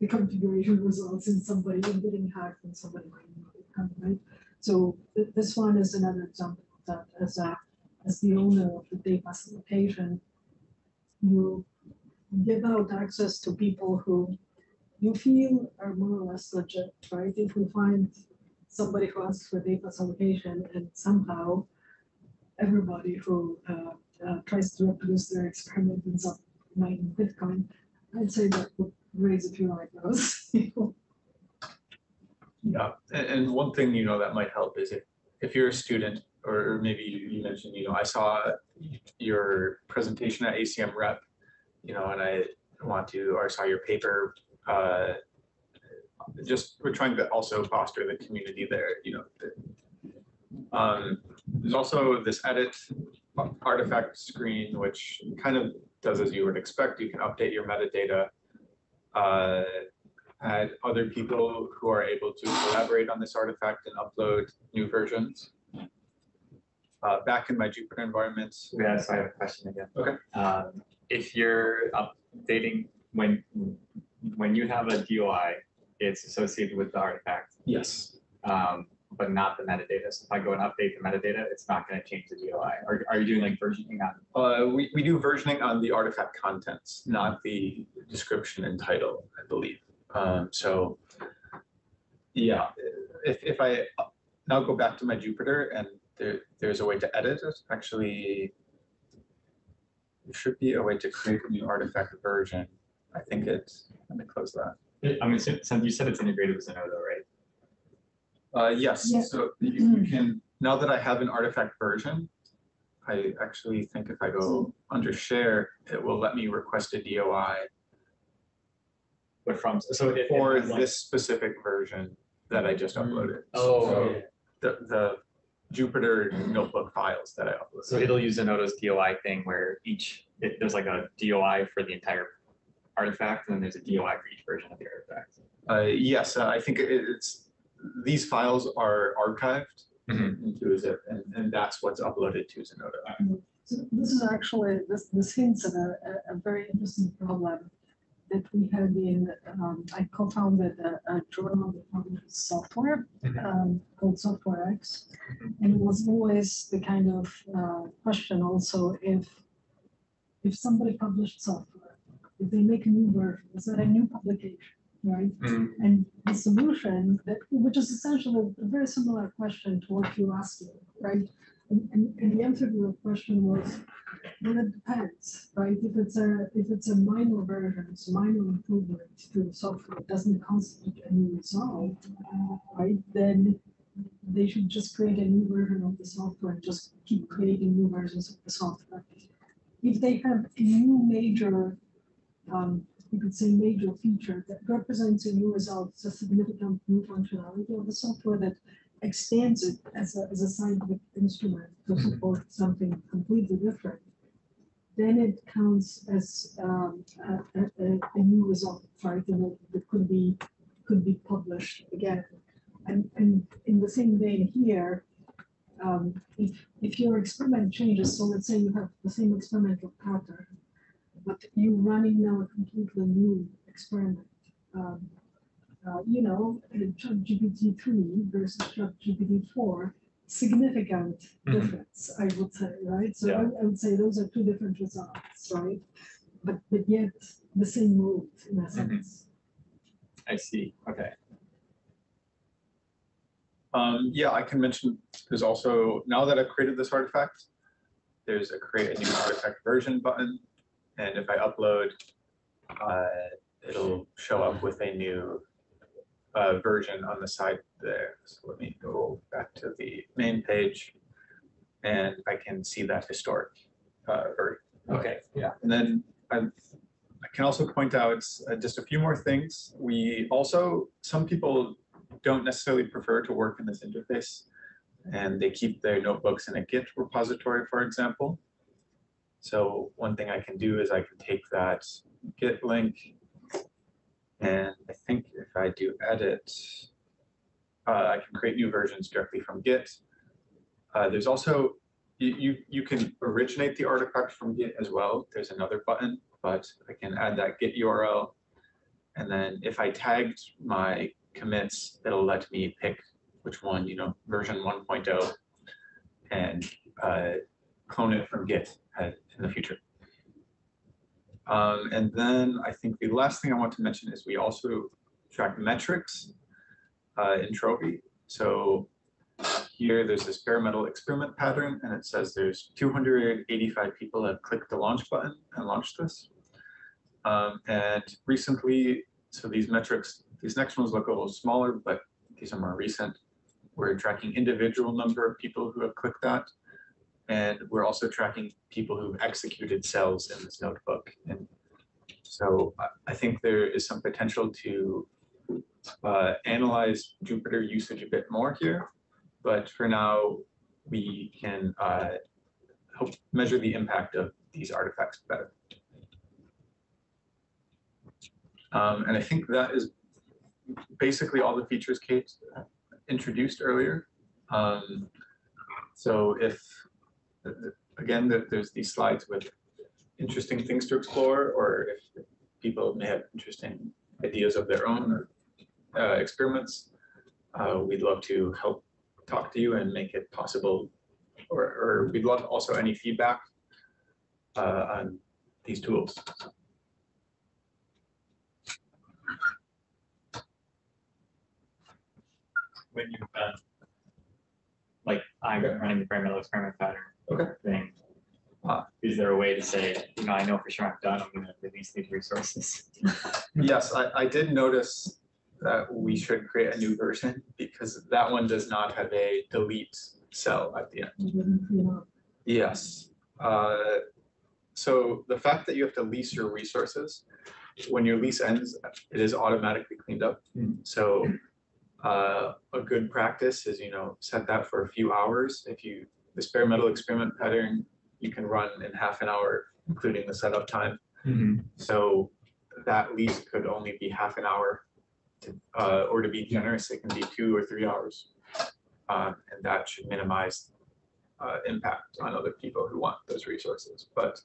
Speaker 3: the configuration results in somebody getting hacked and somebody Bitcoin, right? So th- this one is another example of that as a, as the owner of the data facilitation, you give out access to people who you feel are more or less legit, right? If we find somebody who asks for data facilitation and somehow everybody who uh, uh, tries to reproduce their experiment ends up mining Bitcoin, I'd say that would raise a few eyebrows. (laughs)
Speaker 1: Yeah, and, one thing, you know, that might help is if, if you're a student, or maybe you mentioned, you know, I saw your presentation at ACM Rep, you know, and I want to, or I saw your paper, uh, just, we're trying to also foster the community there, you know. the- Um, there's also this edit artifact screen, which kind of does as you would expect. You can update your metadata. Uh, add other people who are able to collaborate on this artifact and upload new versions. Uh, back in my Jupyter environment,
Speaker 5: yeah, so I have a question again.
Speaker 1: Okay.
Speaker 5: Um, if you're updating, when, when you have a DOI, it's associated with the artifact,
Speaker 1: yes,
Speaker 5: um, but not the metadata. So if I go and update the metadata, it's not gonna change the DOI. Are, are you doing like versioning on?
Speaker 1: uh, we, we do versioning on the artifact contents, not the description and title, I believe. Um, so, yeah, if, if I now go back to my Jupyter and there, there's a way to edit it, actually, there should be a way to create a new artifact version. I think it's, let me close that.
Speaker 5: I mean, since, since you said it's integrated with Zenodo, right?
Speaker 1: Uh, yes,
Speaker 3: Yeah.
Speaker 1: so you you can, now that I have an artifact version, I actually think if I go under share, it will let me request a DOI
Speaker 5: But from, so it. it
Speaker 1: for
Speaker 5: has, like-
Speaker 1: this specific version that I just uploaded.
Speaker 5: Oh,
Speaker 1: So
Speaker 5: okay.
Speaker 1: The, the Jupyter notebook files that I upload.
Speaker 5: So it'll use Zenodo's DOI thing where each, it, there's like a DOI for the entire artifact, and then there's a DOI for each version of the artifact.
Speaker 1: Uh, yes, uh, I think it- it's, these files are archived
Speaker 5: Mhm.
Speaker 1: into a zip, and, and that's what's uploaded to Zenodo.
Speaker 3: So this is actually, this, this hints at a, a, a very interesting problem that we had in, um, I co-founded a, a journal that publishes software,
Speaker 5: Mhm.
Speaker 3: um, called Software X. And it was always the kind of, uh, question also if, if somebody published software, if they make a new version, is that a new publication, right?
Speaker 5: Mhm.
Speaker 3: And the solution that, which is essentially a very similar question to what you asked, me, right? And, and, and the answer to the question was, well, it depends, right? If it's a, if it's a minor version, it's a minor improvement to the software, it doesn't constitute a new result, right? Then they should just create a new version of the software and just keep creating new versions of the software. If they have a new major, um, you could say major feature that represents a new result, it's a significant new functionality of the software that extends it as a, as a scientific instrument to support something completely different, then it counts as um, a, a, a- new result, right? And it could be, could be published again. And, and in the same vein here, um, if, if your experiment changes, so let's say you have the same experimental pattern, but you're running now a completely new experiment. Um, uh, you know, GPT three versus GPT four, significant
Speaker 5: Mhm.
Speaker 3: difference, I would say, right? So I,
Speaker 5: Yeah.
Speaker 3: I would say those are two different results, right? But, but yet the same root in a sense.
Speaker 5: I see, okay.
Speaker 1: Um, yeah, I can mention, there's also, now that I've created this artifact, there's a create a new artifact version button. And if I upload, uh, it'll show up with a new uh, version on the side there. So let me go back to the main page. And I can see that historic uh, version.
Speaker 5: Okay, yeah.
Speaker 1: And then I, I can also point out uh, just a few more things. We also, some people don't necessarily prefer to work in this interface. And they keep their notebooks in a Git repository, for example. So one thing I can do is I can take that Git link. And I think if I do edit, uh, I can create new versions directly from Git. Uh, there's also you, you, you can originate the artifact from Git as well. There's another button, but I can add that Git URL. And then if I tagged my commits, it'll let me pick which one, you know, version 1.0 and uh, clone it from Git in the future. Um, and then I think the last thing I want to mention is we also track metrics uh, in Trovi. So here, there's this bare metal experiment pattern, and it says there's 285 people have clicked the launch button and launched this. Um, and recently, so these metrics, these next ones look a little smaller, but these are more recent. We're tracking individual number of people who have clicked that. And we're also tracking people who've executed cells in this notebook. And so I- think there is some potential to uh, analyze Jupyter usage a bit more here. But for now, we can uh, help measure the impact of these artifacts better. Um, and I think that is basically all the features Kate introduced earlier. Um, so if, again, there's these slides with interesting things to explore, or if people may have interesting ideas of their own or uh, experiments, uh, we'd love to help talk to you and make it possible, or, or we'd love also any feedback uh, on these tools.
Speaker 5: When you've done, like, I'm running the bare metal experiment pattern
Speaker 1: Okay.
Speaker 5: thing.
Speaker 1: Ah.
Speaker 5: Is there a way to say, you know, I know for sure I'm done, I'm gonna release these resources?
Speaker 1: Yes, I, I did notice that we should create a new version because that one does not have a delete cell at the end.
Speaker 3: You wouldn't, you know,
Speaker 1: Yes. Uh, So the fact that you have to lease your resources, when your lease ends, it is automatically cleaned up.
Speaker 5: Hmm.
Speaker 1: So uh, a good practice is, you know, set that for a few hours. If you, this bare metal experiment pattern, you can run in half an hour, including the setup time. So that lease could only be half an hour. to- uh, Or to be generous, it can be two or three hours. Uh, And that should minimize uh, impact on other people who want those resources. But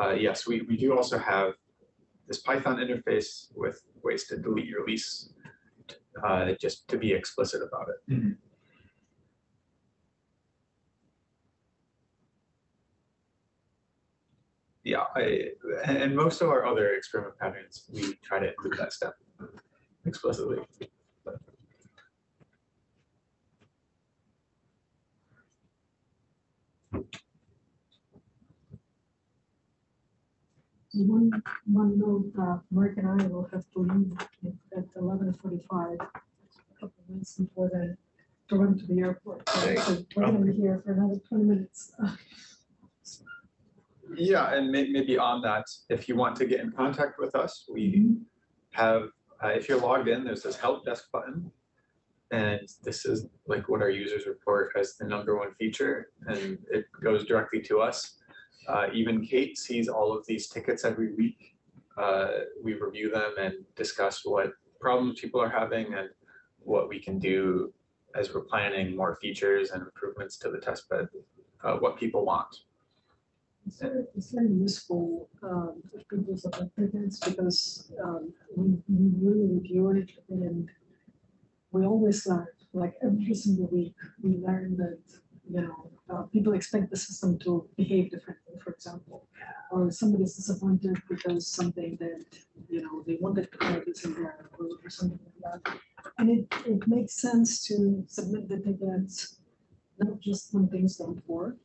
Speaker 1: uh, yes, we, we do also have this Python interface with ways to delete your lease, uh, just to be explicit about it.
Speaker 5: Mhm.
Speaker 1: Yeah, I, and, and most of our other experiment patterns, we try to include that step explicitly.
Speaker 3: One, one note, uh, Mark and I will have to leave at eleven forty-five, a couple of minutes before then, to run to the airport. So We're gonna be here for another twenty minutes.
Speaker 1: Yeah, and may, maybe on that, if you want to get in contact with us, we have, uh, if you're logged in, there's this help desk button. And this is like what our users report as the number one feature, and it goes directly to us. Uh, even Kate sees all of these tickets every week. Uh, we review them and discuss what problems people are having and what we can do as we're planning more features and improvements to the test bed, uh, what people want.
Speaker 3: It's very, useful, um, if people tickets because, um, we, we really review it and we always learn, like every single week, we learn that, you know, uh, people expect the system to behave differently, for example. Or somebody's disappointed because something that, you know, they wanted to have this in there or, or something like that. And it, it makes sense to submit the tickets, not just when things don't work,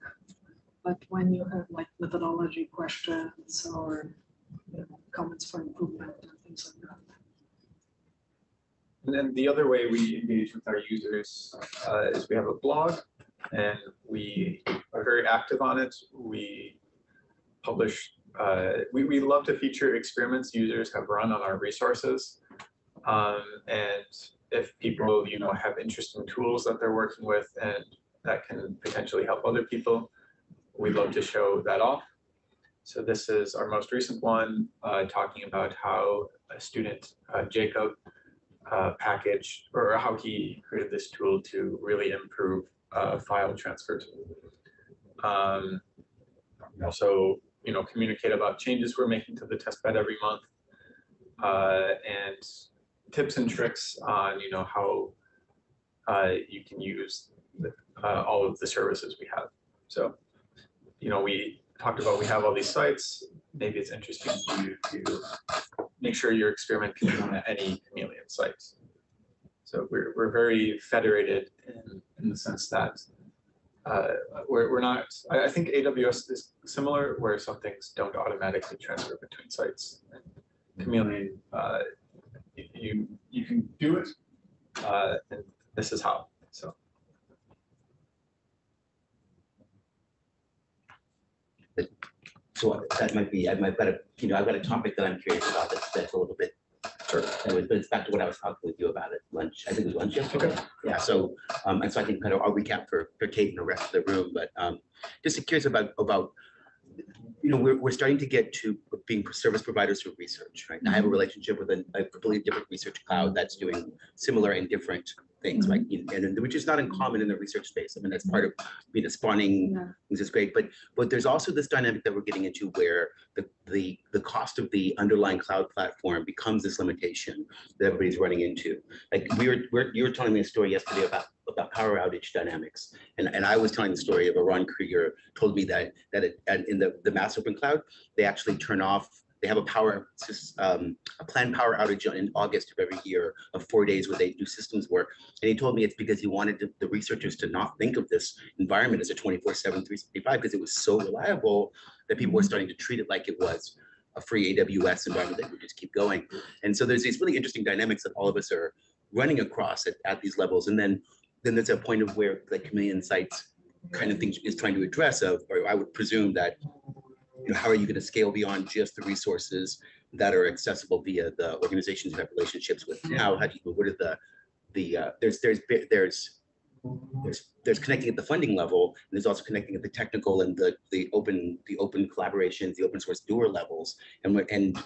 Speaker 3: but when you have like methodology questions or, you know, comments for improvement and things like that.
Speaker 1: And then the other way we engage with our users uh, is we have a blog and we are very active on it. We publish, uh, we, we love to feature experiments users have run on our resources. Um, and if people, you know, have interesting tools that they're working with and that can potentially help other people, we'd love to show that off. So this is our most recent one, uh, talking about how a student, uh, Jacob, uh, package or how he created this tool to really improve uh, file transfers. Um, also, you know, communicate about changes we're making to the test bed every month uh, and tips and tricks on, you know, how uh, you can use the, all of the services we have. So, you know, we talked about we have all these sites. Maybe it's interesting to you to make sure your experiment can run at any chameleon sites. So we're, we're very federated in, in the sense that uh, we're, we're not, I, I think AWS is similar where some things don't automatically transfer between sites. And Chameleon, uh, you, you can do it, uh, and this is how, so.
Speaker 6: So that might be, I might, got a, you know, I've got a topic that I'm curious about that's, that's a little bit. Sure. Anyways, but it's back to what I was talking with you about at lunch. I think it was lunch yesterday. Yeah, so, um, and so I think kind of I'll recap for, for Kate and the rest of the room, but, um, just curious about, about, you know, we're, we're starting to get to being service providers for research, right? And I have a mm-hmm. relationship with a, a completely different research cloud that's doing similar and different things, right? Mm-hmm. And, and which is not uncommon in the research space. I mean, that's part of being a spawning
Speaker 3: Yeah.
Speaker 6: things is great, but but there's also this dynamic that we're getting into where the the the cost of the underlying cloud platform becomes this limitation that everybody's running into. Like we were, we're, you were telling me a story yesterday about about power outage dynamics, and and I was telling the story of Orran Krieger told me that that it, in the the mass open cloud they actually turn off. They have a power, um, a planned power outage in August of every year of four days where they do systems work. And he told me it's because he wanted the- the researchers to not think of this environment as a 24 7 365 because it was so reliable that people were starting to treat it like it was a free aws environment that would just keep going and so there's these really interesting dynamics that all of us are running across at, at these levels and then then there's a point of where the chameleon sites kind of thing is trying to address of or i would presume that you know, how are you going to scale beyond just the resources that are accessible via the organizations you have relationships with? Now how do you what are the the uh, there's there's there's there's there's connecting at the funding level and there's also connecting at the technical and the the open the open collaborations the open source doer levels. And we and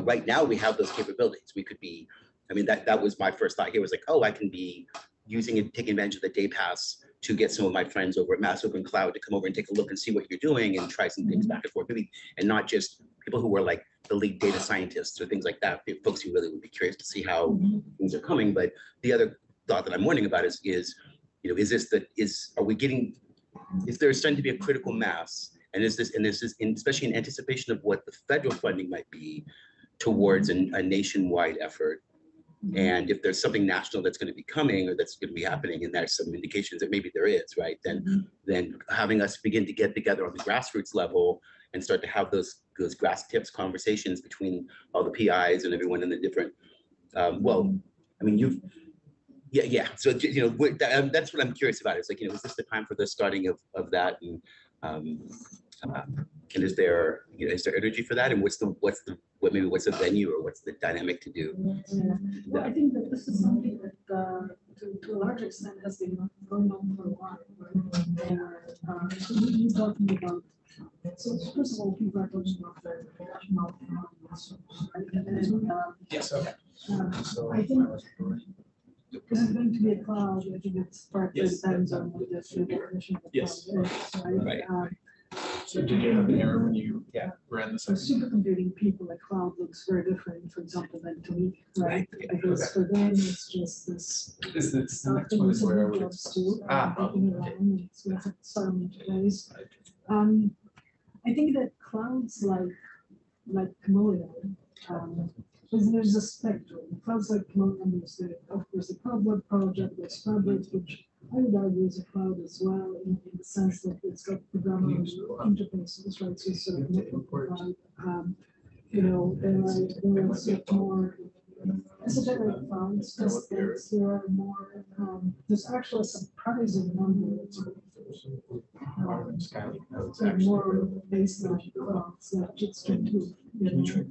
Speaker 6: right now we have those capabilities. We could be i mean that that was my first thought here was like oh i can be using it taking advantage of the day pass to get some of my friends over at mass open cloud to come over and take a look and see what you're doing and try some things mm-hmm. back and forth maybe and not just people who were like the lead data scientists or things like that folks who really would be curious to see how mm-hmm. things are coming but the other thought that i'm wondering about is is you know, is this the, is, are we getting, is there starting to be a critical mass? And is this, and this is, in- especially in anticipation of what the federal funding might be towards an- a nationwide effort? And if there's something national that's gonna be coming or that's gonna be happening, and there's some indications that maybe there is, right? Then, then having us begin to get together on the grassroots level and start to have those, those grass tips conversations between all the PIs and everyone in the different, um, well, I mean, you've, yeah, yeah. So, you know, that- um, that's what I'm curious about. It's like, you know, is this the time for the starting of, of that? And, um, uh, and is there, you know, is there energy for that? And what's the, what's the, what, maybe what's the venue or what's the dynamic to do?
Speaker 3: Yeah. Well, I think that this is something that, uh, to, to a large extent has been going on for a while. right? Where, uh, so we- we're talking about, so first of all, people are talking about the national. right? And uh,
Speaker 1: Yes, okay.
Speaker 3: uh, I think this is going to be a cloud, I think it's part of the
Speaker 1: Yes.
Speaker 3: depends on the definition of
Speaker 1: Yes.
Speaker 3: cloud is, right?
Speaker 6: Right.
Speaker 1: So did you have an error when you
Speaker 6: Yeah.
Speaker 1: ran the
Speaker 3: So
Speaker 1: session?
Speaker 3: supercomputing people, like cloud looks very different, for example, than to me, right?
Speaker 6: Right,
Speaker 3: I guess for them, it's just this.
Speaker 1: Is this, the
Speaker 3: uh,
Speaker 1: next one is
Speaker 3: things
Speaker 1: where I
Speaker 3: and
Speaker 1: would.
Speaker 3: jobs too,
Speaker 1: Ah,
Speaker 3: uh, taking around and it's gonna have some place. Um, I think that clouds like, like Chameleon, um, there's, there's a spectrum. Clouds like Chameleon, there's the, of course, the CloudBank project, there's Fabric, which I would argue is a cloud as well, in, in the sense that it's got programmable interfaces, right? So it's sort of network. Um, you know, there are, there are sort of more esoteric clouds, just that there are more, um, there's actually a surprising number of um, of more baseline clouds that just can do, you know.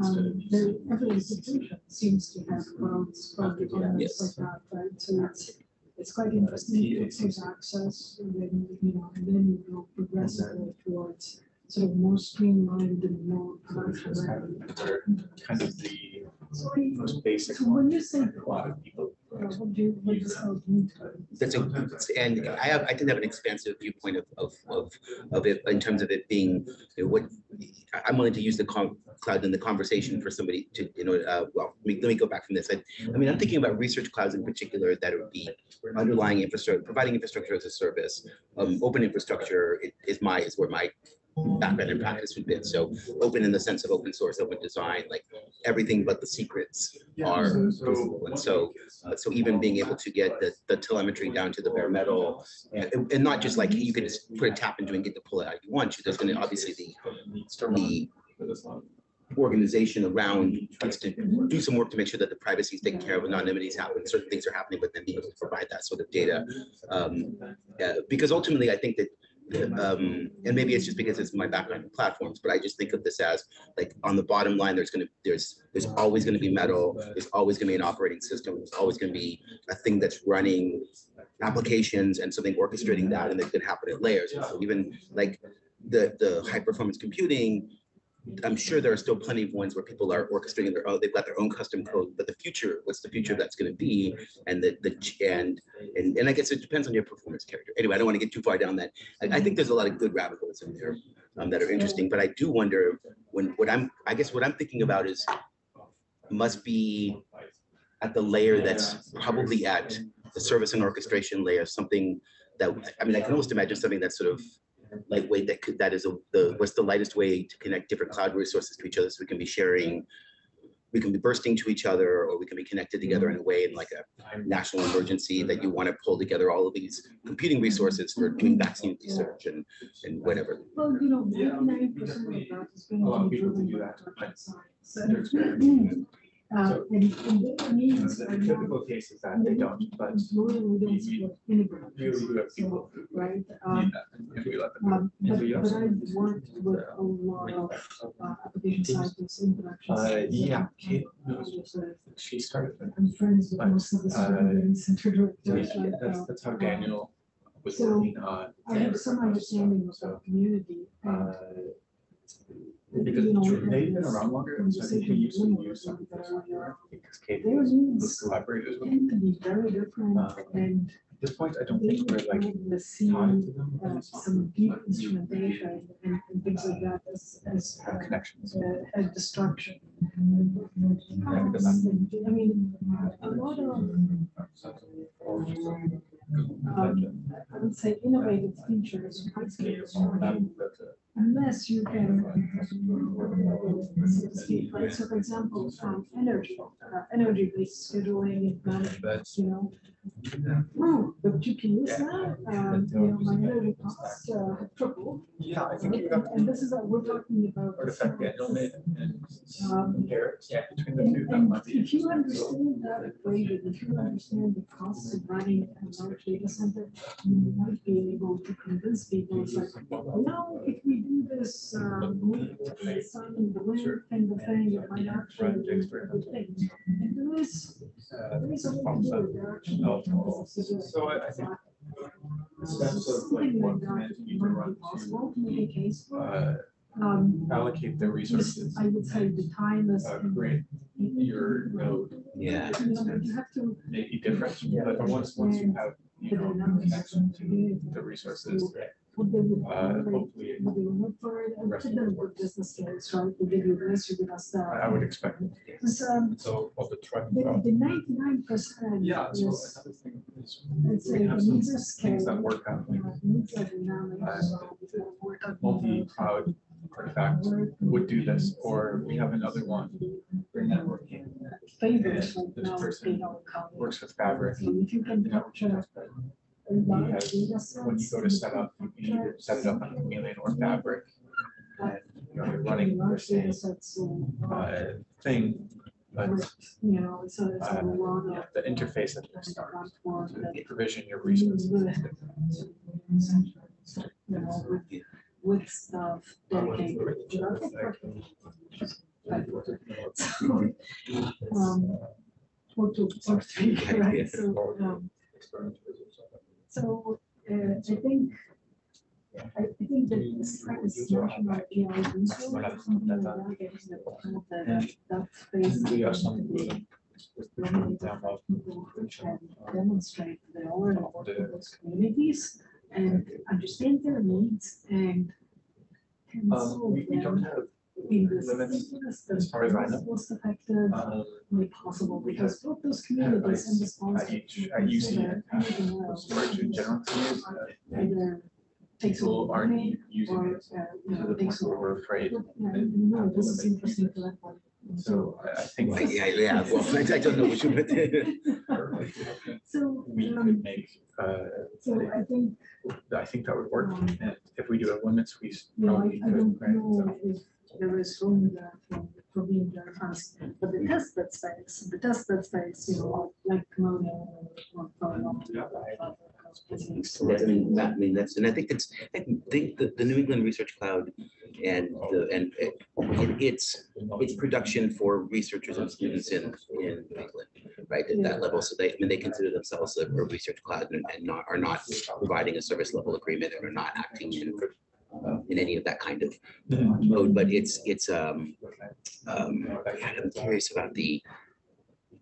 Speaker 3: Um, there, every institution seems to have clouds, cloud deployments like that, right? So it's, it's quite interesting to take access, and then, you know, and then you go progressively towards sort of more streamlined and more production.
Speaker 1: Kind of the most basic
Speaker 3: so when
Speaker 1: one.
Speaker 3: you say
Speaker 1: A lot of people.
Speaker 3: what do you, what does cloud mean to you?
Speaker 6: That's a, and I have, I tend to have an expansive viewpoint of, of, of, of it in terms of it being, you know, what, I- I'm willing to use the con- cloud in the conversation for somebody to, you know, uh, well, let me, let me go back from this. I, I mean, I'm thinking about research clouds in particular that would be underlying infrastructure, providing infrastructure as a service. Um, open infrastructure i- is my, is where my background and practice would be. So open in the sense of open source, open design, like everything but the secrets are visible. And so, uh, so even being able to get the, the telemetry down to the bare metal, and, and not just like you can just put a tap into and get to pull it out you want to, there's gonna obviously the, the organization around needs to do some work to make sure that the privacy is taken care of, anonymity is happening, certain things are happening, but then being able to provide that sort of data. Um, uh, because ultimately, I think that, um, and maybe it's just because it's my background in platforms, but I just think of this as like on the bottom line, there's gonna, there's, there's always gonna be metal, there's always gonna be an operating system, there's always gonna be a thing that's running applications and something orchestrating that, and it could happen at layers. And so even like the, the high performance computing, I'm sure there are still plenty of ones where people are orchestrating their own, they've got their own custom code, but the future, what's the future that's gonna be? And the, the, and, and, and I guess it depends on your performance character. Anyway, I don't wanna get too far down that. I, I think there's a lot of good rabbit holes in there um, that are interesting, but I do wonder when, what I'm, I guess what I'm thinking about is must be at the layer that's probably at the service and orchestration layer, something that, I mean, I can almost imagine something that's sort of lightweight that could, that is a, the, what's the lightest way to connect different cloud resources to each other? So we can be sharing, we can be bursting to each other, or we can be connected together mm-hmm. in a way in like a national emergency that you want to pull together all of these mm-hmm. computing resources for mm-hmm. doing vaccine research and, and whatever.
Speaker 3: Well, you know, ninety-nine percent of that is going to be
Speaker 1: people
Speaker 3: driven
Speaker 1: do
Speaker 3: by
Speaker 1: that,
Speaker 3: production science.
Speaker 1: Experimenting.
Speaker 3: Uh,
Speaker 1: So-
Speaker 3: and, and their needs
Speaker 1: The
Speaker 3: are not
Speaker 1: typical case is that they don't, but
Speaker 3: completely don't
Speaker 1: we-
Speaker 3: support integrate.
Speaker 1: really do have people
Speaker 3: So,
Speaker 1: who
Speaker 3: right, um,
Speaker 1: that, and we let them.
Speaker 3: um, but,
Speaker 1: So you
Speaker 3: but
Speaker 1: also-
Speaker 3: I've worked with a lot of, uh, application scientists, interaction.
Speaker 1: Uh, yeah, Kate
Speaker 3: uh,
Speaker 1: knows. She started. it.
Speaker 3: I'm friends with
Speaker 1: But,
Speaker 3: most of the
Speaker 1: uh,
Speaker 3: surveying center directors,
Speaker 1: Yeah,
Speaker 3: right,
Speaker 1: That's,
Speaker 3: uh,
Speaker 1: that's how Daniel was
Speaker 3: so
Speaker 1: working on.
Speaker 3: I have some understanding of the community. and
Speaker 1: Uh, Because
Speaker 3: you know, we
Speaker 1: they've been around longer, and so I think he
Speaker 3: conversation
Speaker 1: used to use some of
Speaker 3: them
Speaker 1: this, because Kate
Speaker 3: Their
Speaker 1: was
Speaker 3: needs
Speaker 1: collaborators with.
Speaker 3: tend to be very different
Speaker 1: Uh,
Speaker 3: and
Speaker 1: At this point, I don't
Speaker 3: they
Speaker 1: think we're like tied to them.
Speaker 3: uh, some deep instrumentation and and things like that as, as
Speaker 1: Have
Speaker 3: uh,
Speaker 1: connections.
Speaker 3: uh, as destruction.
Speaker 1: because I'm-
Speaker 3: I mean, a lot of, um, I would say innovative features,
Speaker 1: but, uh,
Speaker 3: unless you can speak, right? So for example, um, energy, uh, energy-based scheduling and management, you know. Oh, but you can use that, um, you know, my energy costs uh, have tripled.
Speaker 1: yeah, I think
Speaker 3: And,
Speaker 1: you have
Speaker 3: and this is what we're talking about.
Speaker 1: artifact Daniel made and
Speaker 3: Um,
Speaker 1: compare it
Speaker 5: Yeah.
Speaker 1: between the
Speaker 3: And,
Speaker 1: two. that
Speaker 3: and
Speaker 1: might be
Speaker 3: if you understand that equation, if you understand the costs of running a large data center, you might be able to convince people, it's like, no, if we do this, um, we, the sun and the wind and the thing, it might actually be a good thing. And there is,
Speaker 1: Uh,
Speaker 3: there is a way to do it, there are actually.
Speaker 1: Oh,
Speaker 3: mechanisms to do it.
Speaker 1: So I, I think steps of like
Speaker 3: Something
Speaker 1: what
Speaker 3: like
Speaker 1: command
Speaker 3: that
Speaker 1: you need to
Speaker 3: might
Speaker 1: run
Speaker 3: be possible to make a case
Speaker 1: to,
Speaker 3: for.
Speaker 1: uh,
Speaker 3: Um,
Speaker 1: allocate the resources,
Speaker 3: I would say the time is.
Speaker 1: uh, create your node
Speaker 6: Yeah.
Speaker 3: You know, but you have to
Speaker 1: may be different, but once, once you have, you know, connection to the resources,
Speaker 3: What they would,
Speaker 1: Uh,
Speaker 3: like,
Speaker 1: hopefully,
Speaker 3: they would look for, it, and put them with business case, right? We give you this, you give us
Speaker 1: I
Speaker 3: that.
Speaker 1: I would expect.
Speaker 3: It's, um,
Speaker 1: So, of the truck.
Speaker 3: the, the ninety-nine percent
Speaker 1: Yeah, so
Speaker 3: is,
Speaker 1: another thing is,
Speaker 3: it's
Speaker 1: we have
Speaker 3: the
Speaker 1: some
Speaker 3: needs are
Speaker 1: things that
Speaker 3: scale.
Speaker 1: work on like
Speaker 3: uh, Needs are dynamic,
Speaker 1: uh,
Speaker 3: so we're talking about,
Speaker 1: multi-cloud artifact would do this, or we have another one for networking.
Speaker 3: Favors
Speaker 1: and this
Speaker 3: now,
Speaker 1: person
Speaker 3: don't count.
Speaker 1: Works with Fabric.
Speaker 3: So if you can
Speaker 1: you know, which
Speaker 3: capture
Speaker 1: is better.
Speaker 3: a large
Speaker 1: has-
Speaker 3: data sets.
Speaker 1: When you go to set up, you can either set it up on Chameleon or Fabric. And, you know, you're running the same
Speaker 3: uh,
Speaker 1: uh, thing, but
Speaker 3: you know, it's a, it's a
Speaker 1: uh, yeah, the interface that you start to provision your resources.
Speaker 3: You know, with, with stuff dedicated. (laughs) So, (laughs) um, Or two, or three, right? So, um, so, uh, I think, I, I think that this kind of situation like AI resource, something like that, is the kind of the, that phase.
Speaker 1: We have some.
Speaker 3: to
Speaker 1: with the download.
Speaker 3: people who can demonstrate their own work in those communities and understand their needs and can
Speaker 1: Um,
Speaker 3: solve
Speaker 1: we, we don't
Speaker 3: them
Speaker 1: have,
Speaker 3: in the
Speaker 1: limits
Speaker 3: simplest
Speaker 1: as far as I know.
Speaker 3: most effective way possible, because both those communities and the sponsors.
Speaker 1: at each, at UC, uh, storage in general to use, uh,
Speaker 3: Either takes a
Speaker 1: people
Speaker 3: little
Speaker 1: aren't using
Speaker 3: or,
Speaker 1: it
Speaker 3: uh, you
Speaker 1: to the point where we're afraid.
Speaker 3: Yeah, no, this is interesting for that one.
Speaker 1: So I, I think.
Speaker 6: Right, Yeah, yeah, (laughs) well, I I don't know which one.
Speaker 3: So, (laughs)
Speaker 1: We
Speaker 3: um,
Speaker 1: could make, uh,
Speaker 3: so I think,
Speaker 1: I think that would work,
Speaker 3: Um,
Speaker 1: and if we do have limits, we s-
Speaker 3: you know, I,
Speaker 1: probably
Speaker 3: I don't
Speaker 1: could, right?
Speaker 3: know if there is room there for, for being very fast. But the test bed space, the test bed space, you know, like Cambodia or, or.
Speaker 6: Yeah, I mean, that, I mean, that's, and I think it's, I think the, the New England Research Cloud and the, and it, it- it's, it's production for researchers and students in, in New England, right, at that level, so they, I mean, they consider themselves a a research cloud and, and not, are not providing a service level agreement and are not acting in, in any of that kind of mode, but it's, it's, um, um, God, I'm curious about the,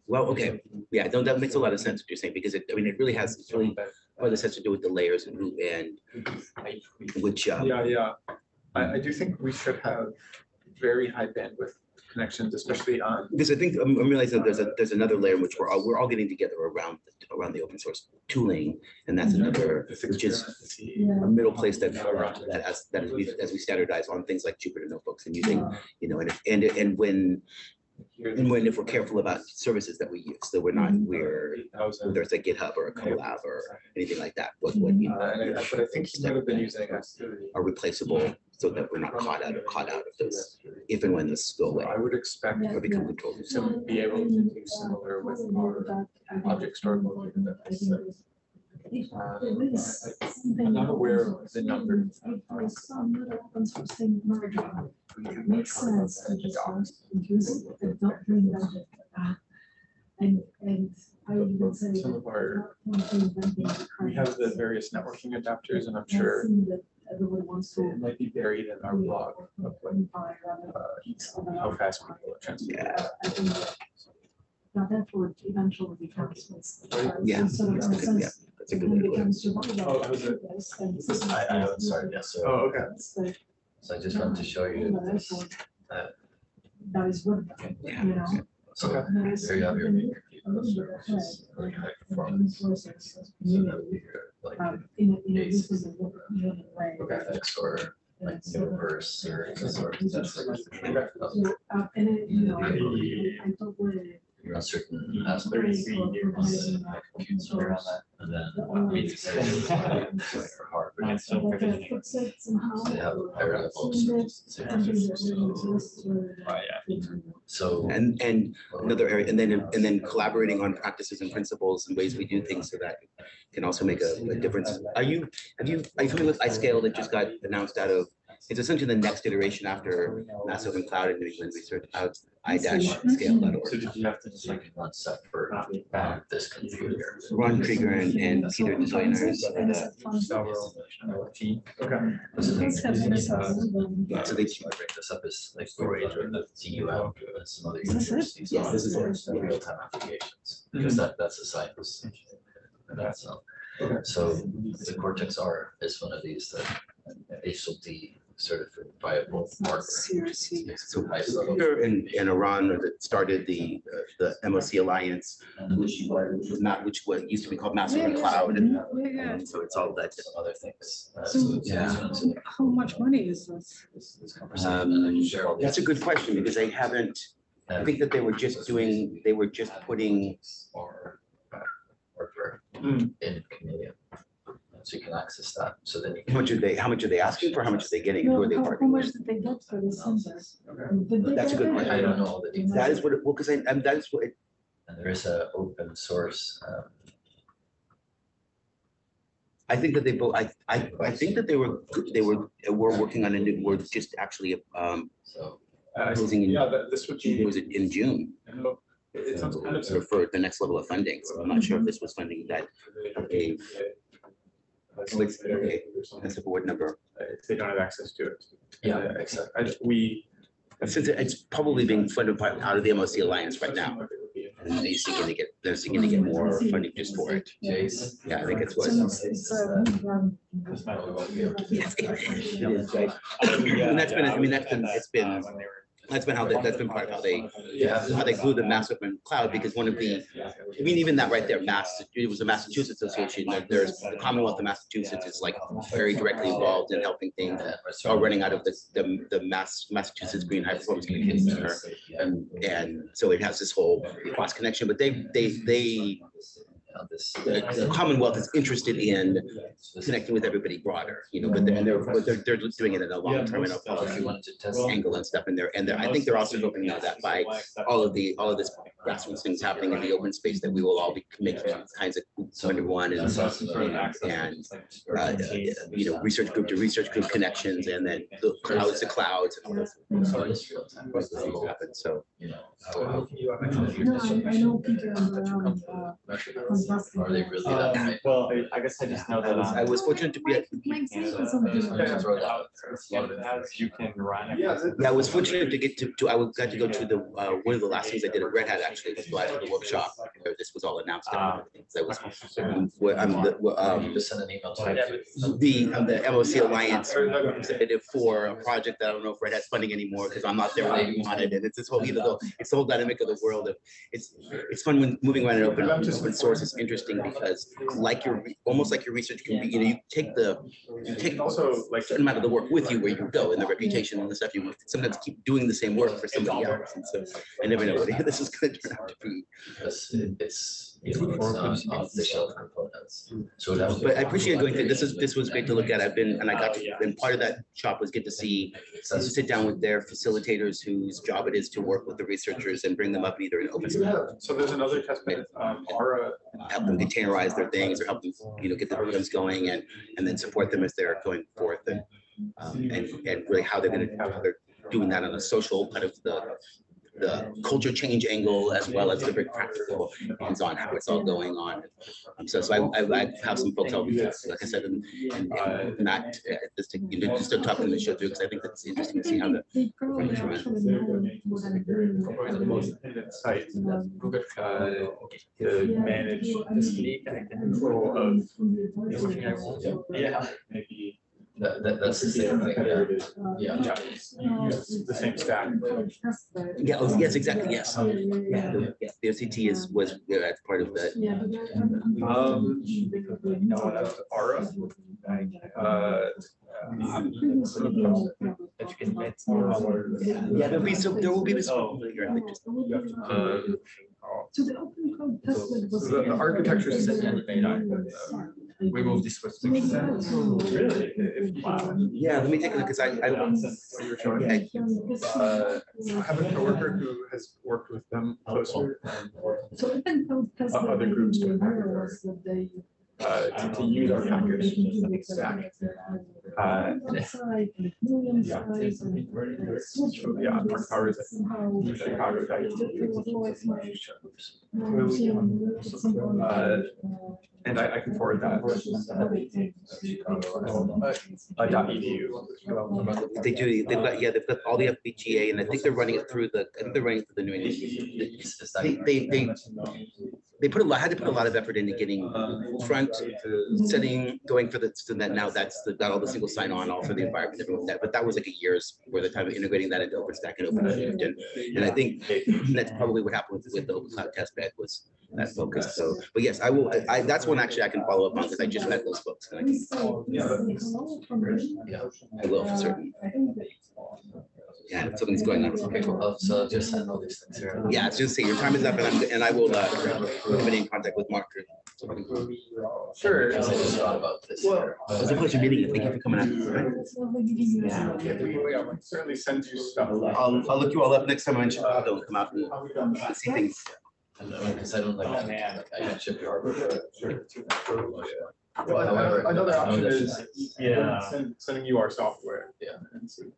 Speaker 6: well, okay, yeah, no, that makes a lot of sense what you're saying, because it, I mean, it really has, it's really, what this has to do with the layers and who, and which, um,
Speaker 1: Yeah, yeah. I, I do think we should have very high bandwidth connections, especially on,
Speaker 6: because I think, I'm I'm realizing there's a, there's another layer in which we're all, we're all getting together around, around the open source tooling, and that's mm-hmm. another,
Speaker 1: this
Speaker 6: which is
Speaker 1: experimental-
Speaker 6: a middle place that, that as, that as we, as we standardize on things like Jupyter notebooks and using, you know, and, if- and, and when, and when, if we're careful about services that we use, that we're not, we're, whether it's a GitHub or a Colab or anything like that, what, what, you know,
Speaker 1: Uh, and I, but I think he might have been using S
Speaker 6: are replaceable, so that we're not caught out, caught out of this, if and when this go away,
Speaker 1: I would expect
Speaker 3: Yeah.
Speaker 6: or become controlled.
Speaker 1: to be able to do similar with our object store located in this, uh, uh, I'm not aware of the number.
Speaker 3: Some open source thing merging, it makes sense to just use it and not bring that. uh, And, and I would say.
Speaker 1: Some of our,
Speaker 3: not reinventing the
Speaker 1: we have the various networking adapters, and I'm sure
Speaker 3: That everyone wants to.
Speaker 1: it might be buried in our blog of like, uh, how fast people transfer.
Speaker 6: Yeah.
Speaker 3: I think that Now that would eventually become.
Speaker 6: Yeah,
Speaker 3: Sort of
Speaker 6: that's
Speaker 3: in a
Speaker 6: a good- yeah,
Speaker 3: sense,
Speaker 6: that's a
Speaker 3: it
Speaker 6: good
Speaker 3: then
Speaker 6: way to put it.
Speaker 3: becomes survival.
Speaker 1: Oh, how's it?
Speaker 3: Yes, and this is-
Speaker 4: I, I know, sorry, yes, so,
Speaker 1: Oh, okay.
Speaker 3: That's the-
Speaker 4: so I just wanted to show you this, uh,
Speaker 3: That is what,
Speaker 6: Yeah.
Speaker 3: you know.
Speaker 4: so
Speaker 3: that is
Speaker 4: here you have your
Speaker 3: something
Speaker 4: maker
Speaker 3: a little bit
Speaker 4: cluster, which is really high performance. So that would be your, like,
Speaker 3: um, in a, in a, this is a little way.
Speaker 4: graphics or like universe or sort of, that's.
Speaker 3: So, uh, and it, you know, I I totally.
Speaker 4: You're on certain aspects, like computes around that, and then media science or hard.
Speaker 5: Mine's still
Speaker 3: But
Speaker 5: provisioning.
Speaker 3: that fits it somehow.
Speaker 4: So they have a higher of
Speaker 3: Something
Speaker 4: services.
Speaker 3: that really exists where-
Speaker 5: Oh, yeah.
Speaker 4: So.
Speaker 6: And, and another area, and then, and then collaborating on practices and principles and ways we do things so that can also make a, a difference. Are you, have you, are you familiar with iScale that just got announced out of, it's essentially the next iteration after Mass Open Cloud and New England Research, out, i
Speaker 4: So
Speaker 6: i-scale.org.
Speaker 4: did you have to just like one set for uh, this computer?
Speaker 6: Orran Krieger and, and Peter designers.
Speaker 3: And it's a fun-
Speaker 1: Okay.
Speaker 3: These have been some of.
Speaker 6: Yeah, so
Speaker 4: So
Speaker 6: they-
Speaker 4: they I bring this up as like storage or the DUM and some other
Speaker 3: Is this it?
Speaker 4: universities.
Speaker 6: Yes, this is it.
Speaker 4: Real time applications, because that, that's a science. And that's, uh, So the Cortex R is one of these that HLD certifiable marker.
Speaker 3: Seriously.
Speaker 6: So
Speaker 4: High level.
Speaker 6: here in, in Iran that started the, uh, the MOC Alliance, which was not, which what used to be called Mass Open Cloud. And
Speaker 3: Yeah, yeah.
Speaker 6: um, so it's all that.
Speaker 4: some other things. Uh,
Speaker 3: So,
Speaker 4: so it's-
Speaker 3: so how much money is this?
Speaker 4: this- this conversation, and I can share all
Speaker 6: That's a good question because they haven't, I think that they were just doing, they were just putting,
Speaker 4: Or, uh, or for
Speaker 1: Hmm.
Speaker 4: in Chameleon. So you can access that, so then you
Speaker 6: how
Speaker 4: can.
Speaker 6: much are they, how much are they asking for? How much are they getting? and Who are they
Speaker 3: how, how
Speaker 6: partnering
Speaker 3: much
Speaker 6: with?
Speaker 3: did they get for this center?
Speaker 7: Okay.
Speaker 3: Did they
Speaker 6: That's a
Speaker 3: get
Speaker 6: good
Speaker 3: it?
Speaker 6: question.
Speaker 4: I don't know all the details.
Speaker 6: That is what, it- well, because I, um, that is what, it-
Speaker 4: And there is a open source, um,
Speaker 6: I think that they both, I, I, I think that they were, they were, were working on a new, were just actually, um,
Speaker 4: so
Speaker 1: Uh,
Speaker 6: Closing in-
Speaker 1: Yeah, that, this would be,
Speaker 6: was it in June?
Speaker 1: I know, it it sounds kind of.
Speaker 6: For for the next level of funding. So I'm not sure if this was funding that, gave- okay, that's the board number.
Speaker 1: If they don't have access to it.
Speaker 4: Yeah,
Speaker 1: Uh,
Speaker 4: exactly.
Speaker 1: I, we.
Speaker 6: Since it- it's probably being funded by, out of the MOC Alliance right now. And they're seeking to get, they're seeking to get more funding just for it.
Speaker 4: Jace.
Speaker 6: Yeah, I think it's what.
Speaker 3: So it's, it's, uh, um,
Speaker 6: Yes, it is, right. And that's been, I mean, that's been, it's been, that's been how, they- that's been part of how they,
Speaker 4: Yeah.
Speaker 6: how they grew the Mass Open Cloud, because one of the, I mean, even that right there, Mass, it was a Massachusetts Association, there- there's, the Commonwealth of Massachusetts is like very directly involved in helping things. Are running out of the, the, the Mass, Massachusetts Green High Performance Communication Center. And, and so it has this whole cross connection, but they, they, they,
Speaker 4: Uh, This.
Speaker 6: the the Commonwealth is interested in connecting with everybody broader, you know, but they're, and they're, but they're, they're doing it in a long term and a
Speaker 4: If you
Speaker 6: policy
Speaker 4: wanted to test.
Speaker 6: angle and stuff in there. And they're, I think they're also hoping now that by all of the, all of this grassroots things happening in the open space, that we will all be making kinds of one one and,
Speaker 4: That's awesome.
Speaker 6: and, uh, you know, research group to research group connections and then the clouds to clouds. and all those
Speaker 4: So it's real
Speaker 6: that will happen. So
Speaker 4: You know. how- how
Speaker 3: No, I, I know Peter and around, uh,
Speaker 4: Measure Are they really that
Speaker 5: Um,
Speaker 4: high?
Speaker 5: well, I, I guess I just know
Speaker 6: I
Speaker 5: that.
Speaker 6: was,
Speaker 5: um,
Speaker 6: I was fortunate to be, at-
Speaker 3: Mike, say
Speaker 5: Canada,
Speaker 3: something.
Speaker 4: Yeah, throw that out
Speaker 5: yeah, You can run. a
Speaker 7: Yeah,
Speaker 6: I was fortunate to get to, to, I was- got to go to the, uh, one of the last things I did at Red Hat actually, was fly to the workshop, where this was all announced. and everything. So I was, um, where I'm the, um,
Speaker 4: Just send an email to them.
Speaker 6: the, I'm the MOC Alliance representative for a project that I don't know if Red Hat's funding anymore, because I'm not there when they want it, and it's this whole, either though, it's the whole dynamic of the world of, it's, it's fun when moving around in open, open source is interesting, because like your, almost like your research can be, you know, you take the, you take
Speaker 1: Also, like.
Speaker 6: a certain amount of the work with you where you go, and the reputation and the stuff, you sometimes keep doing the same work for somebody else, and so I never know what (laughs) this is gonna turn out to be.
Speaker 4: Because it- it's, you know, it's not off the shelf components. So that would.
Speaker 6: But I appreciate going through, this is, this was great to look at, I've been, and I got, to and part of that shop was get to see, to sit down with their facilitators whose job it is to work with the researchers and bring them up either in open space,
Speaker 1: So there's another test bed, um, Aura.
Speaker 6: help them containerize their things, or help them, you know, get the programs going and, and then support them as they're going forth and, um, and, and really how they're gonna, how they're doing that on a social, kind of the, the culture change angle as well as the very practical hands-on how it's all going on. Um, So, so I, I, I have some folks, I'll, like I said, and, and and Matt, uh, just to, you know, just to talk them and show through, because I think that's interesting to see how the,
Speaker 3: They probably actually know what I'm doing.
Speaker 1: Probably the most independent site, to manage the control of.
Speaker 5: Yeah.
Speaker 1: Maybe.
Speaker 4: That, that, that's the same thing, yeah.
Speaker 3: uh,
Speaker 4: Yeah.
Speaker 1: The same stack.
Speaker 6: yeah, oh, yes, exactly, yes.
Speaker 3: Yeah, yeah,
Speaker 6: Yeah,
Speaker 3: yeah.
Speaker 6: the- yeah, the OCT is, was, yeah, that's part of that.
Speaker 3: Yeah, but I- I'm- I'm-
Speaker 1: Um, No, that's Aura. Uh,
Speaker 6: yeah, there'll be some, there will be this.
Speaker 5: Oh.
Speaker 6: here, I think, just-
Speaker 1: uh,
Speaker 3: So the Open Cloud Testbed was.
Speaker 1: So the- the architecture is set in AI, but, we moved this was.
Speaker 3: Makes sense.
Speaker 1: Really? If- wow.
Speaker 6: Yeah, let me take a look, because I, I,
Speaker 1: What you were showing. Uh, I have a coworker who has worked with them closer, and,
Speaker 3: So Open Cloud Testbed.
Speaker 1: other groups do.
Speaker 3: was that they.
Speaker 1: uh, to, to use our package stack. Uh,
Speaker 3: and
Speaker 1: Yeah.
Speaker 3: size, and
Speaker 1: It's-
Speaker 3: switch
Speaker 1: yeah, Mark
Speaker 3: this
Speaker 1: Powers at
Speaker 3: somehow,
Speaker 1: Chicago guy.
Speaker 3: to avoid my, my
Speaker 1: Will-
Speaker 3: museum, at some point,
Speaker 1: Uh, And I, I can forward that. Uh, dot edu.
Speaker 6: They do, they've got, yeah, they've got all the FPGA and I think they're running it through the, I think they're running it through the New England.
Speaker 4: Is- is
Speaker 6: They, they, they, they put a lot, had to put a lot of effort into getting front, setting, going for the, so that now that's, the got all the single sign on, all for the environment, everything that, but that was like a year's worth of time of integrating that into OpenStack and OpenShift. And, and I think that's probably what happened with, with the Open Cloud test bed was that focus. So, but yes, I will, I, that's one actually I can follow up on because I just met those folks. and I can-
Speaker 4: Yeah.
Speaker 6: I will for certain. Yeah, if something's going on.
Speaker 4: Okay, cool. Uh, So just send all these things here.
Speaker 6: Yeah, it's just say your time is up and I'm, and I will, uh, put in contact with Mark.
Speaker 1: Sure.
Speaker 4: Because I just thought about this.
Speaker 1: Well,
Speaker 4: here.
Speaker 6: It was a pleasure meeting you. Thank you for coming out.
Speaker 1: Yeah, we, we certainly send you stuff.
Speaker 6: I'll, I'll look you all up next time I'm in Chicago and come out and see things.
Speaker 4: Because I don't like,
Speaker 5: Oh, man.
Speaker 4: like, I can ship your hardware.
Speaker 1: Sure.
Speaker 4: Well,
Speaker 1: Well, Another
Speaker 4: I know
Speaker 1: option is
Speaker 5: Yeah.
Speaker 1: send- sending you our software.
Speaker 4: Yeah.
Speaker 1: And see,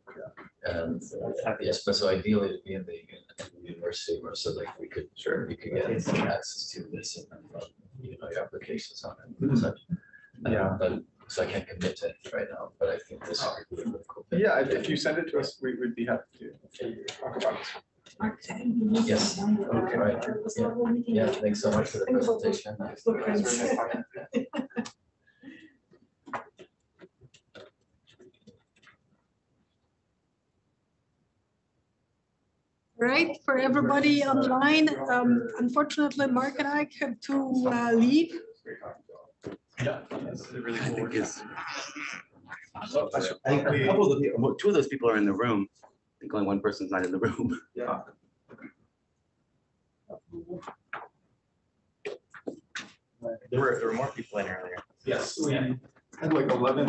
Speaker 4: And, uh, yes, but so ideally it'd be in the uni- university where so like we could,
Speaker 1: Sure.
Speaker 4: you could get access to this and then, run, you know, your applications on it and such. Uh,
Speaker 1: Yeah.
Speaker 4: But, so I can't commit to it right now, but I think this would be a really cool. thing.
Speaker 1: Yeah, if if you send it to us, we would be happy to talk about it.
Speaker 4: Yes, okay, right, Yeah, thanks so much for the presentation. (laughs)
Speaker 3: Right, for everybody online, um, unfortunately, Mark and I have to uh, leave.
Speaker 1: Yeah. it's really
Speaker 6: I think it's- I think a couple of the, people- well, two of those people are in the room. I think only one person's not in the room. (laughs)
Speaker 1: Yeah.
Speaker 5: There were, there were more people in earlier.
Speaker 1: Yes, we had like eleven.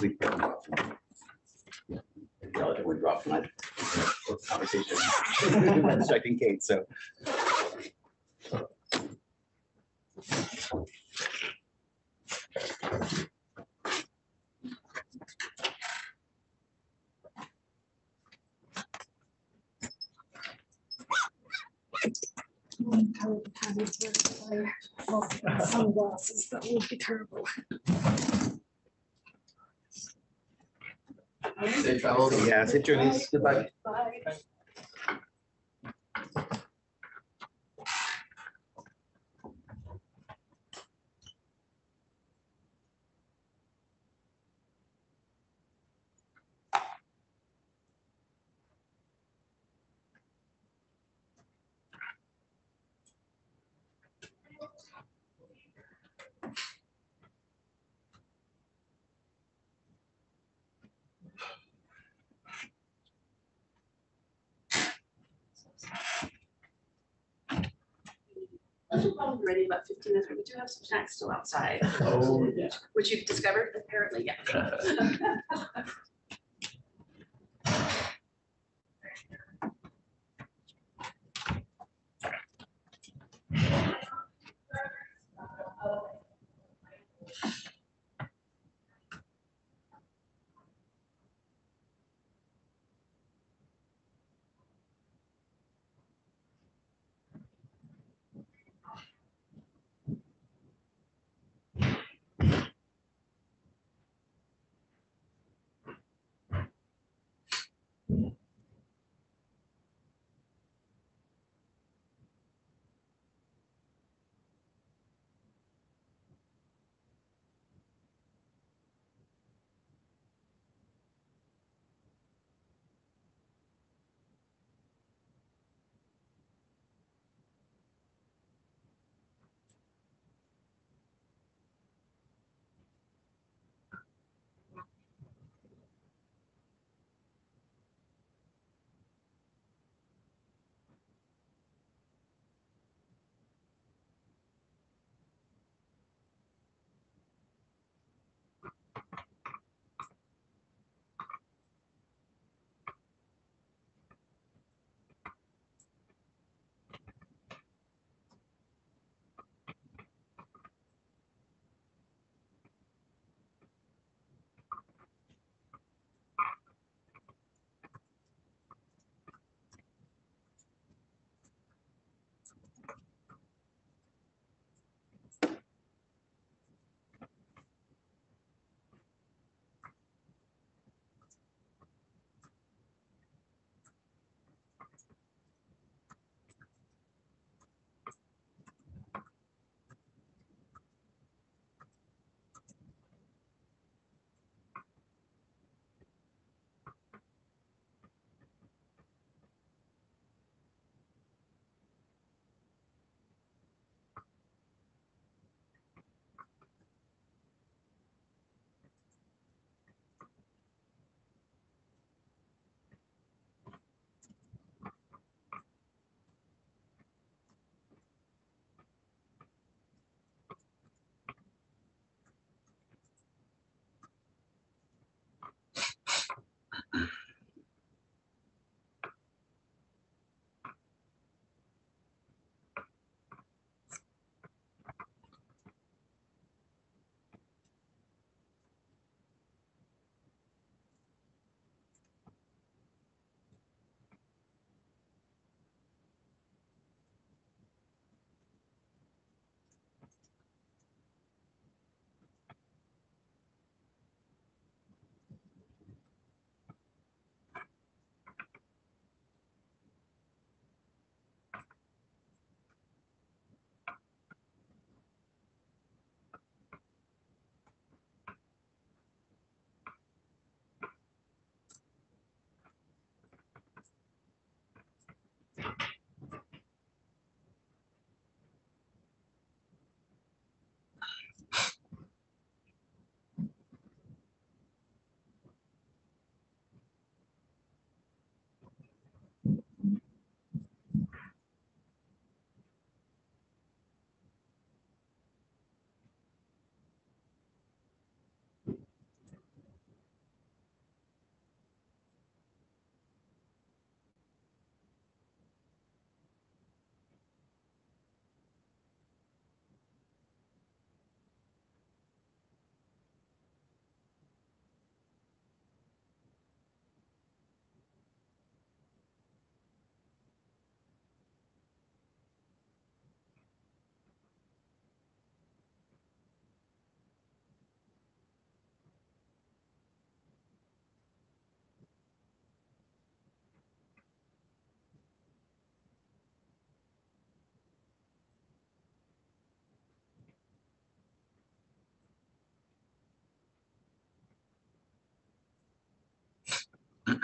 Speaker 6: We- Yeah, We're dropped from that conversation. (laughs) Distracting Kate, so.
Speaker 3: Sunglasses, that would be terrible.
Speaker 4: Safe travels.
Speaker 6: Yeah, sit journeys. Goodbye.
Speaker 3: Bye.
Speaker 8: We're probably ready in about fifteen minutes, but we do have some snacks still outside,
Speaker 1: Oh, yeah.
Speaker 8: which you've discovered apparently, yeah. (laughs) (laughs)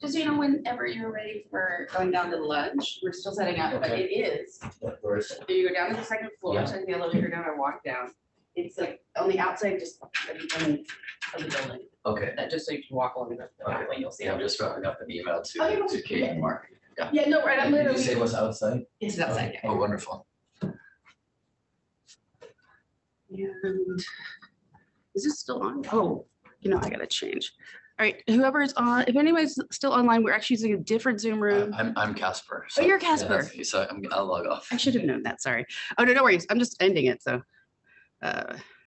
Speaker 8: Just you know, whenever you're ready for going down to lunch, we're still setting up, but
Speaker 4: Okay.
Speaker 8: it is.
Speaker 4: Where is it?
Speaker 8: You go down to the second floor,
Speaker 4: Yeah.
Speaker 8: take the elevator down or walk down. It's like on the outside, just of the building,
Speaker 4: Okay,
Speaker 8: that just so you can walk along the the pathway, you'll see
Speaker 4: yeah. I'm just wrapping up an email to,
Speaker 8: oh, Okay,
Speaker 4: to Kate and Mark. Yeah.
Speaker 8: Yeah, no, right, I'm
Speaker 4: Did you say
Speaker 8: literally,
Speaker 4: what's outside?
Speaker 8: it's outside, yeah.
Speaker 4: Oh, wonderful.
Speaker 8: And is this still on? Oh, you know, I gotta change. All right, whoever is on, if anybody's still online, we're actually using a different Zoom room.
Speaker 4: I'm, I'm Casper.
Speaker 8: Oh,
Speaker 4: so-
Speaker 8: you're
Speaker 4: yeah,
Speaker 8: Casper.
Speaker 4: that's- So I'm, I'll log off.
Speaker 8: I should have known that, sorry. Oh, no, no worries. I'm just ending it, so. uh,